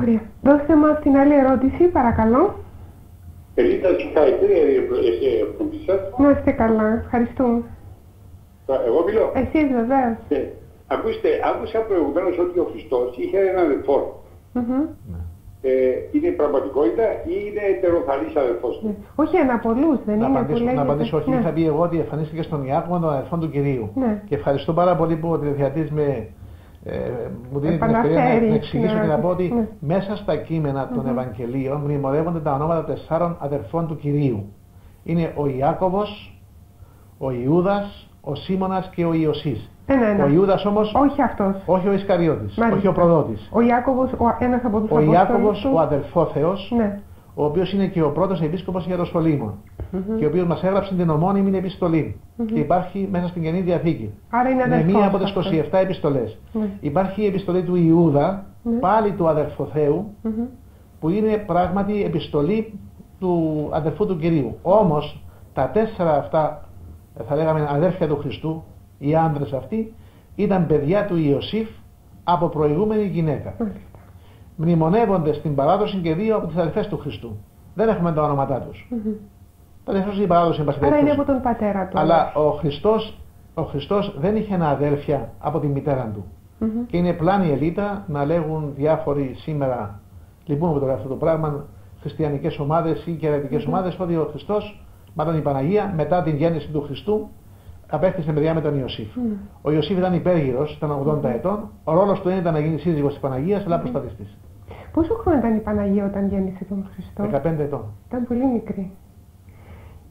Ωραία. Δώστε μας την άλλη ερώτηση, παρακαλώ. Ελίτα, συγχαρητήρια εσύ εκπομπή σας. Να είστε καλά. Ευχαριστούμε. Εγώ μιλώ; Εσείς βεβαίως. Ε, ακούστε, άκουσα προηγουμένως ότι ο Χριστός είχε έναν αδελφό. Μμμ. Ε, είναι πραγματικότητα ή είναι ετεροθαλής αδελφός; Του. Ναι. Όχι ένα πολλούς, δεν Να είναι απαντήσω, που να λέγεται. απαντήσω όχι, Ναι. είχα πει εγώ ότι εμφανίστηκε στον Ιάκωβο τον αδελφόν του Κυρίου. Ναι. Και ευχαριστώ πάρα πολύ που ο τηλεθεατής με, ε, μου δίνει την Επαναφέρει ευκαιρία να, να την εξηγήσω και να πω ότι ερώτηση. Ναι. μέσα στα κείμενα των Ευαγγελίων μνημονεύονται τα ονόματα τεσσάρων αδερφών του Κυρίου. Είναι ο Ιάκωβος, ο Ιούδας, ο Σίμωνας και ο Ιωσής. Ένα, ένα. Ο Ιούδας όμως, Όχι αυτός. όχι ο Ισκαριώτης, Μάλιστα. όχι ο προδότης. Ο Ιάκωβος, ο, ένας από τους Ο Αποστόλους Ιάκωβος, του. ο αδερφόθεος, Ναι. Ο οποίος είναι και ο πρώτος επίσκοπος Ιεροσολύμων Μμμ. και ο οποίος μας έγραψε την ομώνυμη επιστολή Μμμ. και υπάρχει μέσα στην Καινή Διαθήκη. Άρα είναι Είναι αδερφός μία από τις αυτός. 27 επιστολές. Ναι. Υπάρχει η επιστολή του Ιούδα, Ναι. πάλι του αδερφοθέου, Μμμ. που είναι πράγματι επιστολή του αδερφού του Κυρίου. Όμως τα τέσσερα αυτά, θα λέγαμε αδέρφια του Χριστού, οι άνδρες αυτοί, ήταν παιδιά του Ιωσήφ από προηγούμενη γυναίκα. Μάλιστα. Μνημονεύονται στην παράδοση και δύο από τις αδερφές του Χριστού. Δεν έχουμε τα ονόματά τους. Μμμ. Παραδείγματο η παράδοσης εν πάση Άρα είναι περιπτώσει. από τον πατέρα του. Αλλά ο Χριστός, ο Χριστός δεν είχε ένα αδέλφια από τη μητέρα του. Μμμ. Και είναι πλάνη ελίτα να λέγουν διάφοροι σήμερα, λυπούμε που το λέω αυτό το πράγμα, χριστιανικές ομάδες ή κερατικές ομάδες, ότι ο Χριστός, μάλλον η Παναγία, μετά την γέννηση του Χριστού, απέκτησε παιδιά με τον Ιωσήφ. Μμ. Ο Ιωσήφ ήταν υπέργυρος, ήταν 80 ετών, ο ρόλος του δεν ήταν να γίνει σύζυγος της Παναγίας, αλλά προστατιστής. Πόσο χρόνο ήταν η Παναγία όταν γέννησε τον Χριστό; 15 ετών. Ήταν πολύ μικρή.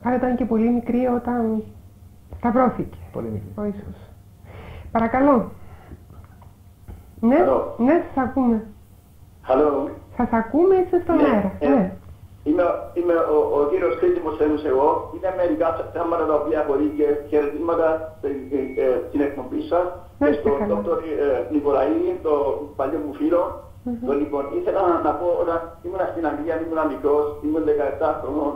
Άρα ήταν και πολύ μικρή όταν σταυρώθηκε Πολύ μικρή. ο Ιησούς. Παρακαλώ. Ναι, Hello. ναι, σας ακούμε. Hello. Σας ακούμε, είστε στον Ναι, αέρα. ε, Ναι. Είμαι, είμαι ο, ο κύριος Κρήτημος Ένους εγώ. Είναι μερικά θέματα τα οποία χωρί και χαιρετήματα ε, ε, ε, στην εκπομπή σας Να και είστε στον καλά. Δ. Νικολαίδη, το παλιό μου φίλο. Μμμ. Το, λοιπόν, ήθελα να, να πω όταν ήμουν στην Αγγλία, ήμουν μικρός, ήμουν 17 χρονών.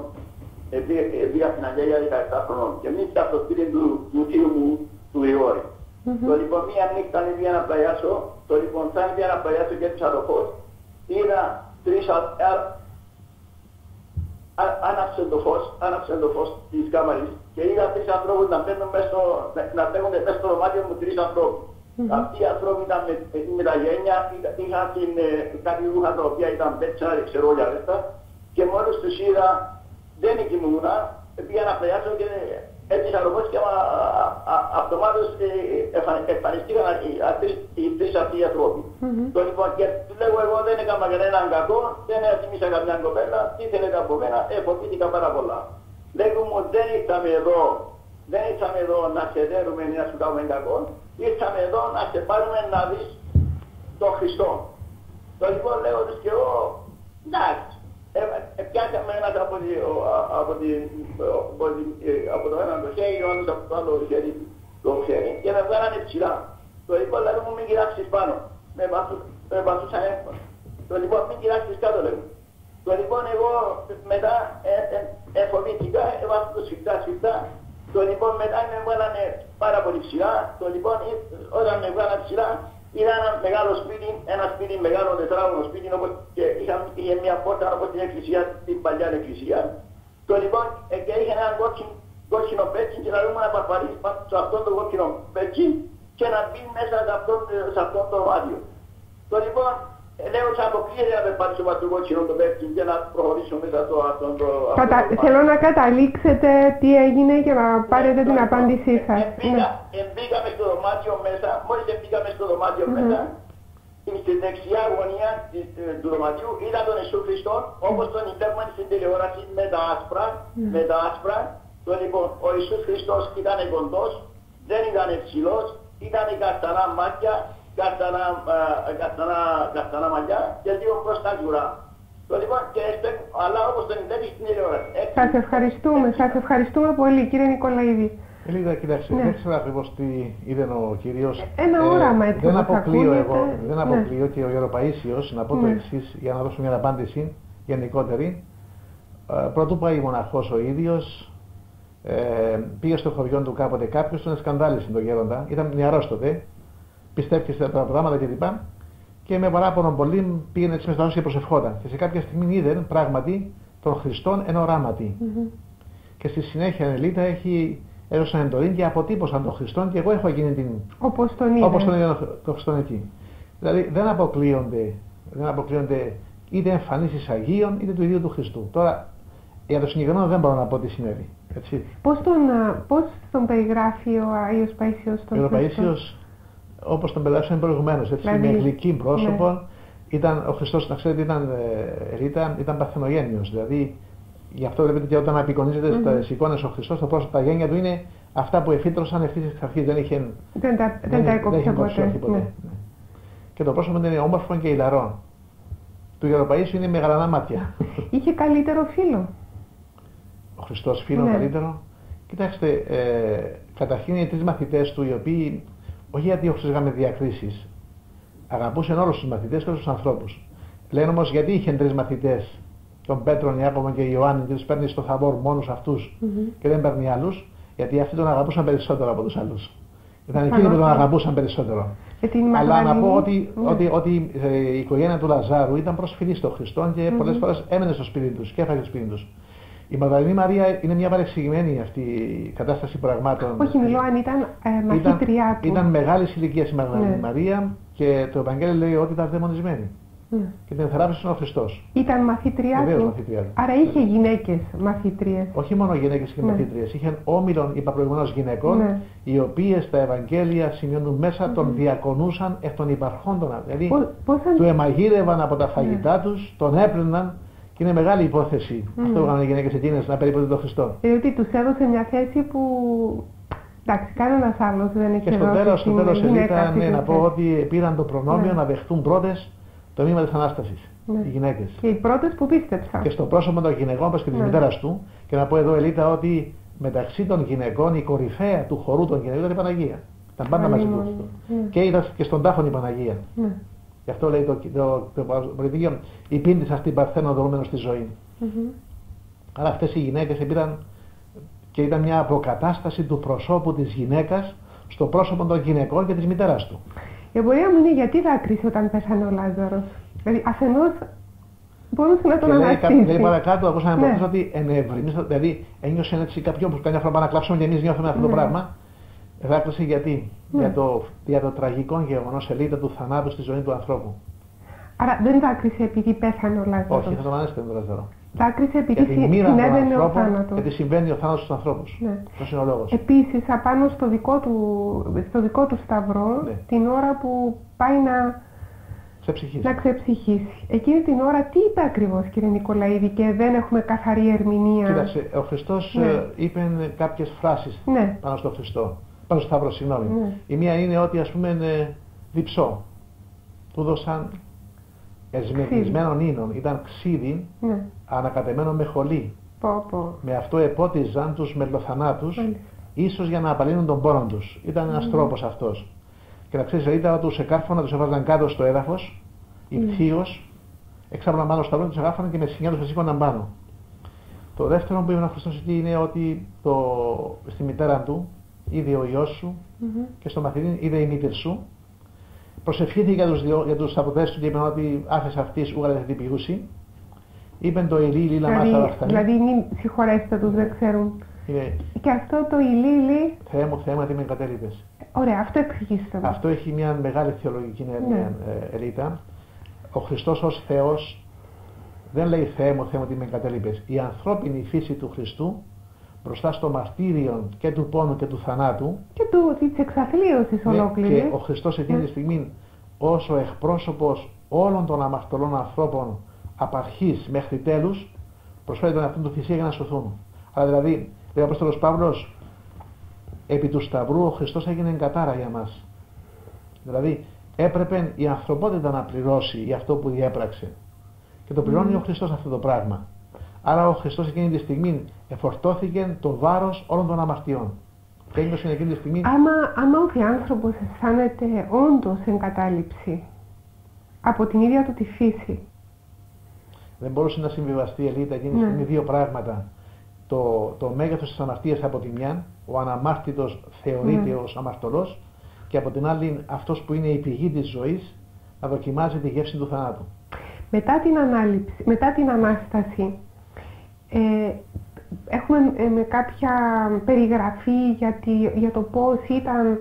ε, πήγα- ε, Πήγα στην Αγγλία για 17 χρονών και μίλησα στο σπίτι του, του θείου μου, του Γρηγόρη. Μμμ. Το λοιπόν μία νύχτα αν πήγα να πλαγιάσω, το λοιπόν σαν πήγα να πλαγιάσω και έτυχα το φως, είδα τρεις α- α- α- άναψε το φως, άναψε το φως της κάμαρης και είδα τρεις ανθρώπους να μπαίνουν μέσα στο, να- να μπαίνουν μέσα στο δωμάτιο μου τρεις ανθρώπους. Μμμ. Αυτοί οι άνθρωποι ήταν με, με τα γένια, είχα- είχαν την, ε, κάτι ρούχα τα οποία ήταν πέτσα, δεν ξέρω για ρέστα και μόλις τους είδα δεν κοιμούνα, πήγα να πλαγιάσω και έτυχα το φως και α- α- α- αυτομάτως ε, εμφα- εμφανιστήκαν οι- αυτοί- οι τρεις αυτοί οι άνθρωποι. Μμμ. Το λοιπόν και του λέγω εγώ δεν έκανα κανέναν κακό, δεν εθιμίσα καμιά κοπέλα, τι θέλετε από μένα, ε, φοβήθηκα πάρα πολλά. Λέγω μου δεν ήρθαμε εδώ, δεν ήρθαμε εδώ να σε δέρουμε ή να σου κάνουμε κακό, ήρθαμε εδώ να σε πάρουμε να δεις τον Χριστό. Το λοιπόν λέω τους και εγώ, εντάξει, ε, ε, πιάσαμε ένας από, τη, ο- α- από, τη, από, τη, ε, από το ένα το χέρι, ο άλλος από το άλλο χέρι, το χέρι και με βγάλανε ψηλά. Το λοιπόν λέω μου μην κοιτάξεις πάνω, με βάσου- με βάσουσαν εύκολα. Το λοιπόν μην κοιτάξεις κάτω λέω. Το λοιπόν εγώ μετά ε, ε, ε, φοβήθηκα, έβασα το σφιχτά σφιχτά. Το λοιπόν μετά με βγάλανε πάρα πολύ ψηλά. Το λοιπόν ε, όταν με βγάλανε ψηλά είδα ένα μεγάλο σπίτι, ένα σπίτι μεγάλο τετράγωνο σπίτι όπως και είχα, είχε μια πόρτα όπως την εκκλησία, την παλιά εκκλησία. Το λοιπόν ε, και είχε ένα κόκκινο, κόκκινο πέτσι και να δούμε να παρπαρίσει πάνω σε αυτό το κόκκινο πέτσι και να μπει μέσα σε αυτό, σε αυτό το δωμάτιο. Το λοιπόν, ε, λέω ότι αποκλείεται να περπατήσω από το κόκκινο το πέφτει και να προχωρήσω μέσα στο αυτό το... αυτό Κατα... το Θέλω να καταλήξετε τι έγινε και να πάρετε την απάντησή σας. Ναι. Μπήκα, ε, μπήκα μες στο δωμάτιο μέσα, μόλις μπήκα μες στο δωμάτιο Μμμ. μέσα, στη δεξιά γωνία της, ε, του δωματιού είδα τον Ιησού Χριστό όπως τον είδαμε στην τηλεόραση με τα άσπρα, Μμμ. με τα άσπρα. Το λοιπόν, ο Ιησούς Χριστός ήταν κοντός, δεν ήταν ψηλός, ήταν καστανά μάτια, καστανά, ε, καστανά, καστανά μαλλιά και λίγο μπροστά γιουρά. Το λοιπόν, και έστε- αλλά όπως τον είδαμε στην τηλεόραση. Έτσι, Σας ευχαριστούμε, σας ευχαριστούμε πολύ κύριε Νικολαίδη. Ελίδα, κοιτάξτε, Ναι. δεν ξέρω ακριβώ τι είδε ο κυρίω. Ένα όραμα έτσι Δεν όπως αποκλείω ακούγεται. εγώ, δεν Ναι. αποκλείω και ο Γεροπαΐσιος, να πω το Ναι. εξή για να δώσω μια απάντηση γενικότερη. Ε, Πρωτού πάει μοναχός ο ίδιος, ε, πήγε στο χωριό του κάποτε κάποιος, τον σκανδάλισε τον γέροντα, ήταν νεαρός τότε, πιστεύει στα πράγματα κλπ. Και με παράπονο πολύ πήγαινε έτσι μέσα και προσευχόταν. Και σε κάποια στιγμή είδε πράγματι τον Χριστόν εν οράματι. Μμμ. Και στη συνέχεια η Ελίτα έχει έδωσαν εντολή και αποτύπωσαν τον Χριστόν και εγώ έχω εκείνη την. Όπως τον είδε. Όπως τον είδε τον Χριστόν εκεί. Δηλαδή δεν αποκλείονται, δεν αποκλείονται είτε εμφανίσεις Αγίων είτε του ίδιου του Χριστού. Τώρα για το συγκεκριμένο δεν μπορώ να πω τι συνέβη. Έτσι. Πώς τον, α, πώς τον περιγράφει ο Άγιος Παΐσιος Ο τον Χριστό; Παΐσιος, όπως τον περιγράψαμε προηγουμένως, έτσι, Δηλαδή, με γλυκή πρόσωπο, ναι. ήταν, ο Χριστός, να ξέρετε, ήταν, ε, Ρίτα, ήταν παρθενογένειος. Δηλαδή, γι' αυτό βλέπετε και όταν απεικονίζεται Μμμ. στις εικόνες ο Χριστός, το πρόσωπο, τα γένια του είναι αυτά που εφήτρωσαν ευθύς εξ αρχής. Δεν είχε Δεν τα, δεν τα είχε- έκοψε είχε κόψει, όχι ποτέ. Ναι. Ναι. Και το πρόσωπο του είναι όμορφο και ηλαρό. Του Γεροπαΐσιου είναι με γαλανά μάτια. Είχε καλύτερο φίλο. Ο Χριστός φίλο Ναι. καλύτερο. Κοιτάξτε, ε, καταρχήν οι τρεις μαθητές του οι οποίοι, όχι γιατί ο Χριστός είχαμε διακρίσεις, αγαπούσαν όλους τους μαθητές και όλους τους ανθρώπους. Λένε όμως γιατί είχε τρεις μαθητές, τον Πέτρον, Ιάκωβο και Ιωάννη, και τους παίρνει στο Θαβόρ μόνους αυτούς Μμμ. και δεν παίρνει άλλους, γιατί αυτοί τον αγαπούσαν περισσότερο από τους άλλους. Ήταν εκείνοι Προφανώς, που τον ναι. αγαπούσαν περισσότερο. Και την Αλλά να πω Μαγδαληνή, ότι, ναι. ότι, ότι ε, η οικογένεια του Λαζάρου ήταν προσφυλή στον Χριστό και Μμμ. πολλές φορές έμενε στο σπίτι τους και έφαγε στο σπίτι τους. Η Μαγδαληνή Μαρία είναι μια παρεξηγημένη αυτή η κατάσταση πραγμάτων. Όχι, μιλώ αν ήταν ε, μαθήτριά του. Ήταν μεγάλης ηλικίας η Μαγδαληνή Ναι. Μαρία και το Ευαγγέλιο λέει ότι ήταν δαιμονισμένη. Ναι. Και την θεράπευσε ο Χριστός. Ήταν μαθήτριά Βεβαίως του. μαθήτριά του. Άρα είχε γυναίκες μαθήτριες. Όχι μόνο γυναίκες και Ναι. μαθήτριες, είχε όμιλον, είπα προηγουμένως, γυναικών, Ναι. οι οποίες στα Ευαγγέλια σημειώνουν μέσα τον διακονούσαν εκ των υπαρχόντων. Δηλαδή Πώς- πώς αν- του εμαγείρευαν από τα φαγητά τους, τον έπαιρναν και είναι μεγάλη υπόθεση αυτό που έκαναν οι γυναίκες εκείνες να περιποιούν τον Χριστό. Διότι τους έδωσε μια θέση που... Εντάξει, κανένας άλλος δεν είχε Και στο δώσει τέλος, στο στην τέλος γυναίκα Ελίτα, αυτή ναι, τη να πω θέση. ότι πήραν το προνόμιο Ναι. να δεχτούν πρώτες το μήμα της Ανάστασης. Ναι. Οι γυναίκες. Και οι πρώτες που πίστεψαν. Και στο πρόσωπο των γυναικών, όπως και της Ναι. μητέρας του, και να πω εδώ, Ελίτα, ότι μεταξύ των γυναικών η κορυφαία του χορού των γυναικών ήταν η Παναγία. Ήταν πάντα μαζί Αλλήμον. τους. Ναι. Και είδα και στον τάφον η Παναγία. Ναι. Γι' αυτό λέει το, το, το, το πολιτικό, η πίντη αυτή παρθένο δρόμενο στη ζωή. Μμμ. Άρα αυτές οι γυναίκες πήραν και ήταν μια αποκατάσταση του προσώπου της γυναίκας στο πρόσωπο των γυναικών και της μητέρας του. Η απορία μου είναι γιατί δάκρυσε όταν πέθανε ο Λάζαρος. Δηλαδή αφενός μπορούσε να τον και λέει, κα- αναστήσει. λέει παρακάτω, ακούσαμε Ναι. ναι. ότι ενευρυμίσα, δηλαδή ένιωσες έτσι κάποιον που καμιά φορά πάμε να κλάψουμε και εμείς νιώθουμε αυτό το Ναι. πράγμα. Δάκρυσε γιατί, Ναι. για, το, για το τραγικό γεγονός σελίδα του θανάτου στη ζωή του ανθρώπου. Άρα δεν δάκρυσε επειδή πέθανε ο Λάζαρος. Όχι, θα τον ανέστηκε τον Λαζαρό. Δάκρυσε επειδή Για τη συ- μοίρα των συνέβαινε ο ανθρώπων θάνατος. και τι συμβαίνει ο θάνατος στους ανθρώπους. Ναι. Αυτός είναι ο λόγος. Επίσης, απάνω στο δικό του, στο δικό του σταυρό, Ναι. την ώρα που πάει να, Σε ψυχή. να ξεψυχήσει. Εκείνη την ώρα τι είπε ακριβώς κύριε Νικολαίδη και δεν έχουμε καθαρή ερμηνεία; Κοίταξε, ο Χριστός Ναι. ε, είπε κάποιες φράσεις Ναι. πάνω στο Χριστό. Πάνω στο Σταύρο, συγγνώμη. Ναι. Η μία είναι ότι ας πούμε είναι διψό. Του δώσαν εσμετισμένων ίνων. Ήταν ξύδι Ναι. ανακατεμένο με χολή. Πω, πω. Με αυτό επότιζαν τους μελοθανάτους, Μάλιστα. ίσως για να απαλύνουν τον πόνο τους. Ήταν ένας Μμμ. τρόπος αυτός. Και να ξέρεις, ήταν ότι τους εκάρφωνα, τους έβαζαν κάτω στο έδαφος, Μμ. υπθείως, εξάπλωναν πάνω στο σταυρό, τους εκάρφωναν και με σινιά τους σήκωναν πάνω. Το δεύτερο που είπε ο Χριστός εκεί είναι ότι το, στη μητέρα του είδε ο Υιός σου Μμμ. και στο μαθητή είδε η μήτηρ σου. Προσευχήθηκε για τους, δυο, για τους αποδέσεις του και είπε ότι άφες αυτής ούγαλε θα την πηγούσει. Είπε το ηλί, ηλί, λαμά στα Δηλαδή, βαχθανή. δηλαδή μην συγχωρέσετε τους, δεν ξέρουν. Είναι Και αυτό το ηλίλι, Θεέ μου, Θεέ μου, τι με εγκατέλειπες. ωραία, αυτό εξηγήστε μου. Αυτό έχει μια μεγάλη θεολογική ερμηνεία, Ναι. ε, Ελίτα. Ο Χριστός ως Θεός δεν λέει Θεέ μου, Θεέ μου, τι με εγκατέλειπες. Η ανθρώπινη φύση του Χριστού μπροστά στο μαρτύριο και του πόνου και του θανάτου Και του, της εξαθλίωσης ναι, ολόκληρης. και ο Χριστός εκείνη τη στιγμή ως ο εκπρόσωπος όλων των αμαρτωλών ανθρώπων από αρχής μέχρι τέλους προσφέρει τον εαυτόν του θυσία για να σωθούν. Άρα δηλαδή, λέει ο Απόστολος Παύλος, επί του Σταυρού ο Χριστός έγινε κατάρα για μας. Δηλαδή έπρεπε η ανθρωπότητα να πληρώσει για αυτό που διέπραξε. Και το πληρώνει Μμμ. ο Χριστός αυτό το πράγμα. Άρα ο Χριστός εκείνη τη στιγμή εφορτώθηκε το βάρος όλων των αμαρτιών. Και ένιωσε εκείνη τη στιγμή Άμα, άμα ο άνθρωπος αισθάνεται όντως εγκατάλειψη από την ίδια του τη φύση, δεν μπορούσε να συμβιβαστεί η Ελίτα εκείνη τη Ναι. στιγμή δύο πράγματα. Το, το μέγεθος της αμαρτίας από τη μια, ο αναμάρτητος θεωρείται Ναι. ως αμαρτωλός και από την άλλη αυτός που είναι η πηγή της ζωής να δοκιμάζει τη γεύση του θανάτου. μετά την ανάληψη, μετά την Ανάσταση, ε, έχουμε ε, με κάποια περιγραφή για, τη- για το πώς ήταν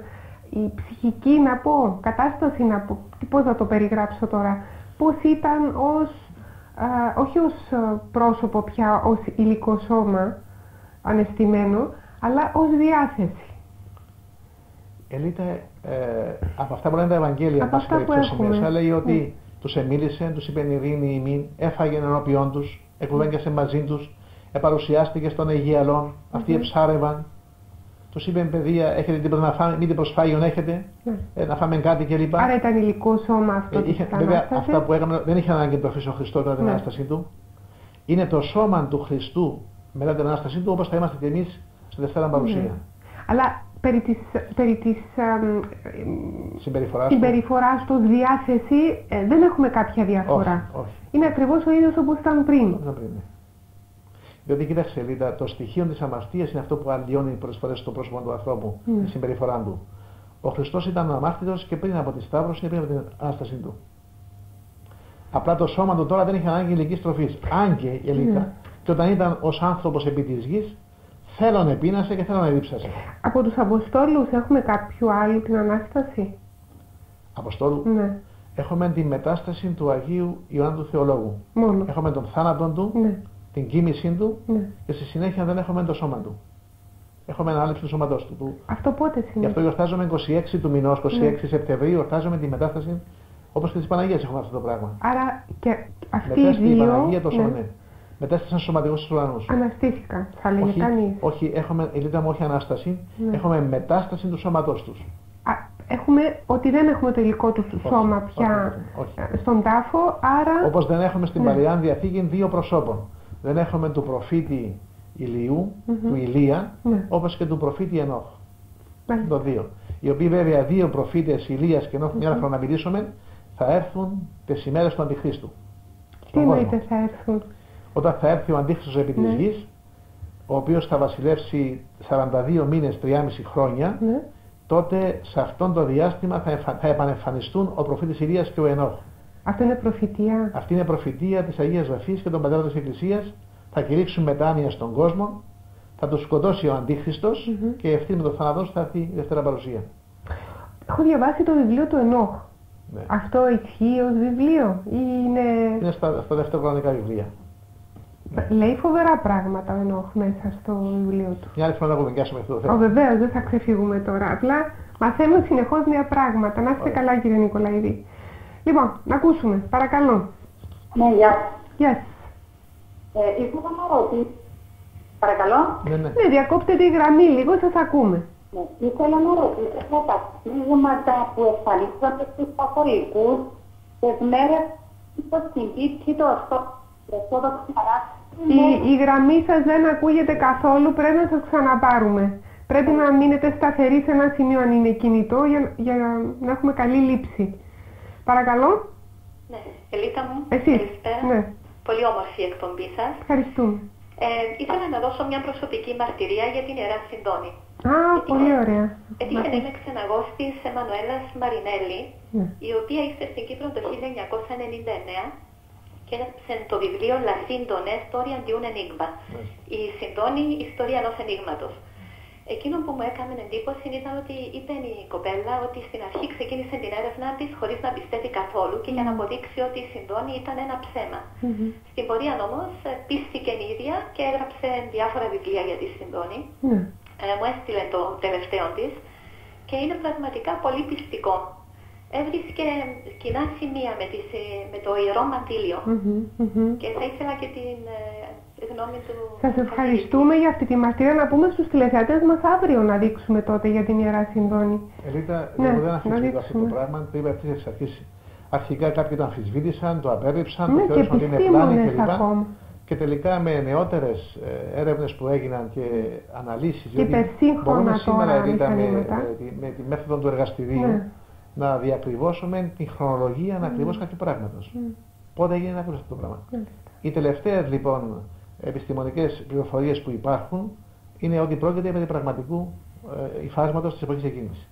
η ψυχική, να πω, κατάσταση, να πω, τι- πώς να το περιγράψω τώρα, πώς ήταν ως, α, όχι ως α, πρόσωπο πια, ως υλικό σώμα, ανεστημένο, αλλά ως διάθεση. Ελίτα, ε, από αυτά που λένε τα Ευαγγέλια, Από εν πάση αυτά που περιπτώσει, έχουμε. μέσα, λέει ότι Ναι. τους εμίλησε, τους είπε ειρήνη ημίν, έφαγε ενώπιόν τους, εκουβέντιασε μαζί τους, επαρουσιάστηκε στον Αιγιαλόν, αυτοί Μμμ. εψάρευαν, τους είπε παιδεία, έχετε τίποτα να φάμε, μην προσφάγιον έχετε, Ναι. ε, να φάμε κάτι κλπ. Άρα ήταν υλικό σώμα αυτό Ε, της είχε, βέβαια Ανάστασης. αυτά που έκαμε δεν είχε ανάγκη να το αφήσει ο Χριστό κατά την Ναι. Ανάστασή του. Είναι το σώμα του Χριστού μετά την Ανάστασή του όπως θα είμαστε και εμείς στη Δευτέρα Παρουσία. Ναι. Αλλά περί της, περί της αμ, Συμπεριφοράς του. συμπεριφοράς τους, διάθεση, ε, δεν έχουμε κάποια διαφορά. Όχι, όχι. Είναι ακριβώς ο ίδιος όπως ήταν πριν. Όπως ήταν πριν, ναι. Διότι κοίταξε, Λίτα, το στοιχείο της αμαρτίας είναι αυτό που αλλοιώνει πολλές φορές το πρόσωπο του ανθρώπου, Ναι. τη συμπεριφορά του. Ο Χριστός ήταν αμάρτητος και πριν από τη Σταύρωση και πριν από την Ανάστασή του. Απλά το σώμα του τώρα δεν είχε ανάγκη ηλικής τροφής. Αν και, η Ελίτα, Ναι. Και όταν ήταν ως άνθρωπος επί της γης, θέλω να επίνασε και θέλω να ρίψασε. Από τους Αποστόλους έχουμε κάποιο άλλο την Ανάσταση; Αποστόλου, Ναι. έχουμε τη μετάσταση του Αγίου Ιωάννου του Θεολόγου. Μόνο. Έχουμε τον θάνατο του, Ναι. Την κοίμησή του Ναι. και στη συνέχεια δεν έχουμε το σώμα του. Έχουμε ανάληψη του σώματός του. του. Αυτό πότε Γι' συνέβη. αυτό γιορτάζουμε 26 του μηνός, 26 Ναι. Σεπτεμβρίου, γιορτάζουμε τη μετάσταση όπως και της Παναγίας έχουμε αυτό το πράγμα. Άρα και αυτοί οι Μετέστη η δύο Παναγία το σώμα, ναι, ναι. Μετέστησαν σωματικούς στους ουρανούς. αναστήθηκαν, θα λέγε Όχι, κανείς. όχι, έχουμε, η μου όχι Ανάσταση, Ναι. έχουμε μετάσταση του σώματός τους. Α, Έχουμε ότι δεν έχουμε το υλικό του σώμα όχι, πια όχι, όχι. ε, στον τάφο, άρα Όπως δεν έχουμε στην Ναι. Παλαιά Διαθήκη δύο προσώπων. Δεν έχουμε του προφήτη Ηλιού, Μμμ. του Ηλία, Ναι. όπως και του προφήτη Ενόχ. Μάλιστα. Το δύο. Οι οποίοι βέβαια δύο προφήτες Ηλίας και Ενόχ, μια Μμμ. φορά να μιλήσουμε, θα έρθουν τις ημέρες του Αντιχρίστου. τι Στον κόσμο. εννοείται θα έρθουν; Όταν θα έρθει ο Αντίχριστος επί της Ναι. γης, ο οποίος θα βασιλεύσει 42 μήνες, 3,5 χρόνια, Ναι. τότε σε αυτόν το διάστημα θα, εμφα- θα επανεμφανιστούν ο προφήτης Ηλίας και ο Ενόχ. Αυτό είναι προφητεία. Αυτή είναι προφητεία της Αγίας Γραφής και των πατέρων της Εκκλησίας. Θα κηρύξουν μετάνοια στον κόσμο, θα τους σκοτώσει ο Αντίχριστος Μμμ. και ευθύνη με τον θάνατό του θα έρθει η Δευτέρα Παρουσία. Έχω διαβάσει το βιβλίο του Ενόχ. Ναι. Αυτό ισχύει ως βιβλίο ή είναι... Είναι στα, στα δευτεροκρονικά βιβλία. Λέει φοβερά πράγματα ο Ενόχ μέσα στο βιβλίο του. Μια άλλη φορά να κουβεντιάσουμε αυτό το Ο, θέμα. βεβαίως, δεν θα ξεφύγουμε τώρα. Απλά μαθαίνω συνεχώς νέα πράγματα. Να είστε Ωραία. καλά κύριε Νικολαίδη. Λοιπόν, να ακούσουμε. Παρακαλώ. Ναι, γεια Γεια σας. ε, Ήθελα να ρωτήσω. Παρακαλώ. Ναι, ναι. Ναι, διακόπτετε η γραμμή λίγο, σας ακούμε. Ναι, ήθελα να ρωτήσω για τα πνίγματα που εμφανίζονται στους καθολικούς τις μέρες που συμπίπτει το Ορθόδοξο παράδειγμα. Η, η γραμμή σας δεν ακούγεται καθόλου, πρέπει να σας ξαναπάρουμε. Πρέπει να μείνετε σταθεροί σε ένα σημείο αν είναι κινητό για, για να έχουμε καλή λήψη. Παρακαλώ. Ναι, Ελίτα μου, Εσείς. καλησπέρα. Ναι, Πολύ όμορφη η εκπομπή σας. ευχαριστούμε. Ε, ήθελα να δώσω μια προσωπική μαρτυρία για την Ιερά Συντόνη. Α, πολύ ωραία. Έτυχε να είμαι ξεναγός της Εμμανουέλας Μαρινέλη, Ναι. η οποία ήρθε στην Κύπρο το 1999 και έγραψε το βιβλίο La Sindone, Storia di un Enigma. Η Συντόνη, η ιστορία ενός ενίγματος. Εκείνο που μου έκανε εντύπωση ήταν ότι είπε η κοπέλα ότι στην αρχή ξεκίνησε την έρευνα της χωρίς να πιστεύει καθόλου και για να αποδείξει ότι η Συντόνη ήταν ένα ψέμα. Μμμ. Στην πορεία όμως ε, πίστηκε η ίδια και έγραψε διάφορα βιβλία για τη Συντόνη. Ναι. Ε, μου έστειλε το τελευταίο της και είναι πραγματικά πολύ πιστικό. Έβρισκε κοινά σημεία με, τις, ε, με το ιερό μαντήλιο Μμμ, μμμ. και θα ήθελα και την ε, γνώμη του. Σας ευχαριστούμε για αυτή τη μαρτυρία. Να πούμε στους τηλεθεατές μας αύριο να δείξουμε τότε για την Ιερά Συνδόνη. Ελίτα, Ναι, εγώ δεν να αμφισβητώ αυτό το δείξουμε. πράγμα, το είπα ευθύς εξ αρχής. Αρχικά κάποιοι το αμφισβήτησαν, το απέρριψαν, Ναι, το και θεώρησαν ότι είναι πλάνη επιστήμονες κλπ. ακόμα. Και τελικά με νεότερες ε, έρευνες που έγιναν και αναλύσεις, Και διότι υπερσύγχρονα μπορούμε τώρα σήμερα Ελίτα, με, μηχανήματα. με, τη- με τη μέθοδο του εργαστηρίου Ναι. να διακριβώσουμε τη χρονολογία να ακριβώς κάποιου πράγματος. Μμ. Πότε έγινε ακριβώς αυτό το πράγμα. Μάλιστα. Οι τελευταίες λοιπόν επιστημονικές πληροφορίες που υπάρχουν είναι ότι πρόκειται περί πραγματικού ε, υφάσματος της εποχής εκείνης.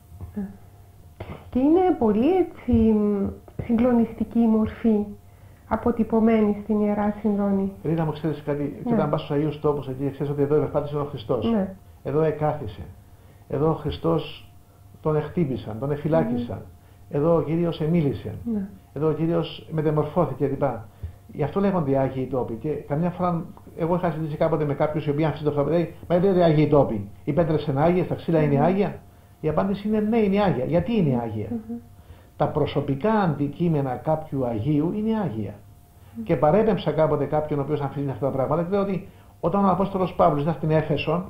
Και είναι πολύ έτσι μ, συγκλονιστική η μορφή αποτυπωμένη στην Ιερά Συνδόνη. Ρίτα μου ξέρεις κάτι, Ναι. και όταν πας στους Αγίους τόπους εκεί, ξέρεις ότι εδώ περπάτησε ο Χριστός. Ναι. Εδώ εκάθισε. Εδώ ο Χριστός τον εχτύπησαν, τον εφυλάκησαν. Εδώ ο Κύριος εμίλησε. Ναι. Εδώ ο Κύριος μετεμορφώθηκε κλπ. Γι' αυτό λέγονται οι Άγιοι τόποι. Και καμιά φορά, εγώ είχα συζητήσει κάποτε με κάποιους οι οποίοι αμφισβητούν αυτό. Λέει, μα δεν είναι Άγιοι τόποι. Οι πέτρες είναι Άγιες, τα ξύλα είναι Άγια. Η απάντηση είναι ναι, είναι Άγια. Γιατί είναι Άγια; Τα προσωπικά αντικείμενα κάποιου Αγίου είναι Άγια. Και παρέπεμψα κάποτε κάποιον ο οποίος αμφισβητεί αυτά τα πράγματα και λέω ότι όταν ο Απόστολος Παύλος ήταν στην Έφεσο,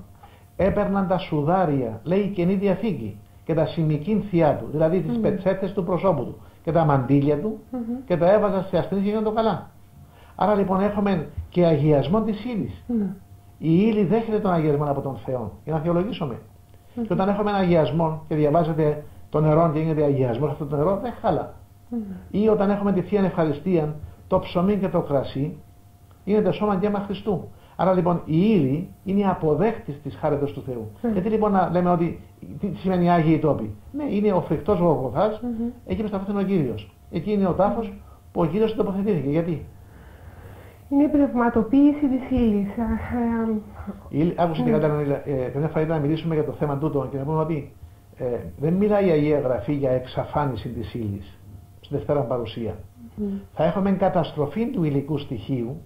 έπαιρναν τα σουδάρια, λέει η Καινή Διαθήκη, και τα σημικίνθιά του, δηλαδή τις Μμμ. πετσέτες του προσώπου του και τα μαντήλια του Μμμ. και τα έβαζαν σε ασθενείς και γίνονται καλά. Άρα λοιπόν έχουμε και αγιασμό της ύλης. Ναι. Η ύλη δέχεται τον αγιασμό από τον Θεό, για να θεολογήσουμε. Και όταν έχουμε ένα αγιασμό και διαβάζετε το νερό και γίνεται αγιασμός αυτό το νερό, δεν χάλα. Μμμ. Ή όταν έχουμε τη Θεία Ευχαριστία, το ψωμί και το κρασί, γίνεται σώμα και αίμα Χριστού. Άρα λοιπόν η ύλη είναι αποδέκτης της χάρετος του Θεού. Ναι. Γιατί λοιπόν να λέμε ότι τι σημαίνει Άγιοι τόποι; Ναι, είναι ο φρικτός Γολγοθάς, Μμμ. εκεί που σταθούν ο Κύριος. Εκεί είναι ο τάφος που ο Κύριος τοποθετήθηκε. Γιατί; Είναι η πνευματοποίηση της ύλης. Άκουσε την Κατάρινα, ε, καμιά φορά να μιλήσουμε για το θέμα τούτο και να πούμε ότι ε, δεν μιλάει η Αγία Γραφή για εξαφάνιση της ύλης στη Δευτέρα Παρουσία. Θα έχουμε καταστροφή του υλικού στοιχείου,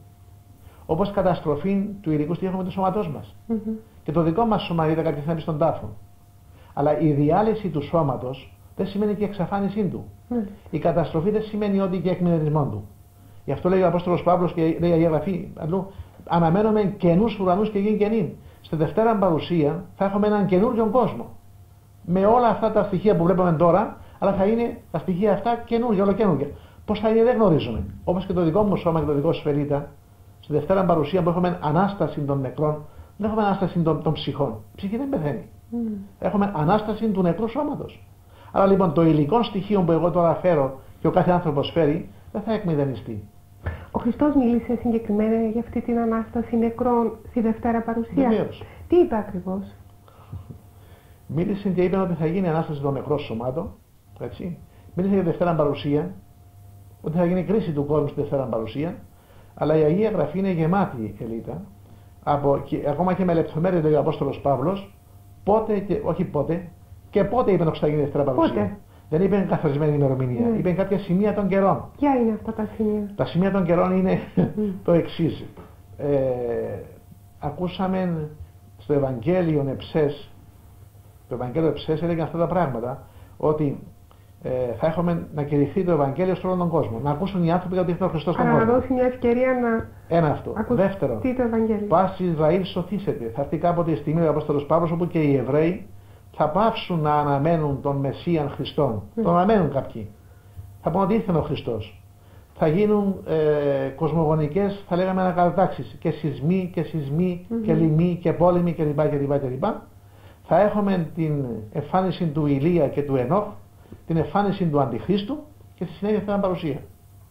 όπως καταστροφή του υλικού στοιχείου έχουμε το σώματός μας. Και το δικό μας σώμα είδα κάποια στιγμή στον τάφο. Αλλά η διάλυση του σώματος δεν σημαίνει και η εξαφάνισή του. Η καταστροφή δεν σημαίνει ότι και εκμηνετισμό του. Γι' αυτό λέει ο Απόστολος Παύλος και λέει η Αγία Γραφή, αλλού, αναμένουμε καινούς ουρανούς και γίνει καινή. Στη Δευτέρα Παρουσία θα έχουμε έναν καινούριο κόσμο. Με όλα αυτά τα στοιχεία που βλέπουμε τώρα, αλλά θα είναι τα στοιχεία αυτά καινούργια, όλο καινούργια. Πώς θα είναι δεν γνωρίζουμε. Όπως και το δικό μου σώμα και το δικό σφαιρίτα, στη Δευτέρα Παρουσία που έχουμε ανάσταση των νεκρών, δεν έχουμε ανάσταση των, των ψυχών. Η ψυχή δεν πεθαίνει. Mm. Έχουμε ανάσταση του νεκρού σώματος. Άρα λοιπόν το υλικό στοιχείο που εγώ τώρα φέρω και ο κάθε άνθρωπος φέρει, δεν θα εκμηδενιστεί. Ο Χριστός μίλησε συγκεκριμένα για αυτή την ανάσταση νεκρών στη Δευτέρα Παρουσία. Βεβαίως. Τι είπε ακριβώς; Μίλησε και είπε ότι θα γίνει ανάσταση των νεκρών σωμάτων. Έτσι. Μίλησε για Δευτέρα Παρουσία, ότι θα γίνει κρίση του κόσμου στη Δευτέρα Παρουσία, αλλά η Αγία Γραφή είναι γεμάτη ελίτα, από, και, ακόμα και με λεπτομέρειες λέει ο Απόστολος Παύλος, πότε και, όχι πότε, και πότε είπε ότι θα γίνει Δευτέρα Παρουσία. Πότε; Δεν είπε καθορισμένη ημερομηνία, Ναι. είπε κάποια σημεία των καιρών. Ποια είναι αυτά τα σημεία; Τα σημεία των καιρών είναι το εξής. Ε, ακούσαμε στο Ευαγγέλιο Εψές, το Ευαγγέλιο Εψές έλεγε αυτά τα πράγματα, ότι ε, θα έχουμε να κηρυχθεί το Ευαγγέλιο σε όλο τον κόσμο. Να ακούσουν οι άνθρωποι ότι ήρθε ο Χριστός στον Άρα να κόσμο. δώσει μια ευκαιρία να Ένα αυτό. ακούσει Δεύτερο, τι το Ευαγγέλιο. πάση Ισραήλ σωθήσετε. Θα έρθει κάποτε η στιγμή ο Απόστολος Παύλος όπου και οι Εβραίοι θα πάψουν να αναμένουν τον Μεσσίαν Χριστόν. Ναι. Τον αναμένουν κάποιοι. Θα πούν ότι ήρθε ο Χριστός. Θα γίνουν ε, κοσμογονικές, θα λέγαμε ανακατατάξεις. Και σεισμοί και σεισμοί Μμμ. και λοιμοί και πόλεμοι κλπ. κλπ, κλπ. Θα έχουμε την εμφάνιση του Ηλία και του Ενόχ, την εμφάνιση του Αντιχρίστου και στη συνέχεια θα είναι παρουσία.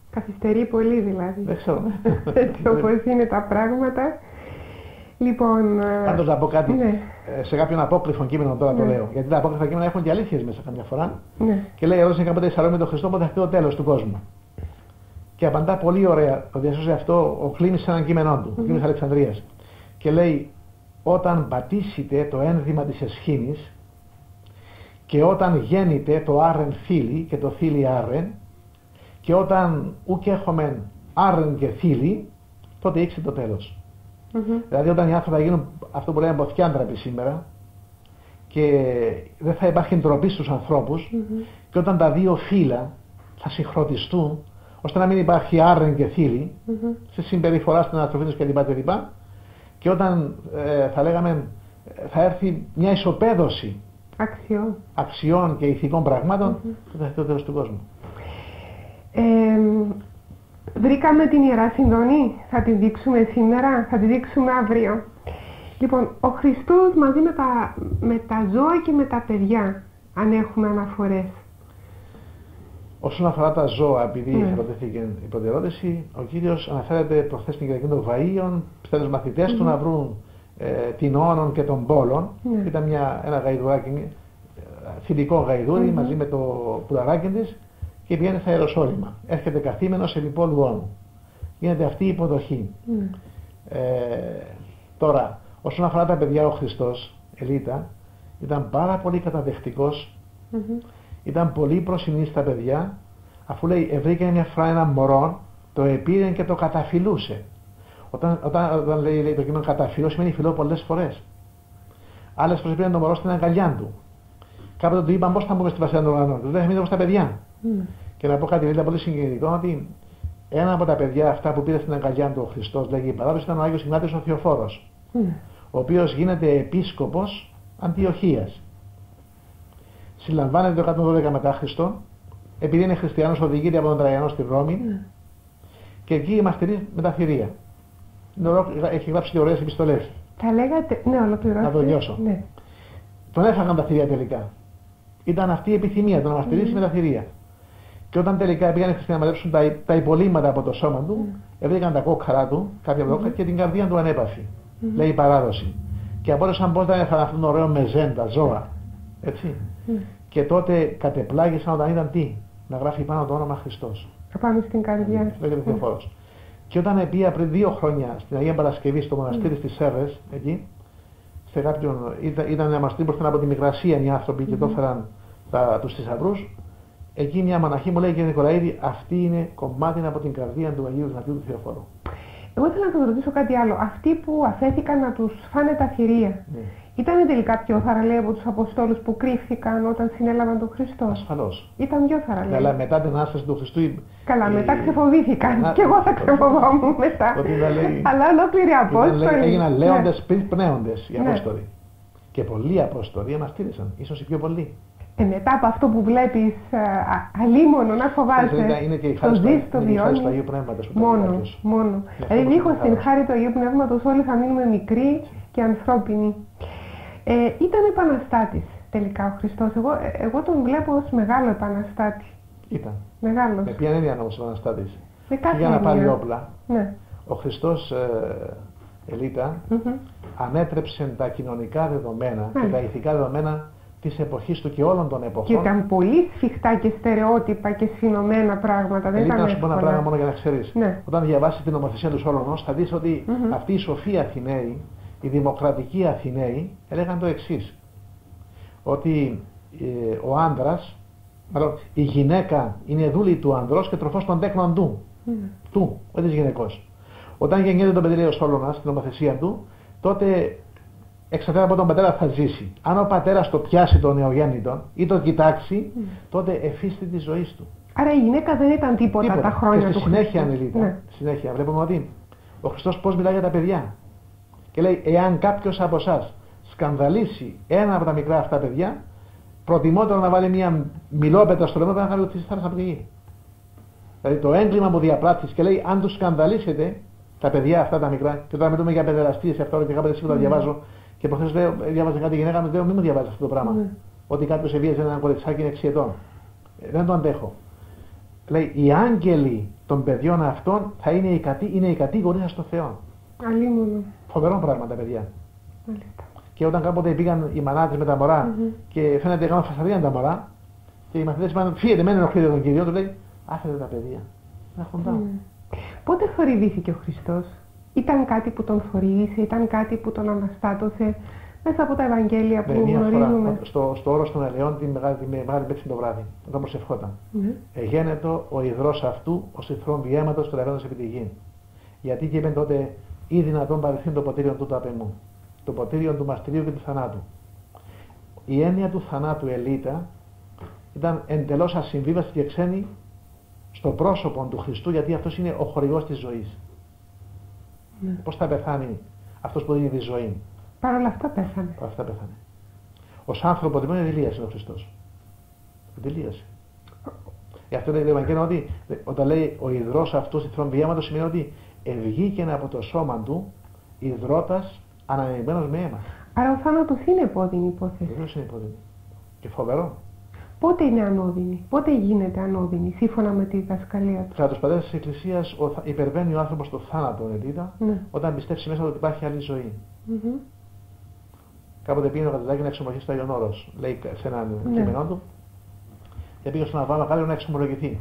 Καθυστερεί πολύ δηλαδή. Δεν ξέρω. Έτσι όπως είναι τα πράγματα. Λοιπόν, ε, Πάντως να πω κάτι Ναι, ε, σε κάποιον απόκριφο κείμενο τώρα το Ναι. λέω. Γιατί τα απόκριφα κείμενα έχουν και αλήθειες μέσα καμιά φορά. ναι. Και λέει: Ερώτησε κάποτε η Σαλόμη τον Χριστό, πότε θα έρθει το τέλος του κόσμου. Και απαντά πολύ ωραία το διασώζει αυτό ο Κλήμη σε έναν κείμενό του, ο Κλήμης Αλεξανδρίας. Και λέει: Όταν πατήσετε το ένδυμα της εσχήνης και όταν γέννητε το άρεν θήλη και το θήλη άρεν και όταν ουκ έχουμε άρεν και θήλη, τότε ήξε το τέλος. Μμμ. Δηλαδή όταν οι άνθρωποι θα γίνουν αυτό που λέμε μποθιάντραποι σήμερα και δεν θα υπάρχει ντροπή στους ανθρώπους Μμμ. και όταν τα δύο φύλλα θα συγχρονιστούν ώστε να μην υπάρχει άρεν και θήλη Μμμ. σε συμπεριφορά στην ανθρωπή τους κλπ. κλπ. Και όταν ε, θα λέγαμε ε, θα έρθει μια ισοπαίδωση Αξιό. αξιών και ηθικών πραγμάτων, τότε θα έρθει το τέλος του κόσμου. Ε, βρήκαμε την Ιερά Συνδονή. Θα τη δείξουμε σήμερα, θα τη δείξουμε αύριο. Λοιπόν, ο Χριστός μαζί με τα, με τα ζώα και με τα παιδιά, αν έχουμε αναφορές. Όσον αφορά τα ζώα, επειδή Ναι. ρωτήθηκε η πρώτη ερώτηση, ο κύριος αναφέρεται προχθές στην Κυριακή των Βαΐων, στέλνει τους μαθητές του Μμμ. να βρουν ε, την όνων και τον πόλων. Ναι. Ήταν μια, ένα γαϊδουράκι, ε, θηλυκό γαϊδούρι Μμμ. μαζί με το πουλαράκι της και πηγαίνει στα Ιεροσόλυμα. Έρχεται καθήμενος επί πόλου όνου. Γίνεται αυτή η υποδοχή. Ναι. Ε, τώρα, όσον αφορά τα παιδιά ο Χριστός, Ελίτα, ήταν πάρα πολύ καταδεχτικός Μμμ. ήταν πολύ προσινή στα παιδιά, αφού λέει ευρήκε μια φορά ένα μωρό, το επήρε και το καταφυλούσε. Όταν, όταν, όταν λέει, λέει το κείμενο καταφυλό σημαίνει φιλό πολλές φορές. Άλλες φορές πήραν το μωρό στην αγκαλιά του. Κάποτε του είπαν πώς θα μπούμε στη βασιλεία των ουρανών. Του δεν θα όπως τα παιδιά. Ναι. Και να πω κάτι ήταν πολύ συγκινητικό ότι ένα από τα παιδιά αυτά που πήρε στην αγκαλιά του ο Χριστός, λέγει η παράδοση, ήταν ο Άγιος Ιγνάτιος ο Θεοφόρος, Ναι. ο οποίος γίνεται επίσκοπος Αντιοχίας. Συλλαμβάνεται το 112 μετά Χριστό, επειδή είναι χριστιανός οδηγείται από τον Τραγιανό στη Ρώμη Ναι. και εκεί μαστηρεί με τα θηρία. Είναι ωραίο, Έχει γράψει και ωραίες επιστολές. Θα λέγατε, ναι, ολοκληρώστε. Να το λιώσω. Ναι. Τον έφαγαν τα θηρία τελικά. Ήταν αυτή η επιθυμία, τον να μαστηρήσει με τα θηρία. Και όταν τελικά πήγαν οι χριστιανοί να μαζέψουν τα, τα υπολείμματα από το σώμα του, έβγαλαν τα κόκκαρα του, κάποια mm και την καρδία του ανέπαφη. Μμμ. Λέει η παράδοση. Και απόρρεσαν πώς δεν έφαγαν αυτόν τον ωραίο μεζέν, τα ζώα. Έτσι. Ναι. Και τότε κατεπλάγησαν όταν είδαν τι, να γράφει πάνω το όνομα Χριστός. Απάνω στην καρδιά. Λέγεται Θεοφόρος. Και όταν πήγα πριν δύο χρόνια στην Αγία Παρασκευή στο μοναστήρι Mm. στις Σέρρες, εκεί, σε κάποιον, ήταν, ήταν ένα μαστρί που ήρθαν από τη Μικρασία οι άνθρωποι και το Μμμ. έφεραν τα, τους θησαυρούς. Εκεί μια μοναχή μου λέει κύριε Νικολαίδη, αυτή είναι κομμάτι από την καρδία του Αγίου Γνατίου του Θεοφόρου. Εγώ ήθελα να σας ρωτήσω κάτι άλλο. Αυτοί που αφέθηκαν να τους φάνε τα θηρία, Ναι. ήταν τελικά πιο θαραλέοι από τους Αποστόλους που κρύφθηκαν όταν συνέλαβαν τον Χριστό; Ασφαλώς. Ήταν πιο θαραλέοι; Αλλά μετά την Ανάσταση του Χριστού... η- Καλά, η- μετά ξεφοβήθηκαν. Να- Κι εγώ θα ξεφοβόμουν μετά. Ότι ήταν, λέει- Αλλά ολόκληρη Ήταν, Απόστολη. λέει, έγιναν Ναι. λέοντες πριν πνέοντες οι Ναι. Απόστολοι. Και πολλοί Απόστολοι μας τήρησαν, ίσως οι πιο πολλοί. Ε, μετά από αυτό που βλέπεις ε, α- αλίμονο να φοβάσαι, Είναι- είναι και η το χάρη του- ζεις, το είναι η χάρη του βιώνεις. Αγίου Πνεύματος που το λέει Μόνο, κάποιος. μόνο. Γι' αυτό Δηλαδή πως δίχως είναι την χάρη. χάρη του Αγίου Πνεύματος όλοι θα μείνουμε μικροί και ανθρώπινοι. Ε, ήταν επαναστάτης τελικά ο Χριστός. Εγώ, ε, εγώ τον βλέπω ως μεγάλο επαναστάτη. Ήταν. Μεγάλος. Με ποια έννοια όμως ο Αναστάτης. Με Και κάθε για να πάρει έννοια. όπλα, Ναι. ο Χριστός ε, Ελίτα Μμμ. ανέτρεψε τα κοινωνικά δεδομένα και Μάλιστα. τα ηθικά δεδομένα της εποχής του και όλων των Και εποχών. ήταν πολύ σφιχτά και στερεότυπα και συνωμένα πράγματα. Δεν Ελίτα, ήταν να σου πω ένα εύκολα. πράγμα μόνο για να ξέρεις. Ναι. Όταν διαβάσεις την νομοθεσία του Σόλωνος θα δεις ότι Μμμ. αυτοί οι σοφοί Αθηναίοι, οι δημοκρατικοί Αθηναίοι έλεγαν το εξής. Ότι ε, ο άντρας, μάλλον η γυναίκα είναι δούλη του ανδρός και τροφός των τέκνων του. Μμ. του, όχι της γυναικός. Όταν γεννιέται τον παιδί λέει ο Σόλωνας στην νομοθεσία του, τότε εξαρτάται από τον πατέρα θα ζήσει. Αν ο πατέρας το πιάσει τον νεογέννητον ή το κοιτάξει, Μμ. τότε εφίστη τη ζωής του. Άρα η γυναίκα δεν ήταν τίποτα, Τίποτα. τα χρόνια και του στη συνέχεια, Χριστού. Ανελίτα, Ναι. στη συνέχεια βλέπουμε ότι ο Χριστός πώς μιλάει για τα παιδιά. Και λέει, εάν κάποιος από εσάς σκανδαλίσει ένα από τα μικρά αυτά παιδιά, προτιμότερο να βάλει μια μιλόπετρα στο λαιμό παρά να κάνει ότι θάρρας από τη γη. Δηλαδή το έγκλημα που διαπράττεις και λέει, αν τους σκανδαλίσετε, τα παιδιά αυτά τα μικρά, και τώρα μιλούμε για παιδεραστίες, αυτό και κάποτε σίγουρα Ναι. διαβάζω, και προχθές λέω, διάβαζε κάτι γυναίκα μου, λέω, μην μου διαβάζεις αυτό το πράγμα. Ναι. Ότι κάποιος εβίαζε ένα κοριτσάκι είναι 6 ετών. Ε, δεν το αντέχω. Λέει, οι άγγελοι των παιδιών αυτών θα είναι οι, κατή, είναι οι κατήγοροι στο Θεό. Αλίμονο. Φοβερό πράγμα τα παιδιά. Μάλιστα. Και όταν κάποτε πήγαν οι μανάτες με τα μωρά Μμμ. και φαίνεται έκαναν φασαρία τα μωρά και οι μαθητές είπαν φύγετε, μένει ενοχλείτε τον Κύριο, του λέει άφετε τα παιδιά. Να έχουν Μμ. Πότε θορυβήθηκε ο Χριστός; Ήταν κάτι που τον θορύβησε, ήταν κάτι που τον αναστάτωσε μέσα από τα Ευαγγέλια που Ναι, μία γνωρίζουμε. φορά στο, στο όρος των ελαιών τη μεγάλη, τη μεγάλη πέξη το βράδυ, όταν προσευχόταν. Ναι. Εγένετο ο υδρός αυτού, ο συθρόν διέματος του λαβαίνος επί τη γη. Γιατί και είπε τότε, ή δυνατόν παρελθεί το ποτήριο του απεμού. Το ποτήριο του μαστηρίου και του θανάτου. Η έννοια του θανάτου ελίτα ήταν εντελώς ασυμβίβαστη και ξένη στο πρόσωπο του Χριστού, γιατί αυτός είναι ο χορηγός της ζωής. Ναι. Πώς θα πεθάνει αυτός που δίνει τη ζωή; Παρ' όλα αυτά πέθανε. Παρ' αυτά πέθανε. Ως άνθρωπο λοιπόν δηλίασε ο Χριστός. Δηλίασε. Γι' αυτό λέει το Ευαγγέλιο ότι ε, όταν λέει ο υδρός αυτός η θρομβιέματος σημαίνει ότι ευγήκε από το σώμα του υδρότας ανανειγμένος με αίμα. Άρα ο θάνατος είναι επώδυνη υπόθεση. Βεβαίως είναι υπόδειγμα. Και φοβερό. Πότε είναι ανώδυνη, πότε γίνεται ανώδυνη, σύμφωνα με τη διδασκαλία του; Κατά τους πατέρες της Εκκλησίας ο θα- υπερβαίνει ο άνθρωπος το θάνατο Ελίτα, Ναι. όταν πιστέψει μέσα του ότι υπάρχει άλλη ζωή. Μμμ. Κάποτε πήγαινε ο Κατεδάκη να εξομολογηθεί στο Άγιον Όρος, λέει σε έναν Ναι. κείμενό του, και πήγε στον Αβά Μακάριο να εξομολογηθεί.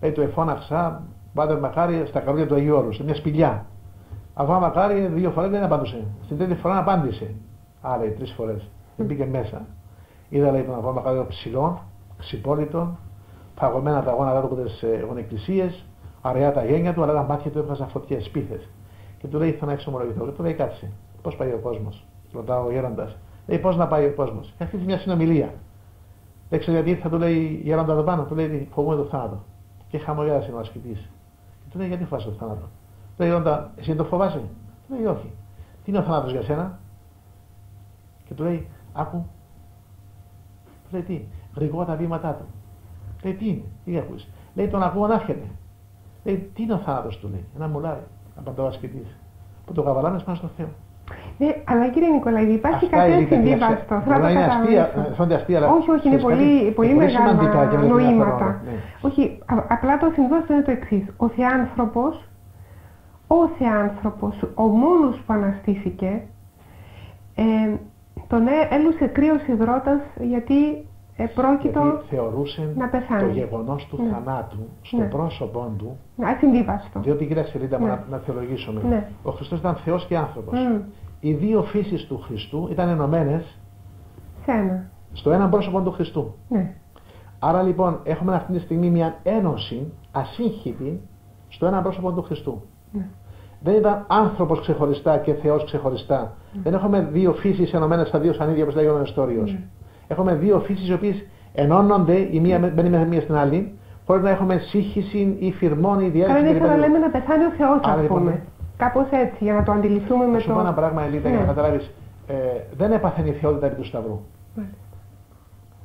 Λέει του εφώναξα, πάτε Μακάρι στα καρδιά του Αγίου Όρου, σε μια σπηλιά. Αβά Μακάρι δύο φορές δεν απάντησε. Στην τρίτη φορά απάντησε. Α, λέει τρεις φορές. Δεν μπήκε μέσα. Είδα λέει τον Αβά Μακάριο ψηλών, ξυπόλυτων, φαγωμένα τα γόνατά του από τις ε, γονεκκλησίες, αραιά τα γένια του, αλλά τα μάτια του έβγαζαν φωτιές, σπίθες. Και του λέει θα να εξομολογηθώ. Και του λέει κάτσε. Πώς πάει ο κόσμος; Ρωτάω ο γέροντας. Λέει πώς να πάει ο κόσμος; Και αρχίζει μια συνομιλία. Δεν ξέρω γιατί θα του λέει γέροντα εδώ πάνω. Του λέει φοβούμαι το θάνατο. Και χαμογέλασε ο ασκητής. Και του λέει γιατί φοβάσαι το θάνατο; Του λέει γέροντα εσύ το φοβάσαι; Του λέει όχι. Τι είναι ο θάνατος για σένα; Και του λέει άκου. Του λέει τι. Γρηγόρα τα βήματά του. Λέει τι είναι. Τι ακούς. Λέει τον ακούω να έρχεται. Λέει τι είναι ο θάνατος του λέει. Ένα μουλάρι. Απαντώ ο ασκητής. Που το καβαλάμε πάνω στο Θεό. Ναι, αλλά κύριε Νικολαίδη, υπάρχει Αυτά κάτι είναι έτσι κάποια- συμβίβαστο. Θέλω Μπορεί να να το είναι αστεία, κατανοήσω. ε, φαίνονται αστεία, αλλά Όχι, όχι, είναι ξέρεις πολύ, κάτι, πολύ, είναι πολύ σημαντικά μεγάλα και με την νοήματα. αφαιρώνω, ναι. Όχι, α- απλά το συμβίβαστο είναι το εξής. Ο Θεάνθρωπος, ο Θεάνθρωπος, ο μόνος που αναστήθηκε, ε, τον έ- έλουσε κρύος υδρότας γιατί ε, πρόκειτο Γιατί θεωρούσε να πεθάνει. το γεγονός του Ναι. θανάτου στο Ναι. πρόσωπό του ασυμβίβαστο. Διότι κοίταξε Ρίτα μου Ναι. να, να θεολογήσουμε. Ναι. Ο Χριστός ήταν Θεός και άνθρωπος. Μμ. Οι δύο φύσεις του Χριστού ήταν ενωμένες Σε ένα. στο ένα πρόσωπο του Χριστού. Ναι. Άρα λοιπόν έχουμε αυτή τη στιγμή μια ένωση ασύγχυτη στο ένα πρόσωπο του Χριστού. Ναι. Δεν ήταν άνθρωπος ξεχωριστά και Θεός ξεχωριστά. Δεν έχουμε δύο φύσεις ενωμένες στα δύο σανίδια όπως λέγει ο Νεστόριος. Ναι. Έχουμε δύο φύσεις οι οποίες ενώνονται η μία μπαίνει μέσα μία στην άλλη χωρίς να έχουμε σύγχυση ή φυρμόν ή Άρα διάρκεια. είναι σαν να λέμε να πεθάνει ο Θεός, Άρα, ας λοιπόν, πούμε. Κάπως έτσι, για να το αντιληφθούμε με Να σου το... πω ένα πράγμα, Ελίτα, για να Ναι. καταλάβεις. Ε, δεν έπαθεν η θεότητα επί του Σταυρού. Μάλιστα.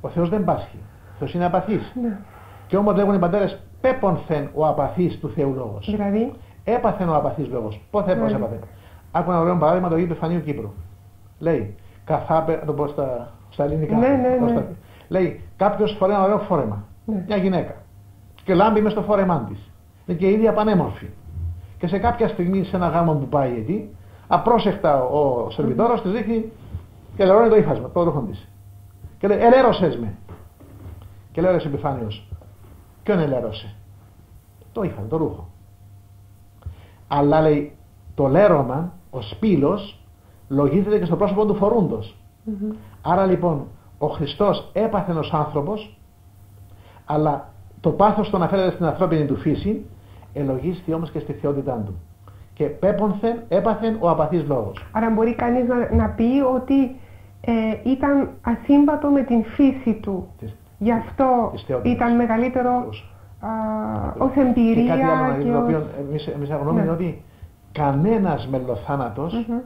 Ο Θεός δεν πάσχει. Ο Θεός είναι απαθής. Ναι. Και όμως λέγουν οι πατέρες, πέπονθεν ο απαθής του Θεού λόγος. Δηλαδή, Έπαθεν ο απαθής λόγος. Πότε πώς Μάλιστα. έπαθε. Άκου ένα ωραίο παράδειγμα το Αγίου Επιφανίου Κύπρου. Λέει, καθάπε, να το πω στα, στα ελληνικά. Ναι, ναι, πώς ναι. τα- Λέει, κάποιος φοράει ένα ωραίο φόρεμα. Ναι. Μια γυναίκα. Και λάμπει μες στο φόρεμά της. Είναι και η ίδια πανέμορφη. Και σε κάποια στιγμή σε ένα γάμο που πάει εκεί, απρόσεχτα ο σερβιτόρος της δείχνει και λερώνει το ύφασμα, το ρούχο της. Και λέει, ελέρωσες με. Και λέει ο Επιφάνιος, ποιον ελέρωσε; Το ύφασμα, το ρούχο. Αλλά λέει, το λέρωμα, ο σπήλος, λογίζεται και στο πρόσωπο του φορούντος. μμμ. Άρα λοιπόν, ο Χριστός έπαθεν ως άνθρωπος, αλλά το πάθος του αναφέρεται στην ανθρώπινη του φύση, ελογίστη όμως και στη θεότητά του. Και πέπονθεν, έπαθεν ο απαθής λόγος. άρα μπορεί κανείς να, να πει ότι ε, ήταν ασύμβατο με την φύση του. Της- Γι' αυτό της θεότητας. ήταν μεγαλύτερο Ως- α, ως εμπειρία Και κάτι άλλο να και δείτε, το ως- οποίο εμείς, εμείς αγνώμε Ναι. είναι ότι κανένας μελοθάνατος Μμμ.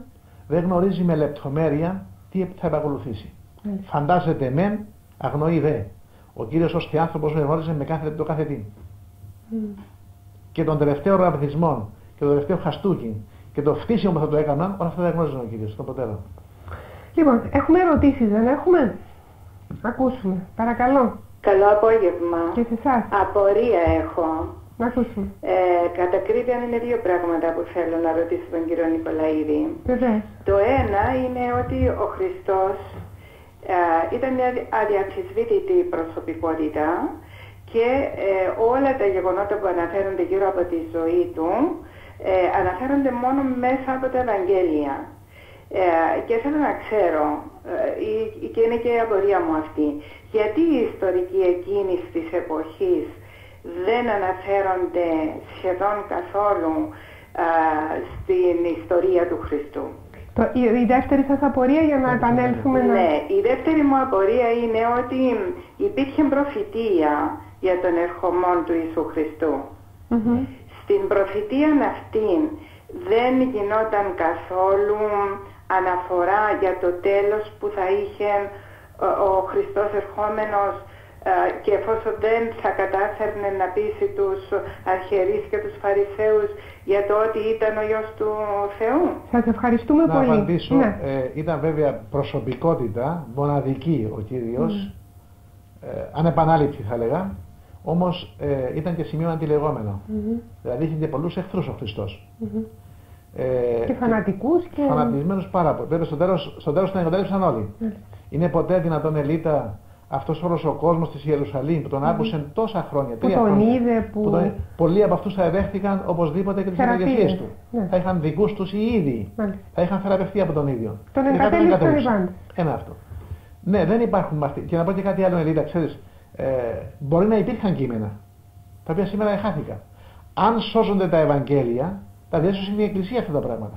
δεν γνωρίζει με λεπτομέρεια τι θα επακολουθήσει. Μάλιστα. Φαντάζεται μεν, αγνοεί δε. Ο Κύριος ως Θεάνθρωπος με γνώριζε με κάθε λεπτό κάθε τι. Μμ. Και τον τελευταίο ραβδισμό και τον τελευταίο χαστούκι και το φτύσιμο που θα το έκαναν, όλα αυτά τα γνώριζε ο Κύριος, τον Πατέρα. Λοιπόν, έχουμε ερωτήσεις, δεν έχουμε; Ακούσουμε. Παρακαλώ. Καλό απόγευμα. Και σε εσάς. Απορία έχω. Να ακούσουμε. Ε, κατά ακρίβεια είναι δύο πράγματα που θέλω να ρωτήσω τον κύριο Νικολαίδη. Βεβαίως. Το ένα είναι ότι ο Χριστός ε, ήταν μια αδιαμφισβήτητη προσωπικότητα και ε, όλα τα γεγονότα που αναφέρονται γύρω από τη ζωή του ε, αναφέρονται μόνο μέσα από τα Ευαγγέλια. Ε, και θέλω να ξέρω, ε, η- η- και είναι και η απορία μου αυτή, γιατί οι ιστορικοί εκείνης της εποχής δεν αναφέρονται σχεδόν καθόλου α, στην ιστορία του Χριστού; Το, η, η δεύτερη σας απορία για να επανέλθουμε να... Ναι, η δεύτερη μου απορία είναι ότι υπήρχε προφητεία για τον ερχομό του Ιησού Χριστού. Μμμ. Στην προφητεία αυτή δεν γινόταν καθόλου αναφορά για το τέλος που θα είχε ο, ο Χριστός ερχόμενος ε, και εφόσον δεν θα κατάφερνε να πείσει τους αρχιερείς και τους φαρισαίους για το ότι ήταν ο Υιός του Θεού. Σας ευχαριστούμε Να πολύ. απαντήσω, Ναι. ε, ήταν βέβαια προσωπικότητα, μοναδική ο Κύριος, ε, ανεπανάληπτη θα έλεγα, όμως ε, ήταν και σημείο αντιλεγόμενο. Μμμ. Δηλαδή είχε και πολλούς εχθρούς ο Χριστός. Μμμ. Ε, Και φανατικούς και... Φανατισμένους πάρα πολύ. Βέβαια στο τέλος, στο τέλος τον εγκατέλειψαν όλοι. Μάλιστα. Είναι ποτέ δυνατόν Ελίτα αυτός όλος ο κόσμος της Ιερουσαλήμ που τον άκουσε τόσα χρόνια, Που τρία τον χρόνια, είδε, που... τον- πολλοί από αυτούς θα εδέχτηκαν οπωσδήποτε και τις Θεραπείες. συνεργασίες του. Ναι. Θα είχαν δικούς τους οι ίδιοι. Μάλιστα. Θα είχαν θεραπευτεί από τον ίδιο. Τον Και θα εγκατέλειψαν οι εγκατέλειψαν. πάντες. Ένα αυτό. Ναι, δεν υπάρχουν μαθητές. Και να πω και κάτι άλλο, Ελίτα, ξέρεις, ε, μπορεί να υπήρχαν κείμενα, τα οποία σήμερα εχάθηκαν. Αν σώζονται τα Ευαγγέλια, τα διέσωσε είναι η Εκκλησία αυτά τα πράγματα.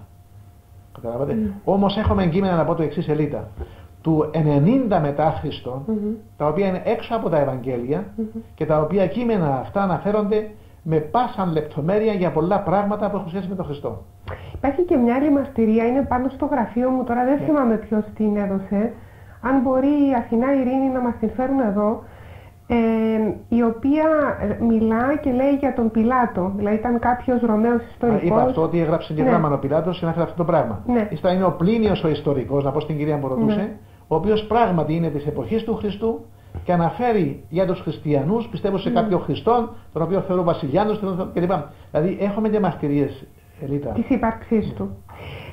Καταλάβατε; Mm. Όμως έχουμε κείμενα να πω το εξής Ελίτα, του 90 μετά Χριστό, Μμμ. τα οποία είναι έξω από τα Ευαγγέλια Μμμ. και τα οποία κείμενα αυτά αναφέρονται με πάσαν λεπτομέρεια για πολλά πράγματα που έχουν σχέση με τον Χριστό. Υπάρχει και μια άλλη μαστηρία, είναι πάνω στο γραφείο μου, τώρα δεν Ναι. θυμάμαι ποιος την έδωσε. Αν μπορεί η Αθηνά Ειρήνη να μας την φέρουν εδώ, ε, η οποία ε, μιλά και λέει για τον Πιλάτο. Δηλαδή ήταν κάποιος Ρωμαίος ιστορικός. Είπα αυτό ότι έγραψε και Ναι. γράμμα ο Πιλάτος και ανέφερε αυτό το πράγμα. Ναι. Ύστερα είναι ο Πλίνιος ο ιστορικός, να πω στην κυρία που ρωτούσε, Ναι. ο οποίος πράγματι είναι της εποχής του Χριστού και αναφέρει για τους χριστιανούς, πιστεύω σε Ναι. κάποιο Χριστόν, τον οποίο θεωρούν βασιλιάνους κλπ. Δηλαδή έχουμε και μαρτυρίες, Ελίτα. Της ύπαρξής του.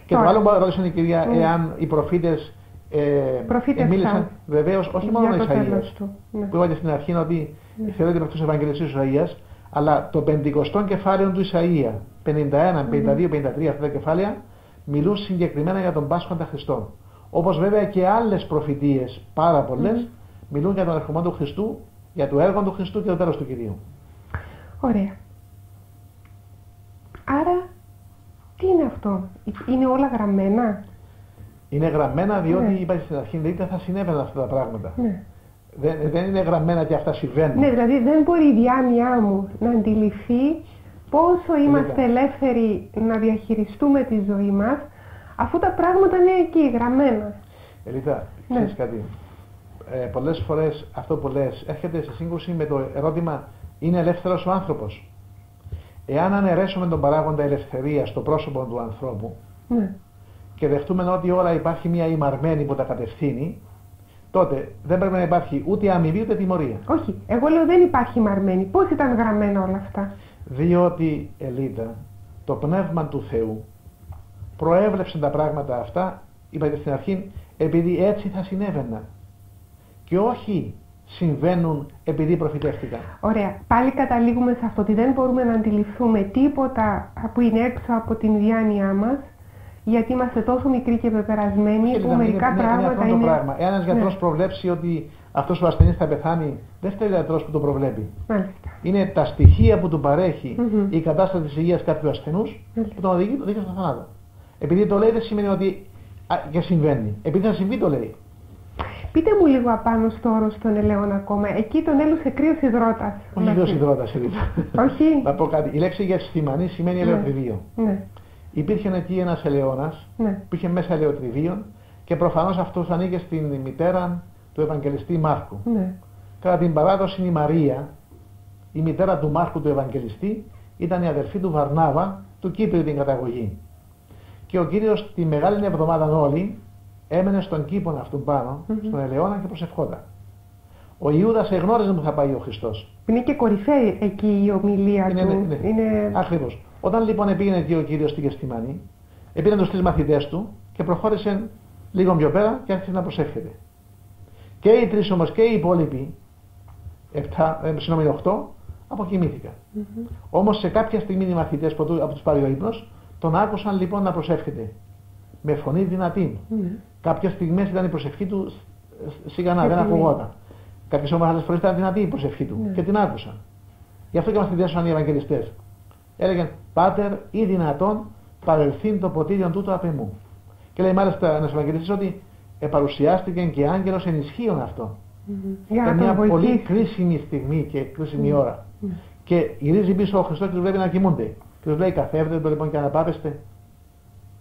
Και το Τώρα. άλλο που ρώτησε η κυρία, Mm. εάν οι προφήτες ε, Προφήτευσαν. μίλησαν βεβαίως όχι Για μόνο το Ισαΐας, τέλος του. Ναι. που είπατε στην αρχή ότι Ναι. θεωρείται με αυτούς Ευαγγελιστής Ισαΐας, αλλά το 50 κεφάλαιο του Ισαΐα, 51, 52, 53 αυτά τα κεφάλαια, μιλούν συγκεκριμένα για τον Πάσχοντα Χριστόν. Όπως βέβαια και άλλες προφητείες, πάρα πολλές, μιλούν για τον ερχομό του Χριστού, για το έργο του Χριστού και το τέλος του Κυρίου. Ωραία. Άρα, τι είναι αυτό, είναι όλα γραμμένα; Είναι γραμμένα διότι Ναι. είπατε στην αρχή δεν θα συνέβαιναν αυτά τα πράγματα. Ναι. Δεν, δεν είναι γραμμένα και αυτά συμβαίνουν. Ναι, δηλαδή δεν μπορεί η διάνοιά μου να αντιληφθεί πόσο είμαστε ελεύθεροι να διαχειριστούμε τη ζωή μας, αφού τα πράγματα είναι εκεί, γραμμένα. Ελίτα, Ναι. ξέρεις κάτι; Ε, πολλές φορές αυτό που λες έρχεται σε σύγκρουση με το ερώτημα είναι ελεύθερος ο άνθρωπος; Εάν αναιρέσουμε τον παράγοντα ελευθερίας στο πρόσωπο του ανθρώπου Ναι. Και δεχτούμε ότι όλα υπάρχει μια ημαρμένη που τα κατευθύνει, τότε δεν πρέπει να υπάρχει ούτε αμοιβή ούτε τιμωρία. Όχι, εγώ λέω δεν υπάρχει μαρμένη. Πώς ήταν γραμμένα όλα αυτά; Διότι, Ελίτα, το πνεύμα του Θεού προέβλεψε τα πράγματα αυτά, είπατε στην αρχή, επειδή έτσι θα συνέβαιναν. Και όχι συμβαίνουν επειδή προφητεύτηκαν. Ωραία. Πάλι καταλήγουμε σε αυτό ότι δεν μπορούμε να αντιληφθούμε τίποτα που είναι έξω από την διάνοιά μας, γιατί είμαστε τόσο μικροί και πεπερασμένοι που Ελίτα, μερικά είναι, είναι, είναι πράγματα αυτό είναι... το πράγμα. Εάν ένας γιατρός Ναι. προβλέψει ότι αυτός ο ασθενής θα πεθάνει, δεν φταίει ο γιατρός που το προβλέπει. Μάλιστα. Είναι τα στοιχεία που του παρέχει Μμμ. η κατάσταση της υγείας κάποιου ασθενούς που τον οδηγεί, το οδηγεί στο θάνατο. Επειδή το λέει δεν σημαίνει ότι α, και συμβαίνει. Επειδή θα συμβεί το λέει. Πείτε μου λίγο απάνω στο όρος των ελαιών ακόμα. Εκεί τον έλουσε κρύος υδρότας. Όχι Μαζί. γιος υδρότας, Ελίτα. Όχι. Να πω κάτι. Η λέξη για αισθημανή σημαίνει Ναι. ελαιοτριβείο. Ναι. Υπήρχε εκεί ένας ελαιώνας Ναι. που είχε μέσα ελαιοτριβείο και προφανώς αυτός ανήκε στην μητέρα του Ευαγγελιστή Μάρκου. Ναι. Κατά την παράδοση η Μαρία, η μητέρα του Μάρκου του Ευαγγελιστή, ήταν η αδερφή του Βαρνάβα, του Κύπριου την καταγωγή. Και ο Κύριος τη Μεγάλη Εβδομάδα όλη έμενε στον κήπον αυτού πάνω, Μμμ. στον Ελαιώνα και προσευχόταν. Ο Ιούδας εγνώριζε που θα πάει ο Χριστός. Είναι και κορυφαία εκεί η ομιλία Είναι, του. ναι, ναι. Είναι... Ακριβώς. Όταν λοιπόν πήγαινε εκεί ο Κύριος στην Γεστημανή, επήρε τους τρεις μαθητές του και προχώρησε λίγο πιο πέρα και άρχισε να προσεύχεται. Και οι τρεις όμως και οι υπόλοιποι, 7, ε, συγγνώμη 8, αποκοιμήθηκαν. Μμμ. Όμως σε κάποια στιγμή οι μαθητές που του- από τους πάρει ο ύπνος, τον άκουσαν λοιπόν να προσεύχεται. Με φωνή δυνατή. Ναι. Κάποια στιγμές ήταν η προσευχή του σ- σιγανά, δεν Εθνική. ακουγόταν. Κάποιες όμως άλλες φορές ήταν δυνατή η προσευχή του Ναι. και την άκουσαν. Γι' αυτό και μας την δέσαν οι Ευαγγελιστές. Έλεγαν, Πάτερ ή δυνατόν παρελθύν το ποτήριον τούτο απ' εμού. Και λέει μάλιστα ένας Ευαγγελιστής ότι επαρουσιάστηκε και άγγελος ενισχύων αυτό. Μμμ. Για Σε να μια τον πολύ βοηθήσει. κρίσιμη στιγμή και κρίσιμη Μμ. ώρα. Μμ. Και γυρίζει πίσω ο Χριστός και τους βλέπει να κοιμούνται. Και τους λέει καθέβετε λοιπόν και αναπάπεστε.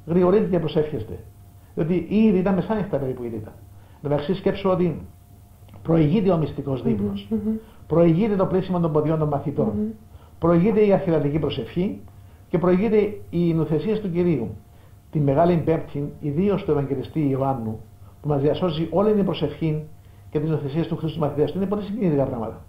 Γρηγορείτε και προσεύχεστε. Διότι ήδη ήταν μεσάνυχτα περίπου ήδη ήταν. Εντάξει σκέψου ότι προηγείται ο μυστικός δείπνος. Μμμ. Μμμ. Προηγείται το πλήσιμο των ποδιών των μαθητών. Μμμ. Προηγείται η αρχιερατική προσευχή και προηγείται οι νουθεσίες του Κυρίου. Τη Μεγάλη Πέμπτη, ιδίως του Ευαγγελιστή Ιωάννου, που μας διασώζει όλη την προσευχή και τις νουθεσίες του Χριστού μαθητές του, είναι πολύ συγκινητικά πράγματα.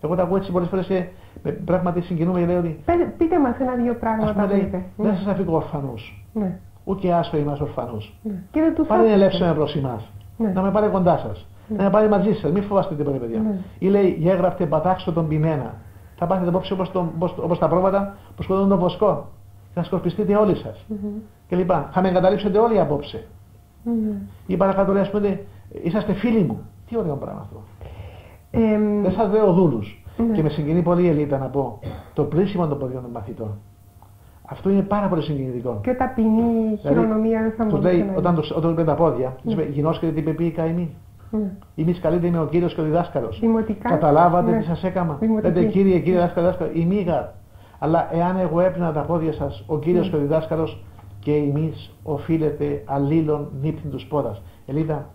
Εγώ τα ακούω έτσι πολλές φορές και με- πράγματι συγκινούμε και λέω ότι Πείτε- Πείτε μας ένα-δύο ας πράγματα πούμε που λέει, είπε. δεν Ναι. σας αφήκω ορφανούς, Ναι. ούτε άσο είμαστε ορφανούς. Ναι. Και δεν τους Πάρε άφησε. ελεύσεμε προς εμάς. Ναι. Να με πάρει κοντά σας. Ναι. Να με πάρει μαζί σας. Μην φοβάστε τίποτα παιδιά. Ναι. Ή λέει γέγραφτε πατάξτε τον πειμένα. Θα πάθετε απόψε όπως, τον, όπως, όπως τα πρόβατα που σκοτώνουν τον βοσκό. Θα σκορπιστείτε όλοι σας. Μμμ. Και λοιπά. Θα με εγκαταλείψετε όλοι απόψε. Ναι. Ή παρακάτω λέει ας πούμε είσαστε φίλοι μου. Τι ωραίο πράγμα αυτό. Εμ, Δεν σας λέω δούλους. Ναι. Και με συγκινεί πολύ η Ελίτα να πω το πλήσιμο των ποδιών των μαθητών. Αυτό είναι πάρα πολύ συγκινητικό. Και ταπεινή χειρονομία δεν θα Τους μπορούσε λέει, να όταν, είναι. τους, όταν του είπε τα πόδια, Ναι. ναι. είπε γινώσκετε την πεπή καημή. Ναι. Εμείς καλείτε με ο Κύριος και ο διδάσκαλος. Δημοτικά. Καταλάβατε Ναι. τι σας έκαμα. Δημοτική. Λέτε κύριε, κύριε δάσκαλο, δάσκαλο, η μίγα. Αλλά εάν εγώ έπαιρνα τα πόδια σας, ο Κύριος Ναι. και ο διδάσκαλος και εμείς οφείλετε αλλήλων νύπτην τους σπόδας. Ελίδα,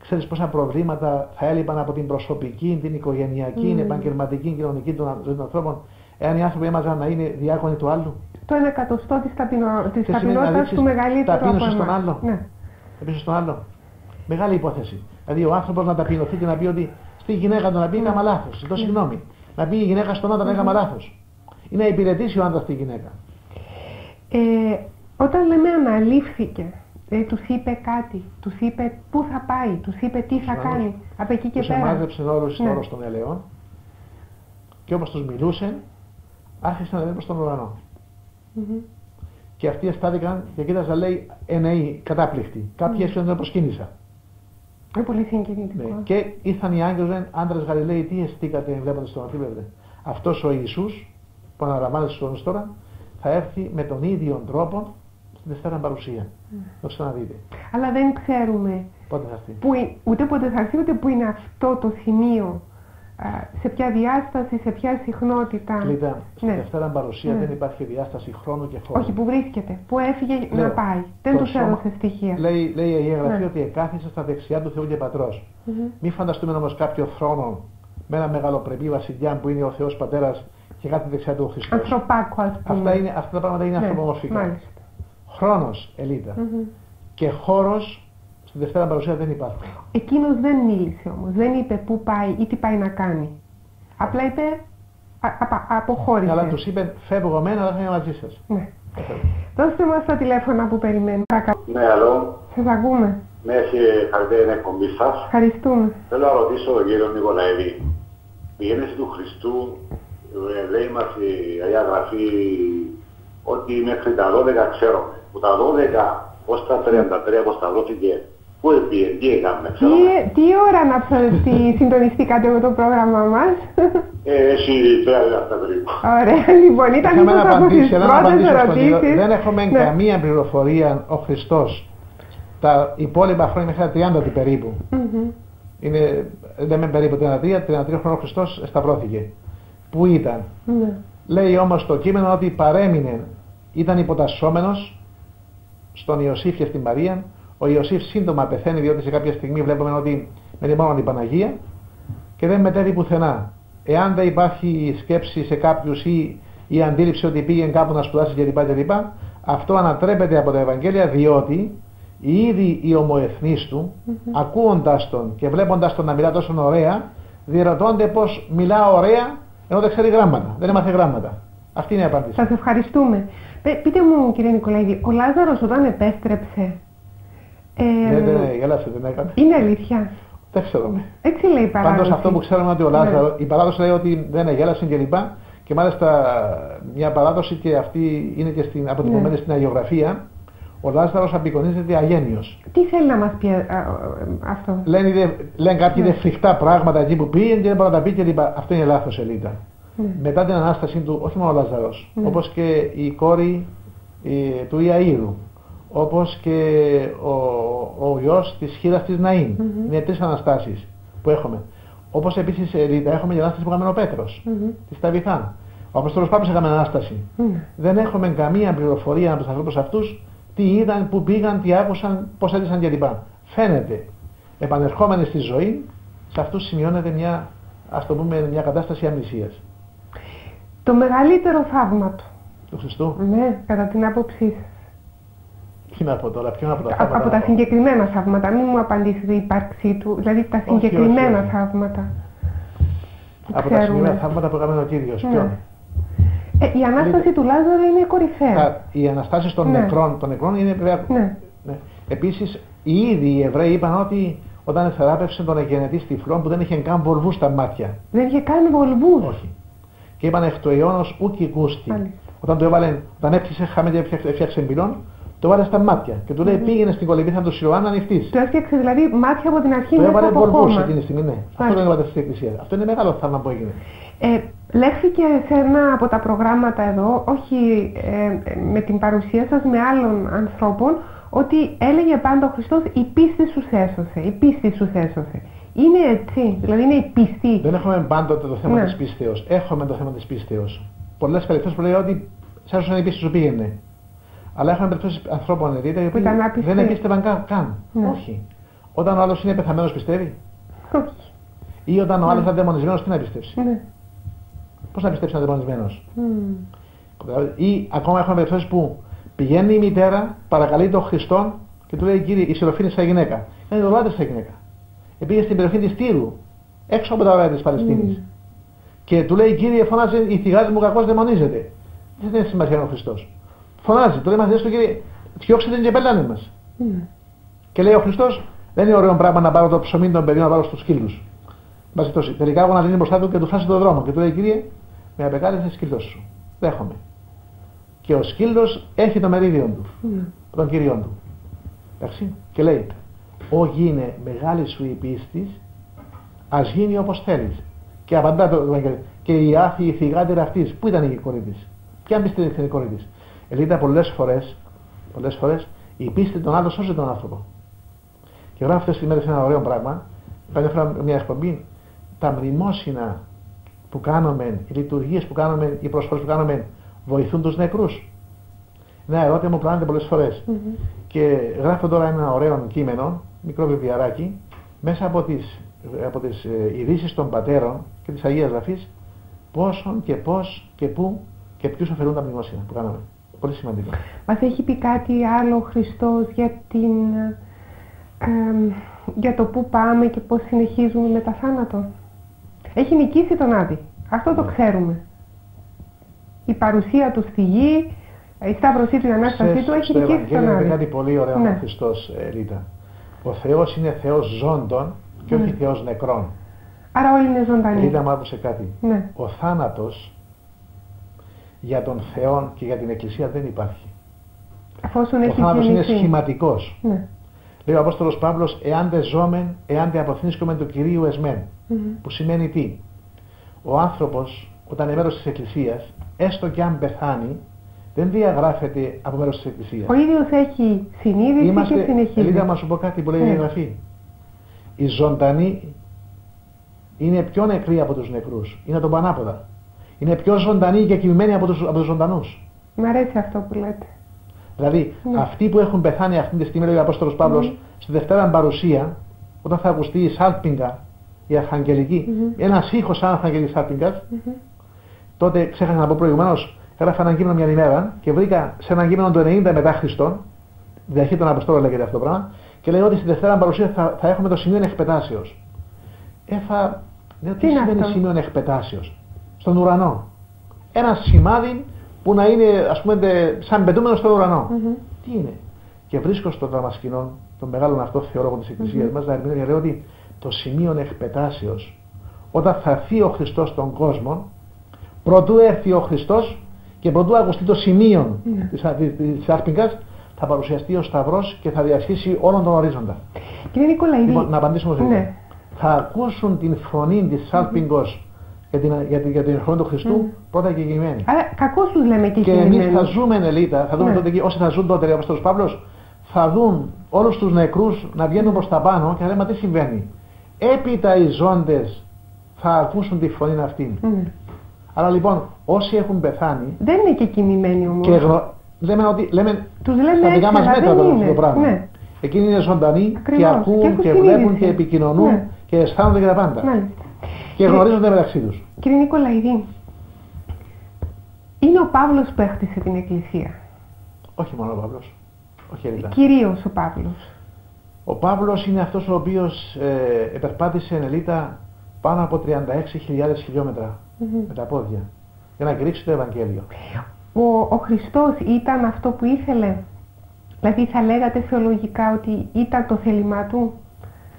ξέρεις πόσα προβλήματα θα έλειπαν από την προσωπική, την οικογενειακή, την Mm. επαγγελματική, κοινωνική των, των ανθρώπων, εάν οι άνθρωποι έμαζαν να είναι διάκονοι του άλλου. Το ένα εκατοστό της, ταπεινο... της Τι σημαίνει να ταπεινότητας δείξεις του μεγαλύτερου από ταπείνωση στον εμάς. άλλο. Ναι. Επίσης στον άλλο. Μεγάλη υπόθεση. Δηλαδή ο άνθρωπος να ταπεινωθεί και να πει ότι στη γυναίκα του να πει Ναι. έκανα λάθος, ζητώ Ναι. συγγνώμη. Να πει η γυναίκα στον άντρα έκανα λάθος. Ή να υπηρετήσει ο άντρας τη γυναίκα. Ε, όταν λέμε αναλήφθηκε, ε, τους είπε κάτι, τους είπε πού θα πάει, τους είπε τι θα Συγγνώμη. κάνει, από εκεί και Τους πέρα. εμάζεψε όλους Ναι. ναι. των ελαιών και όπως τους μιλούσε άρχισαν να λένε προς τον ουρανό. Μμμ. Και αυτοί αισθάνθηκαν και κοίταζαν λέει εννοεί κατάπληκτη. Κάποιοι Μμμ. έσπιζαν το προσκύνησα. Είναι πολύ συγκινητικό. Ναι. Και ήρθαν οι άγγελοι λένε άντρες Γαλιλαίοι τι αισθήκατε βλέποντας τον Αντίβρεδε. Αυτός ο Ιησούς που αναλαμβάνεται στους αιώνες τώρα θα έρθει με τον ίδιο τρόπο στην Δευτέρα παρουσία. Μμ. Το ξαναδείτε. Αλλά δεν ξέρουμε Πότε θα έρθει. που, ε- ούτε πότε θα έρθει, ούτε που είναι αυτό το σημείο, α, σε ποια διάσταση, σε ποια συχνότητα. Κλείτα, στη Ναι. Δευτέρα παρουσία Ναι. δεν υπάρχει διάσταση χρόνου και χώρου. Όχι, που βρίσκεται, που έφυγε να Λέω, πάει. Δεν το τους σώμα- έδωσε στοιχεία. Λέει, λέει η Αγία Γραφή Ναι. ότι εκάθισε στα δεξιά του Θεού και Πατρός. Μμμ. Μην φανταστούμε όμως κάποιο θρόνο με ένα μεγαλοπρεπή βασιλιά που είναι ο Θεός Πατέρας και κάτι δεξιά του ο Χριστός. Ανθρωπάκο, ας πούμε. Αυτά, είναι, αυτά τα πράγματα είναι Ναι, ανθρωπομορφικά. μάλιστα. Χρόνος, Ελίτα. Μμμ. Και χώρος στη Δευτέρα παρουσία δεν υπάρχουν. Εκείνος δεν μίλησε όμως, δεν είπε πού πάει ή τι πάει να κάνει. Απλά είπε, α, απα- αποχώρησε. Αλλά τους είπε φεύγω μένα αλλά θα είμαι μαζί σας. Ναι. Δώστε μας τα τηλέφωνα που περιμένουμε. Παρακαλώ. Ναι, άλλο. Σας ακούμε. Ναι, έχει χαρακτήρα την εκπομπή σας. Ευχαριστούμε. Θέλω να ρωτήσω τον κύριο Νικολαίδη. Η γέννηση του Χριστού ε, λέει μας η Αγία Γραφή ότι μέχρι τα 12 ξέρουμε. Που τα 12 ως τα 33 πως τα δόθηκε. Πού επίε, τι έκαμε, Τι, ξέρουμε. τι ώρα να ψωθεί συντονιστήκατε με το πρόγραμμα μας; Ε, εσύ πέρα αυτά περίπου. Ωραία, λοιπόν, ήταν Είχαμε ίσως να από τις απαντήσει, αλλά να πρώτες απαντήσω στον κύριο. ερωτήσεις. Δεν έχουμε Ναι. καμία πληροφορία ο Χριστός τα υπόλοιπα χρόνια μέχρι τα 30 του περίπου. Μμμ. Είναι, λέμε περίπου 33, 33 χρόνια ο Χριστός σταυρώθηκε. Πού ήταν; Ναι. Λέει όμως το κείμενο ότι παρέμεινε, ήταν υποτασσόμενος στον Ιωσήφ και στην Μαρία. Ο Ιωσήφ σύντομα πεθαίνει διότι σε κάποια στιγμή βλέπουμε ότι μένει μόνο η Παναγία και δεν μετέβη πουθενά. Εάν δεν υπάρχει σκέψη σε κάποιους ή η αντίληψη ότι πήγαινε κάπου να σπουδάσει κλπ. κλπ. Αυτό ανατρέπεται από τα Ευαγγέλια διότι οι ήδη οι ομοεθνείς του, ακούοντας τον και βλέποντας τον να μιλά τόσο ωραία, διερωτώνται πως μιλά ωραία ενώ δεν ξέρει γράμματα, δεν έμαθε γράμματα. Αυτή είναι η απάντηση. Σας ευχαριστούμε. Πε- πείτε μου κύριε Νικολαίδη, ο Λάζαρος όταν επέστρεψε, ε, Ναι, δεν γέλασε, δεν έκανε. είναι αλήθεια. Δεν ξέρω. ναι. Έτσι λέει η παράδοση. Πάντως αυτό που ξέρουμε ότι ο Ναι. Λάζαρο, η παράδοση λέει ότι δεν εγέλασε κλπ. Και μάλιστα μια παράδοση και αυτή είναι και στην, αποτυπωμένη Ναι. στην Αγιογραφία. Ο Λάζαρος απεικονίζεται αγένιος. Τι θέλει να μας πει α, α, α, αυτό; Λένε, δε- λένε κάποιοι Ναι. δε φρικτά πράγματα εκεί που πήγαινε και δεν μπορεί να τα πει κλπ. Αυτό είναι λάθος σελίδα. Ναι. Μετά την Ανάσταση του, όχι μόνο ο Λάζαρος, Ναι. όπως και η κόρη ε, του Ιαΐρου, όπως και ο, ο γιος της χείρας της Ναΐν. Μμμ. Είναι τρεις Αναστάσεις που έχουμε. Όπως επίσης ε, Ρίτα, έχουμε και Ανάσταση που έκαμε ο Πέτρος, Μμμ. της Ταβιθάν. Ο Απόστολος Πάπης έκαμε Ανάσταση. Ναι. Δεν έχουμε καμία πληροφορία από τους ανθρώπους αυτούς τι είδαν, πού πήγαν, τι άκουσαν, πώς έζησαν κλπ. Φαίνεται, επανερχόμενοι στη ζωή, σε αυτούς σημειώνεται μια, ας το πούμε, μια κατάσταση αμνησίας Το μεγαλύτερο θαύμα του. του Χριστού. Ναι, κατά την άποψή σας. Τι να πω τώρα, ποιον από τα Α- θαύματα από να τα πω; συγκεκριμένα θαύματα, μην μου απαντήσετε η ύπαρξή του, δηλαδή τα Όχι, όχι, συγκεκριμένα όχι. θαύματα. που Από τα ξέρουμε. συγκεκριμένα θαύματα που έκαμε ο Κύριος. Ναι. Ποιον; Ε, η Ανάσταση του Λάζαρου είναι κορυφαία. Τα- Οι Αναστάσεις των Ναι. νεκρών, των νεκρών είναι βέβαια... Ναι. Ναι. Επίσης, οι ίδιοι οι Εβραίοι είπαν ότι όταν θεράπευσε τον εγγενετή τυφλών που δεν είχε καν βολβούς στα μάτια. Δεν είχε καν βολβούς. Όχι. Και είπαν εκ το αιώνος ούκη γούστη. Μάλιστα. Όταν το έβαλε, όταν έπιασε χαμένη και έφτιαξε- έφτιαξε εμπειρών, το βάλε στα μάτια. Και του λέει Μμμ. πήγαινε στην κολυμπήθα του Σιλοάν να ανοιχτείς. Του έφτιαξε δηλαδή μάτια από την αρχή Το μέσα έβαλε από βολβούς χώμα. εκείνη τη στιγμή, ναι. Αυτό Μάλιστα. δεν έβαλε στην εκκλησία. Αυτό είναι μεγάλο θαύμα που έγινε. Ε, λέχθηκε σε ένα από τα προγράμματα εδώ, όχι ε, ε, με την παρουσία σας, με άλλων ανθρώπων, ότι έλεγε πάντα ο Χριστός η πίστη σου έσωσε, η πίστη σου έσωσε. Είναι έτσι, δηλαδή είναι η πίστη. Δεν έχουμε πάντοτε το θέμα Ναι. της πίστεως. Έχουμε το θέμα της πίστεως. Πολλές περιπτώσεις που λέει ότι σε έσωσαν η πίστη σου πήγαινε. Αλλά έχουμε περιπτώσεις ανθρώπων Ρίτα, οι οποίοι ήταν άπιστοι. δεν επίστευαν καν. καν. Ναι. Όχι. Όταν ο άλλος είναι πεθαμένος πιστεύει. Όχι. Ή όταν ο άλλος Ναι. είναι δαιμονισμένος τι να πιστέψει. Ναι. Πώς να πιστέψει ένα δαιμονισμένος. Μμ. Ή ακόμα έχουμε περιπτώσεις που πηγαίνει η μητέρα, παρακαλεί τον Χριστό και του λέει κύριε η σιροφήνη σαν γυναίκα. Είναι το λάδι σαν γυναίκα. Επήγε στην περιοχή της Τύρου, έξω από τα ωραία της Παλαιστίνης. Μμ. Και του λέει κύριε φωνάζει η θυγάτη μου κακώς δαιμονίζεται. Δεν έχει σημασία ο Χριστός. Φωνάζει, του λέει μαθητές του κύριε διώξτε την και πελάνε μας. Και λέει ο Χριστός, δεν είναι ωραίο πράγμα να πάρω το ψωμί των παιδιών να πάρω στους σκύλους. Τελικά εγώ να λύνει μπροστά του και του φάσει τον δρόμο και του λέει κύριε, με απεκάλεσε σκύλος σου. Δέχομαι. Και ο σκύλος έχει το μερίδιο του, mm. των κυριών του. Εντάξει. Και λέει, Ω γίνε μεγάλη σου η πίστη, ας γίνει όπως θέλεις. Και απαντά το Ευαγγέλιο. Και η άθη, η θηγάτηρα αυτής, πού ήταν η κόρη τη. Ποια πίστη ήταν η κόρη τη. Ελίτα πολλές φορές, πολλές φορές, η πίστη των άλλων σώζει τον άνθρωπο. Και γράφω αυτές τις μέρες ένα ωραίο πράγμα. Θα μια εκπομπή. Τα μνημόσυνα που κάνουμε, οι λειτουργίες που κάνουμε, οι προσφορές που κάνουμε, βοηθούν τους νεκρούς. Ένα ερώτημα που κάνετε πολλές φορές. Mm -hmm. Και γράφω τώρα ένα ωραίο κείμενο, μικρό βιβλιαράκι, μέσα από τις από τις ε, ειδήσεις των πατέρων και της Αγίας Γραφής πόσον και πώς και πού και ποιους αφαιρούν τα μνημόσυνα που κάναμε. Πολύ σημαντικό. Μας έχει πει κάτι άλλο ο Χριστός για, την, ε, για το πού πάμε και πώς συνεχίζουμε με τα θάνατο. Έχει νικήσει τον Άδη. Αυτό το ναι. ξέρουμε. Η παρουσία του στη γη, η σταύρωσή του, η Ανάστασή του έχει νικήσει τον Άδη. Είναι κάτι πολύ ωραίο ναι. ο Χριστός, Ελίτα. Ο Θεός είναι Θεός ζώντων και όχι ναι. Θεός νεκρών. Άρα όλοι είναι ζωντανοί. Ελίτα μου άκουσε κάτι. Ναι. Ο θάνατος για τον Θεό και για την Εκκλησία δεν υπάρχει. Αφόσον ο θάνατος είναι σχηματικός. Ναι. Λέει ο Απόστολος Παύλος, εάν δεν ζώμεν, εάν δεν αποθνίσκουμε του Κυρίου εσμέν. Mm -hmm. Που σημαίνει τι; Ο άνθρωπος, όταν είναι μέρος της Εκκλησίας, έστω και αν πεθάνει, δεν διαγράφεται από μέρος της Εκκλησίας. Ο ίδιος έχει συνείδηση Είμαστε, και συνεχίζει. Ελίδα, να σου πω κάτι που λέει η Γραφή. Οι ζωντανοί είναι πιο νεκροί από τους νεκρούς. Είναι τον πανάποδα. Είναι πιο ζωντανοί και κοιμημένοι από τους, από τους ζωντανούς. Μ' αρέσει αυτό που λέτε. Δηλαδή, ναι. αυτοί που έχουν πεθάνει αυτή τη στιγμή, λέει ο Απόστολος Παύλος, mm. στη Δευτέρα παρουσία, όταν θα ακουστεί η Σάλπιγγα, η Αρχαγγελική, mm -hmm. ένας ήχος σαν Αρχαγγελική Σάλπιγγας, mm -hmm. τότε ξέχασα να πω προηγουμένως, έγραφα ένα κείμενο μια ημέρα και βρήκα σε ένα κείμενο το 90 μετά Χριστόν, διαχεί των Αποστόλων λέγεται αυτό το πράγμα, και λέει ότι στη Δευτέρα παρουσία θα, θα έχουμε το σημείο εκπετάσεω. Έφα. Λέω τι, τι σημαίνει αυτό; σημείο εκπετάσεω. Στον ουρανό. Ένα σημάδι που να είναι ας πούμε σαν πετούμενο στον ουρανό. Mm -hmm. Τι είναι; Και βρίσκω στο δαμασκηνό, τον μεγάλο αυτό θεολόγο της Εκκλησίας mm -hmm. μας, να ερμηνεύει λέει ότι το σημείο εκπετάσεως, όταν θα έρθει ο Χριστός στον κόσμο, πρωτού έρθει ο Χριστός και πρωτού ακουστεί το σημείο mm -hmm. της, της, άσπιγκας, θα παρουσιαστεί ο Σταυρός και θα διασχίσει όλον τον ορίζοντα. Κύριε Νικολαίδη. Λοιπόν, να απαντήσουμε ναι. Θα ακούσουν την φωνή της Σάλπιγκος για την, για, την, για την χρόνο του Χριστού mm. πρώτα και γυμμένη. Άρα κακώς τους λέμε και Και εμείς θα ζούμε ελίτα, θα δούμε ναι. τότε εκεί, όσοι θα ζουν τότε, ο Απόστολος Παύλος, θα δουν όλους τους νεκρούς να βγαίνουν προς τα πάνω και να λέμε τι συμβαίνει; Έπειτα οι ζώντες θα ακούσουν τη φωνή αυτή. Mm. Άρα λοιπόν, όσοι έχουν πεθάνει. Δεν είναι και κοιμημένοι όμως. Και γρο... λέμε ότι. Λέμε, τους λέμε στα δικά μας μέτρα το πράγμα. Ναι. Εκείνοι είναι ζωντανοί Ακριβώς. και ακούν και, και βλέπουν και επικοινωνούν ναι. και αισθάνονται και τα πάντα. Μάλιστα. Και γνωρίζονται μεταξύ τους. Κύριε Νικολαίδη, είναι ο Παύλος που έχτισε την Εκκλησία; Όχι μόνο ο Παύλος. Όχι Ελίτα. Κυρίως ο Παύλος. Ο Παύλος είναι αυτός ο οποίος ε, επερπάτησε Ελίτα πάνω από 36.000 χιλιόμετρα mm -hmm. με τα πόδια για να κηρύξει το Ευαγγέλιο. Ο, ο Χριστός ήταν αυτό που ήθελε; Δηλαδή θα λέγατε θεολογικά ότι ήταν το θέλημά του;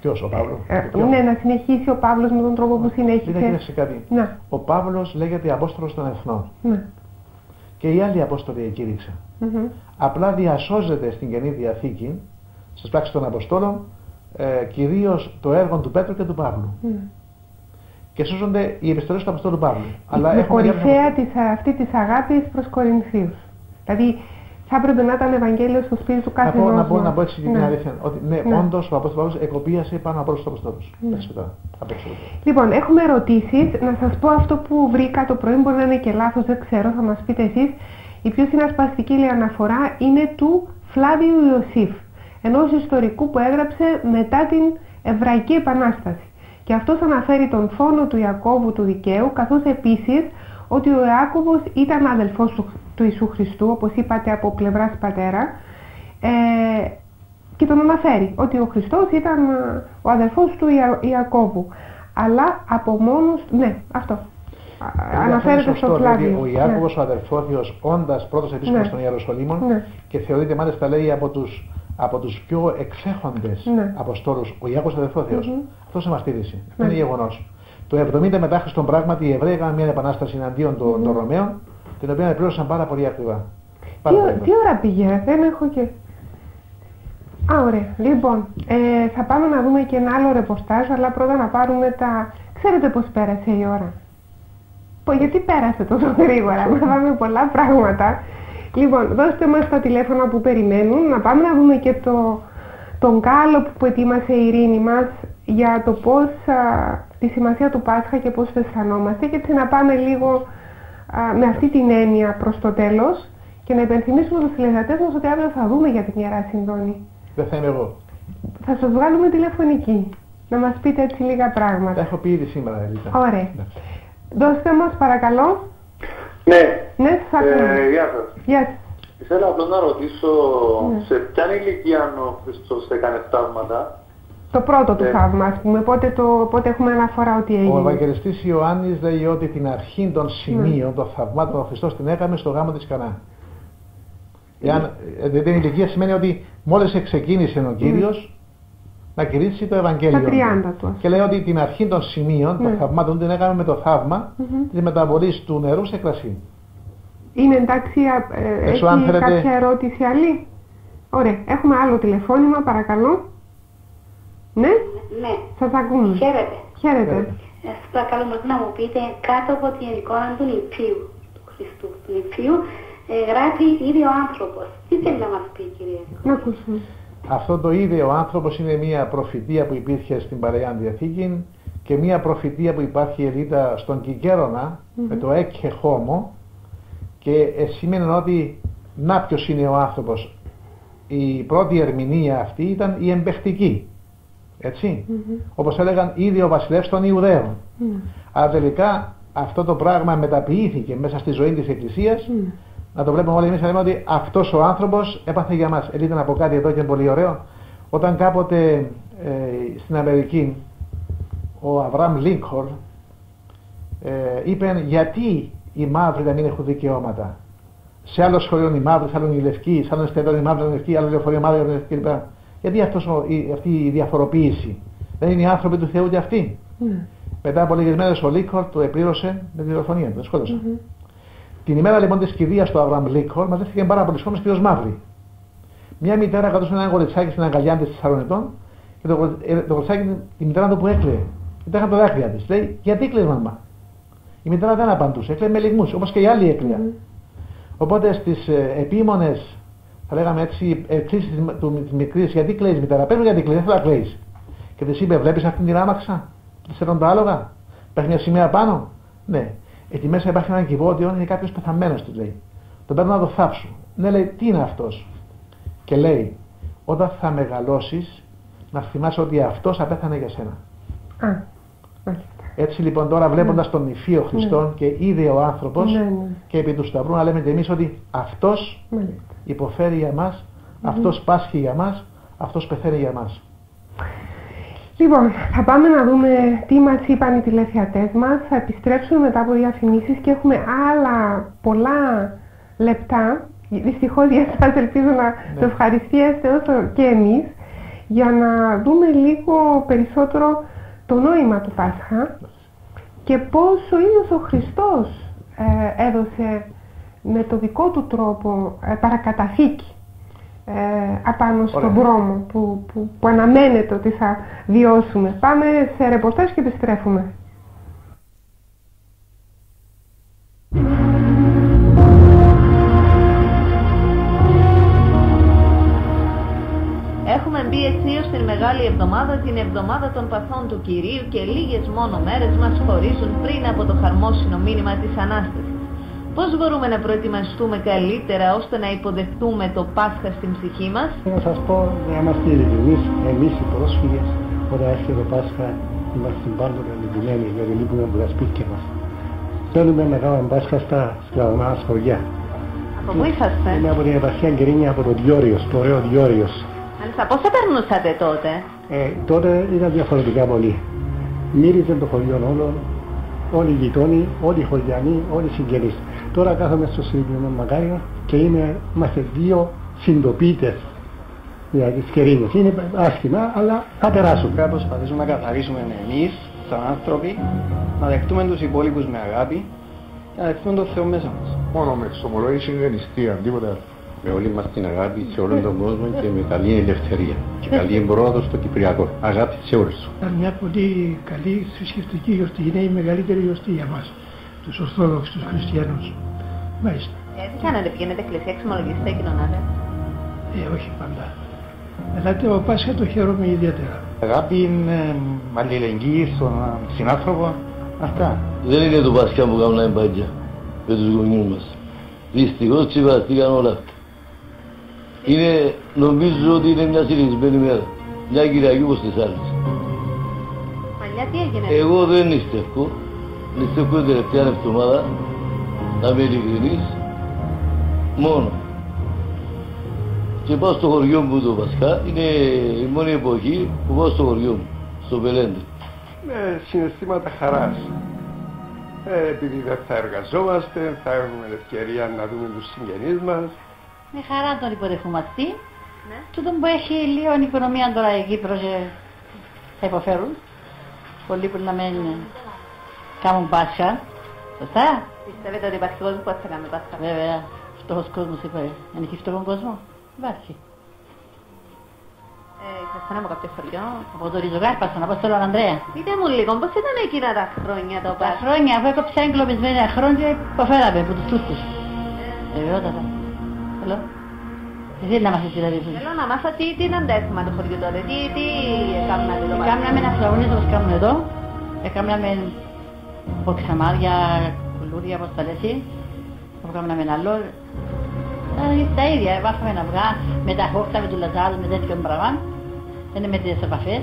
Ποιος, ο Παύλος; Ε, ναι, να συνεχίσει ο Παύλος με τον τρόπο που συνέχισε. Δεν κάτι; Ναι. Ο Παύλος λέγεται Απόστολος των Εθνών. Ναι. Και οι άλλοι Απόστολοι εκήρυξαν. Mm -hmm. Απλά διασώζεται στην καινή διαθήκη, στις πράξεις των Αποστόλων, ε, κυρίως το έργο του Πέτρου και του Παύλου. Mm. Και σώζονται οι επιστολές του Αποστόλου Παύλου. Αλλά με κορυφαία της, αυτή της αγάπης προς Κορινθίους. Δηλαδή θα έπρεπε να ήταν Ευαγγέλιο στο σπίτι του κάθε να, πω, να πω έτσι την ναι. αλήθεια. Ότι ναι, ναι. όντως ο Απόστολος εκοπίασε πάνω από όλους τους Αποστόλους. Ναι. Λοιπόν, έχουμε ερωτήσεις. Να σας πω αυτό που βρήκα το πρωί, μπορεί να είναι και λάθος, δεν ξέρω, θα μας πείτε εσείς. Η πιο συνασπαστική λέει, αναφορά είναι του Φλάβιου Ιωσήφ, ενός ιστορικού που έγραψε μετά την Εβραϊκή Επανάσταση. Και αυτός αναφέρει τον φόνο του Ιακώβου του δικαίου, καθώς επίσης ότι ο Ιάκωβος ήταν αδελφός του, του Ιησού Χριστού, όπως είπατε από πλευράς πατέρα, ε, και τον αναφέρει ότι ο Χριστός ήταν ε, ο αδελφός του Ια, Ιακώβου. Αλλά από μόνος, ναι, αυτό. Αναφέρεται στο Φλάβιο. Ο Ιάκωβος, ναι. ο αδελφός όντας πρώτος επίσκοπος ναι. των Ιεροσολύμων ναι. και θεωρείται μάλιστα λέει από τους από τους πιο εξέχοντες Ναι. αποστόλους, ο Ιάκωβος Αδελφόθεος. Μμμ. Αυτός σε μαρτύρησε. Αυτό Ναι. είναι γεγονός. Το 70 μετά Χριστόν πράγματι οι Εβραίοι έκαναν μια επανάσταση εναντίον των, των Ρωμαίων, την οποία πλήρωσαν πάρα πολύ ακριβά. Πάρα Τι, πολύ ω- ακριβά. τι ώρα πήγε, δεν έχω και... Α, ωραία. Λοιπόν, ε, θα πάμε να δούμε και ένα άλλο ρεπορτάζ, αλλά πρώτα να πάρουμε τα... Ξέρετε πώς πέρασε η ώρα; Πω, γιατί πέρασε τόσο γρήγορα, μάθαμε πολλά πράγματα. Λοιπόν, δώστε μας τα τηλέφωνα που περιμένουν, να πάμε να δούμε και το, τον κάλο που ετοίμασε η Ειρήνη μας για το πώς, α, τη σημασία του Πάσχα και πώς το αισθανόμαστε και έτσι να πάμε λίγο α, με αυτή την έννοια προς το τέλος και να υπενθυμίσουμε στους τηλεθεατές μας ότι αύριο θα δούμε για την Ιερά Συνδόνη. Δεν θα είμαι εγώ. Θα σας βγάλουμε τηλεφωνική, να μας πείτε έτσι λίγα Τα πράγματα. έχω πει ήδη σήμερα, Ελίτα. Ωραία. Δώστε μας παρακαλώ. Ναι, Ναι, σας ακούμε. ε, γεια σας. Γεια σας. Ήθελα απλώς να ρωτήσω Ναι. σε ποια ηλικία ο Χριστός έκανε θαύματα. Το πρώτο του Ναι. θαύμα, ας πούμε, πότε, το, πότε έχουμε αναφορά ότι Ο έγινε. Ευαγγελιστής Ιωάννης λέει ότι την αρχή των σημείων, των θαυμάτων, ο Χριστός την έκαμε στο γάμο της Κανά. Εάν, ε, δεν είναι ηλικία σημαίνει ότι μόλις ξεκίνησε ο Κύριος να κηρύξει το Ευαγγέλιο. Τα 30 του. Και λέει ότι την αρχή των σημείων, των Ναι. θαυμάτων, την έκαμε με το θαύμα Μμμ. της μεταβολής του νερού σε κρασί. Είναι εντάξει, α, ε, έχει Έξω, αν θέλετε- κάποια ερώτηση άλλη; Ωραία, έχουμε άλλο τηλεφώνημα, παρακαλώ. Ναι, Ναι. σας ακούμε. Χαίρετε. Χαίρετε. Ε, Σας παρακαλώ μπορείτε να μου πείτε κάτω από την εικόνα του νηπίου, του Χριστού, του νηπίου, ε, γράφει ήδη ο άνθρωπος. Τι θέλει να μας πει κύριε. Να ακούσουμε. Αυτό το είδε ο άνθρωπος είναι μια προφητεία που υπήρχε στην Παλαιά Διαθήκη και μια προφητεία που υπάρχει ελίτα στον Κικέρονα με το έκχε χώμο και ε, σημαίνει ότι να ποιος είναι ο άνθρωπος. Η πρώτη ερμηνεία αυτή ήταν η εμπεχτική. Έτσι. Όπως έλεγαν ήδη ο βασιλεύς των Ιουδαίων. Ναι. Αλλά τελικά αυτό το πράγμα μεταποιήθηκε μέσα στη ζωή της Εκκλησίας να το βλέπουμε όλοι εμείς να λέμε ότι αυτός ο άνθρωπος έπαθε για μας. Ελείτε να πω κάτι εδώ και είναι πολύ ωραίο. Όταν κάποτε ε, στην Αμερική ο Αβραμ Λίνκολ ε, είπε γιατί οι μαύροι να μην έχουν δικαιώματα; Σε άλλο σχολείο οι μαύροι, σε άλλο οι λευκοί, σε άλλο εστιατόριο οι μαύροι, οι λευκοί, άλλο λεωφορείο μαύροι, άλλο λευκοί κλπ. Γιατί αυτός, ο- η- αυτή η διαφοροποίηση; Δεν είναι οι άνθρωποι του Θεού και αυτοί. Ναι. Μετά από λίγες μέρες ο Λίνκολ το επλήρωσε με τη δολοφονία του, τον σκότωσε. Μμμ. Την ημέρα λοιπόν της κηδείας του Αβραμ Λίνκολ μαζεύτηκαν πάρα πολλοί κόσμοι κυρίω μαύροι. Μια μητέρα κρατούσε ένα κοριτσάκι στην αγκαλιά της 4 ετών και το, κορι- ε, το κοριτσάκι, η μητέρα του που έκλαιε. Ήταν τα δάκρυα της. Λέει, Γιατί κλαίει μαμά; Η μητέρα δεν απαντούσε, έκλαιε με λιγμούς, όπως και οι άλλοι έκλαιαν. Οπότε στις ε, επίμονες, θα λέγαμε έτσι, εκκλήσει τη μικρής, γιατί κλαίεις μητέρα, παίρνω γιατί κλαίεις, δεν θέλω να κλαίεις. Και τη είπε, βλέπεις αυτήν την άμαξα, τη σέρνουν τα άλογα, υπάρχει μια σημαία πάνω. Ναι. Εκεί μέσα υπάρχει ένα κυβότιο, είναι κάποιος πεθαμένος, του λέει. Τον παίρνω να το θάψω. Ναι, λέει, τι είναι αυτός; Και λέει, όταν θα μεγαλώσεις, να θυμάσαι ότι αυτός απέθανε για σένα. Α, μάλιστα. Έτσι λοιπόν τώρα βλέποντας τον νηφίο Χριστόν και είδε ο άνθρωπος Ναι, ναι. και επί του Σταυρού να λέμε και εμείς ότι αυτός Μάλιστα. υποφέρει για μας, αυτός πάσχει για μας, αυτός πεθαίνει για μας. Λοιπόν, θα πάμε να δούμε τι μας είπαν οι τηλεθεατές μας. Θα επιστρέψουμε μετά από διαφημίσεις και έχουμε άλλα πολλά λεπτά. Δυστυχώς για εσάς ελπίζω να το ευχαριστήσετε όσο και εμείς για να δούμε λίγο περισσότερο το νόημα του Πάσχα και πώς ο ίδιος ο Χριστός ε, έδωσε με το δικό του τρόπο ε, παρακαταθήκη ε, απάνω στον Ωραία. δρόμο που, που, που αναμένεται ότι θα βιώσουμε. Πάμε σε ρεπορτάζ και επιστρέφουμε. Έχουμε μπει αισίως στην Μεγάλη Εβδομάδα, την Εβδομάδα των Παθών του Κυρίου και λίγες μόνο μέρες μας χωρίζουν πριν από το χαρμόσυνο μήνυμα της Ανάστασης. Πώς μπορούμε να προετοιμαστούμε καλύτερα ώστε να υποδεχτούμε το Πάσχα στην ψυχή μας; Να σας πω, να είμαστε ειλικρινείς, εμείς οι πρόσφυγες, όταν έρχεται το Πάσχα, είμαστε πάντοτε λυπημένοι, γιατί λείπουμε από τα σπίτια μας. Θέλουμε να κάνουμε Πάσχα στα σκλαβωμένα σχολιά. Από πού είσαστε; Είμαι από την επαρχία Γκρίνια, από το Διόριος, το ωραίο Διόριος. Μάλιστα, πώς θα περνούσατε τότε; Ε, τότε ήταν διαφορετικά πολύ. Μύριζε το χωριό όλο, όλοι οι γειτόνοι, όλοι οι χωριανοί, όλοι οι συγγενείς. Τώρα κάθομαι στο συγκεκριμένο μακάριο και είμαι, είμαστε δύο συντοπίτες. για τις κερίνες. Είναι άσχημα, αλλά θα περάσουν. Πρέπει να προσπαθήσουμε να καθαρίσουμε εμείς, σαν άνθρωποι, να δεχτούμε τους υπόλοιπους με αγάπη και να δεχτούμε τον Θεό μέσα μας. Μόνο με εξομολόγηση είναι νηστεία, τίποτα άλλο. Με όλη μας την αγάπη σε όλον τον κόσμο και με καλή ελευθερία και καλή εμπρόοδο στο Κυπριακό. Αγάπη σε όλους. Ήταν μια πολύ καλή θρησκευτική γιορτή. Είναι η μεγαλύτερη γιορτή για μας, τους Ορθόδοξους, τους Χριστιανούς. Μάλιστα. Ε, τι κάνετε, πηγαίνετε εκκλησία, εξομολογήσετε, κοινωνάτε. Ε, όχι πάντα. Αλλά το Πάσχα το χαίρομαι ιδιαίτερα. Αγάπη είναι αλληλεγγύη στον συνάνθρωπο. Αυτά. Δεν είναι το Πάσχα που κάνουμε μπάντια με τους γονείς μας. Δυστυχώς ξεπεραστήκαν όλα αυτά. Είναι, νομίζω ότι είναι μια συνηθισμένη μέρα. Μια Κυριακή όπως τις άλλες. Παλιά τι έγινε; Εγώ δεν νηστεύω. Νηστεύω την τελευταία εβδομάδα. Να είμαι ειλικρινής. Μόνο. Και πάω στο χωριό μου το Πασχά. Είναι η μόνη εποχή που πάω στο χωριό μου. Στο Πελέντε. Με συναισθήματα χαράς. Ε, επειδή δεν θα εργαζόμαστε, θα έχουμε ευκαιρία να δούμε τους συγγενείς μας. Με χαρά τον υποδεχόμαστε. Ναι. Τούτο που έχει λίγο η οικονομία τώρα η Κύπρος και θα υποφέρουν. Πολλοί που να μην κάνουν Πάσχα. Σωστά; Πιστεύετε ότι υπάρχει κόσμος που θα κάνει Πάσχα. Βέβαια. Φτωχός κόσμος είπα. Αν έχει φτωχόν κόσμο. Υπάρχει. Ε, ήσασταν από κάποιο χωριό. Από το Ριζοκάρπασο, να πω στον Ανδρέα. Πείτε μου λίγο, πώς ήταν εκείνα τα χρόνια το Τα Πάσχα; χρόνια αφού έκοψα εγκλωβισμένα χρόνια υποφέραμε από τους Τούρκους. Βεβαιότατα. Hello. Εσύ να μας δηλαδή. Θέλω να μάθω τι, τι ήταν τα έθιμα του χωριού τότε, τι, τι έκανατε το Πάσχα. Κάμναμε ένα φλαγόνι όπως κάνουμε εδώ. Έκαναμε μποξαμάρια, κουλούρια, όπως τα λες εσύ. Όπου κάναμε άλλο. Ήταν τα ίδια, βάφαμε αυγά με τα χόρτα, με του λαζάλου, με τέτοιον πράγμα. Δεν είναι με τις επαφές.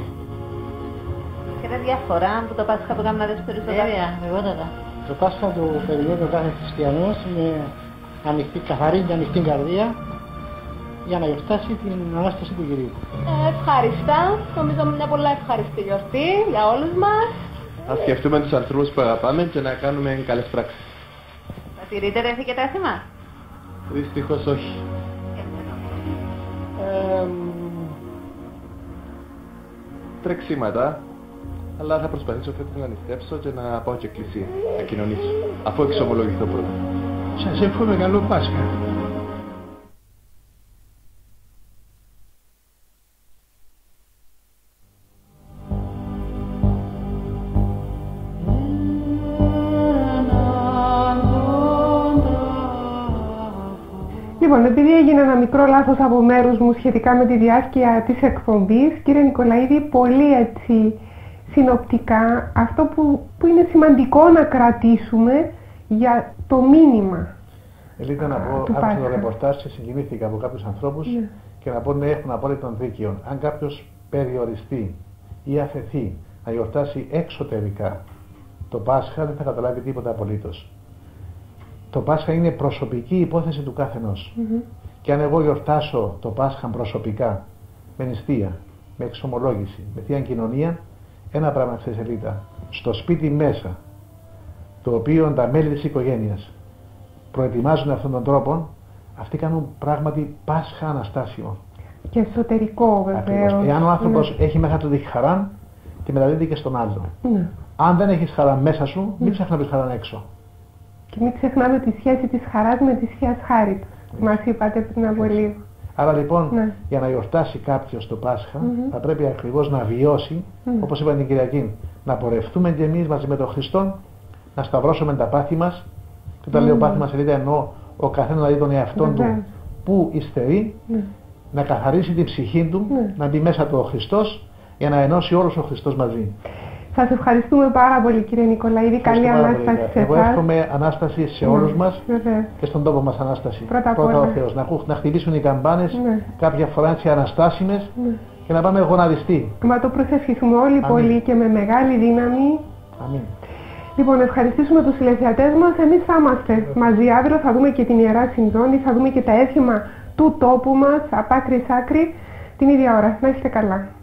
Και είναι διαφορά από το Πάσχα που κάνατε στους περισσότερους. Βέβαια, βεβαιότατα. Το Πάσχα του περιμένει ο κάθε χριστιανός με ανοιχτή, καθαρή και ανοιχτή καρδία για να γιορτάσει την Ανάσταση του Κυρίου. Ε, ευχαριστά. Νομίζω είναι μια πολλά ευχαριστή γιορτή για όλους μας. Να σκεφτούμε τους ανθρώπους που αγαπάμε και να κάνουμε καλές πράξεις. Θα τηρείτε ρε και τα έθιμα. Δυστυχώς όχι. Ε, τρεξίματα, αλλά θα προσπαθήσω φέτος να νηστεύσω και να πάω και εκκλησία, να κοινωνήσω, αφού εξομολογηθώ πρώτα. Σας εύχομαι καλό Πάσχα. Λοιπόν, επειδή έγινε ένα μικρό λάθος από μέρους μου σχετικά με τη διάρκεια της εκπομπής, κύριε Νικολαίδη, πολύ έτσι συνοπτικά, αυτό που, που είναι σημαντικό να κρατήσουμε για το μήνυμα. Ελίτα να πω, του άκουσα το Πάσχα. ρεπορτάζ και συγκινήθηκα από κάποιους ανθρώπους Ναι. και να πω ναι, έχουν απόλυτον δίκιο. Αν κάποιος περιοριστεί ή αφαιθεί να γιορτάσει εξωτερικά το Πάσχα, δεν θα καταλάβει τίποτα απολύτως. Το Πάσχα είναι προσωπική υπόθεση του καθενός. Μμμ. Και αν εγώ γιορτάσω το Πάσχα προσωπικά, με νηστεία, με εξομολόγηση, με θεία κοινωνία, ένα πράγμα ξέρεις Ελίτα, στο σπίτι μέσα, το οποίο τα μέλη της οικογένειας προετοιμάζουν αυτόν τον τρόπο, αυτοί κάνουν πράγματι Πάσχα Αναστάσιο. Και εσωτερικό Ακριβώς. βεβαίως. Εάν ο άνθρωπος Ναι. έχει μέσα του τη χαρά, τη μεταδίδει και στον άλλο. Ναι. Αν δεν έχεις χαρά μέσα σου, μην ψάχνεις να βρεις χαρά έξω. Και μην ξεχνάμε τη σχέση της χαράς με της σχέση χάριτος. Μας είπατε πριν από λίγο. Άρα λοιπόν, Ναι. για να γιορτάσει κάποιος το Πάσχα, Μμμ. θα πρέπει ακριβώς να βιώσει, Μμ. όπως είπα την Κυριακή, να πορευτούμε και εμείς μαζί με τον Χριστό, να σταυρώσουμε τα πάθη μας. Και όταν Μμ. λέω πάθη μας, δηλαδή εννοώ ο καθένας να δει τον εαυτό Βεβαίως. του που υστερεί, Ναι. να καθαρίσει την ψυχή του, να μπει μέσα του ο Χριστός, για να ενώσει όλος ο Χριστός μαζί. Σας ευχαριστούμε πάρα πολύ κύριε Νικολαίδη. Καλή Ευχαριστώ πάρα πολύ, Ανάσταση σε Εγώ εσάς. εύχομαι Ανάσταση σε Ναι, όλους μας Βεβαίως. και στον τόπο μας Ανάσταση. Πρώτα απ' Πρώτα όλα. ο Θεός. Να, ακού- να χτυπήσουν οι καμπάνες Ναι. κάποια φορά έτσι αναστάσιμες Ναι. και να πάμε γοναδιστοί. Μα το προσευχηθούμε όλοι Αμήν. πολύ και με μεγάλη δύναμη. Αμήν. Λοιπόν, ευχαριστήσουμε τους τηλεθεατές μας. Εμείς θα είμαστε μαζί αύριο, θα δούμε και την Ιερά Συνδόνη, θα δούμε και τα έθιμα του τόπου μας, από άκρη σ' άκρη, την ίδια ώρα. Να είστε καλά.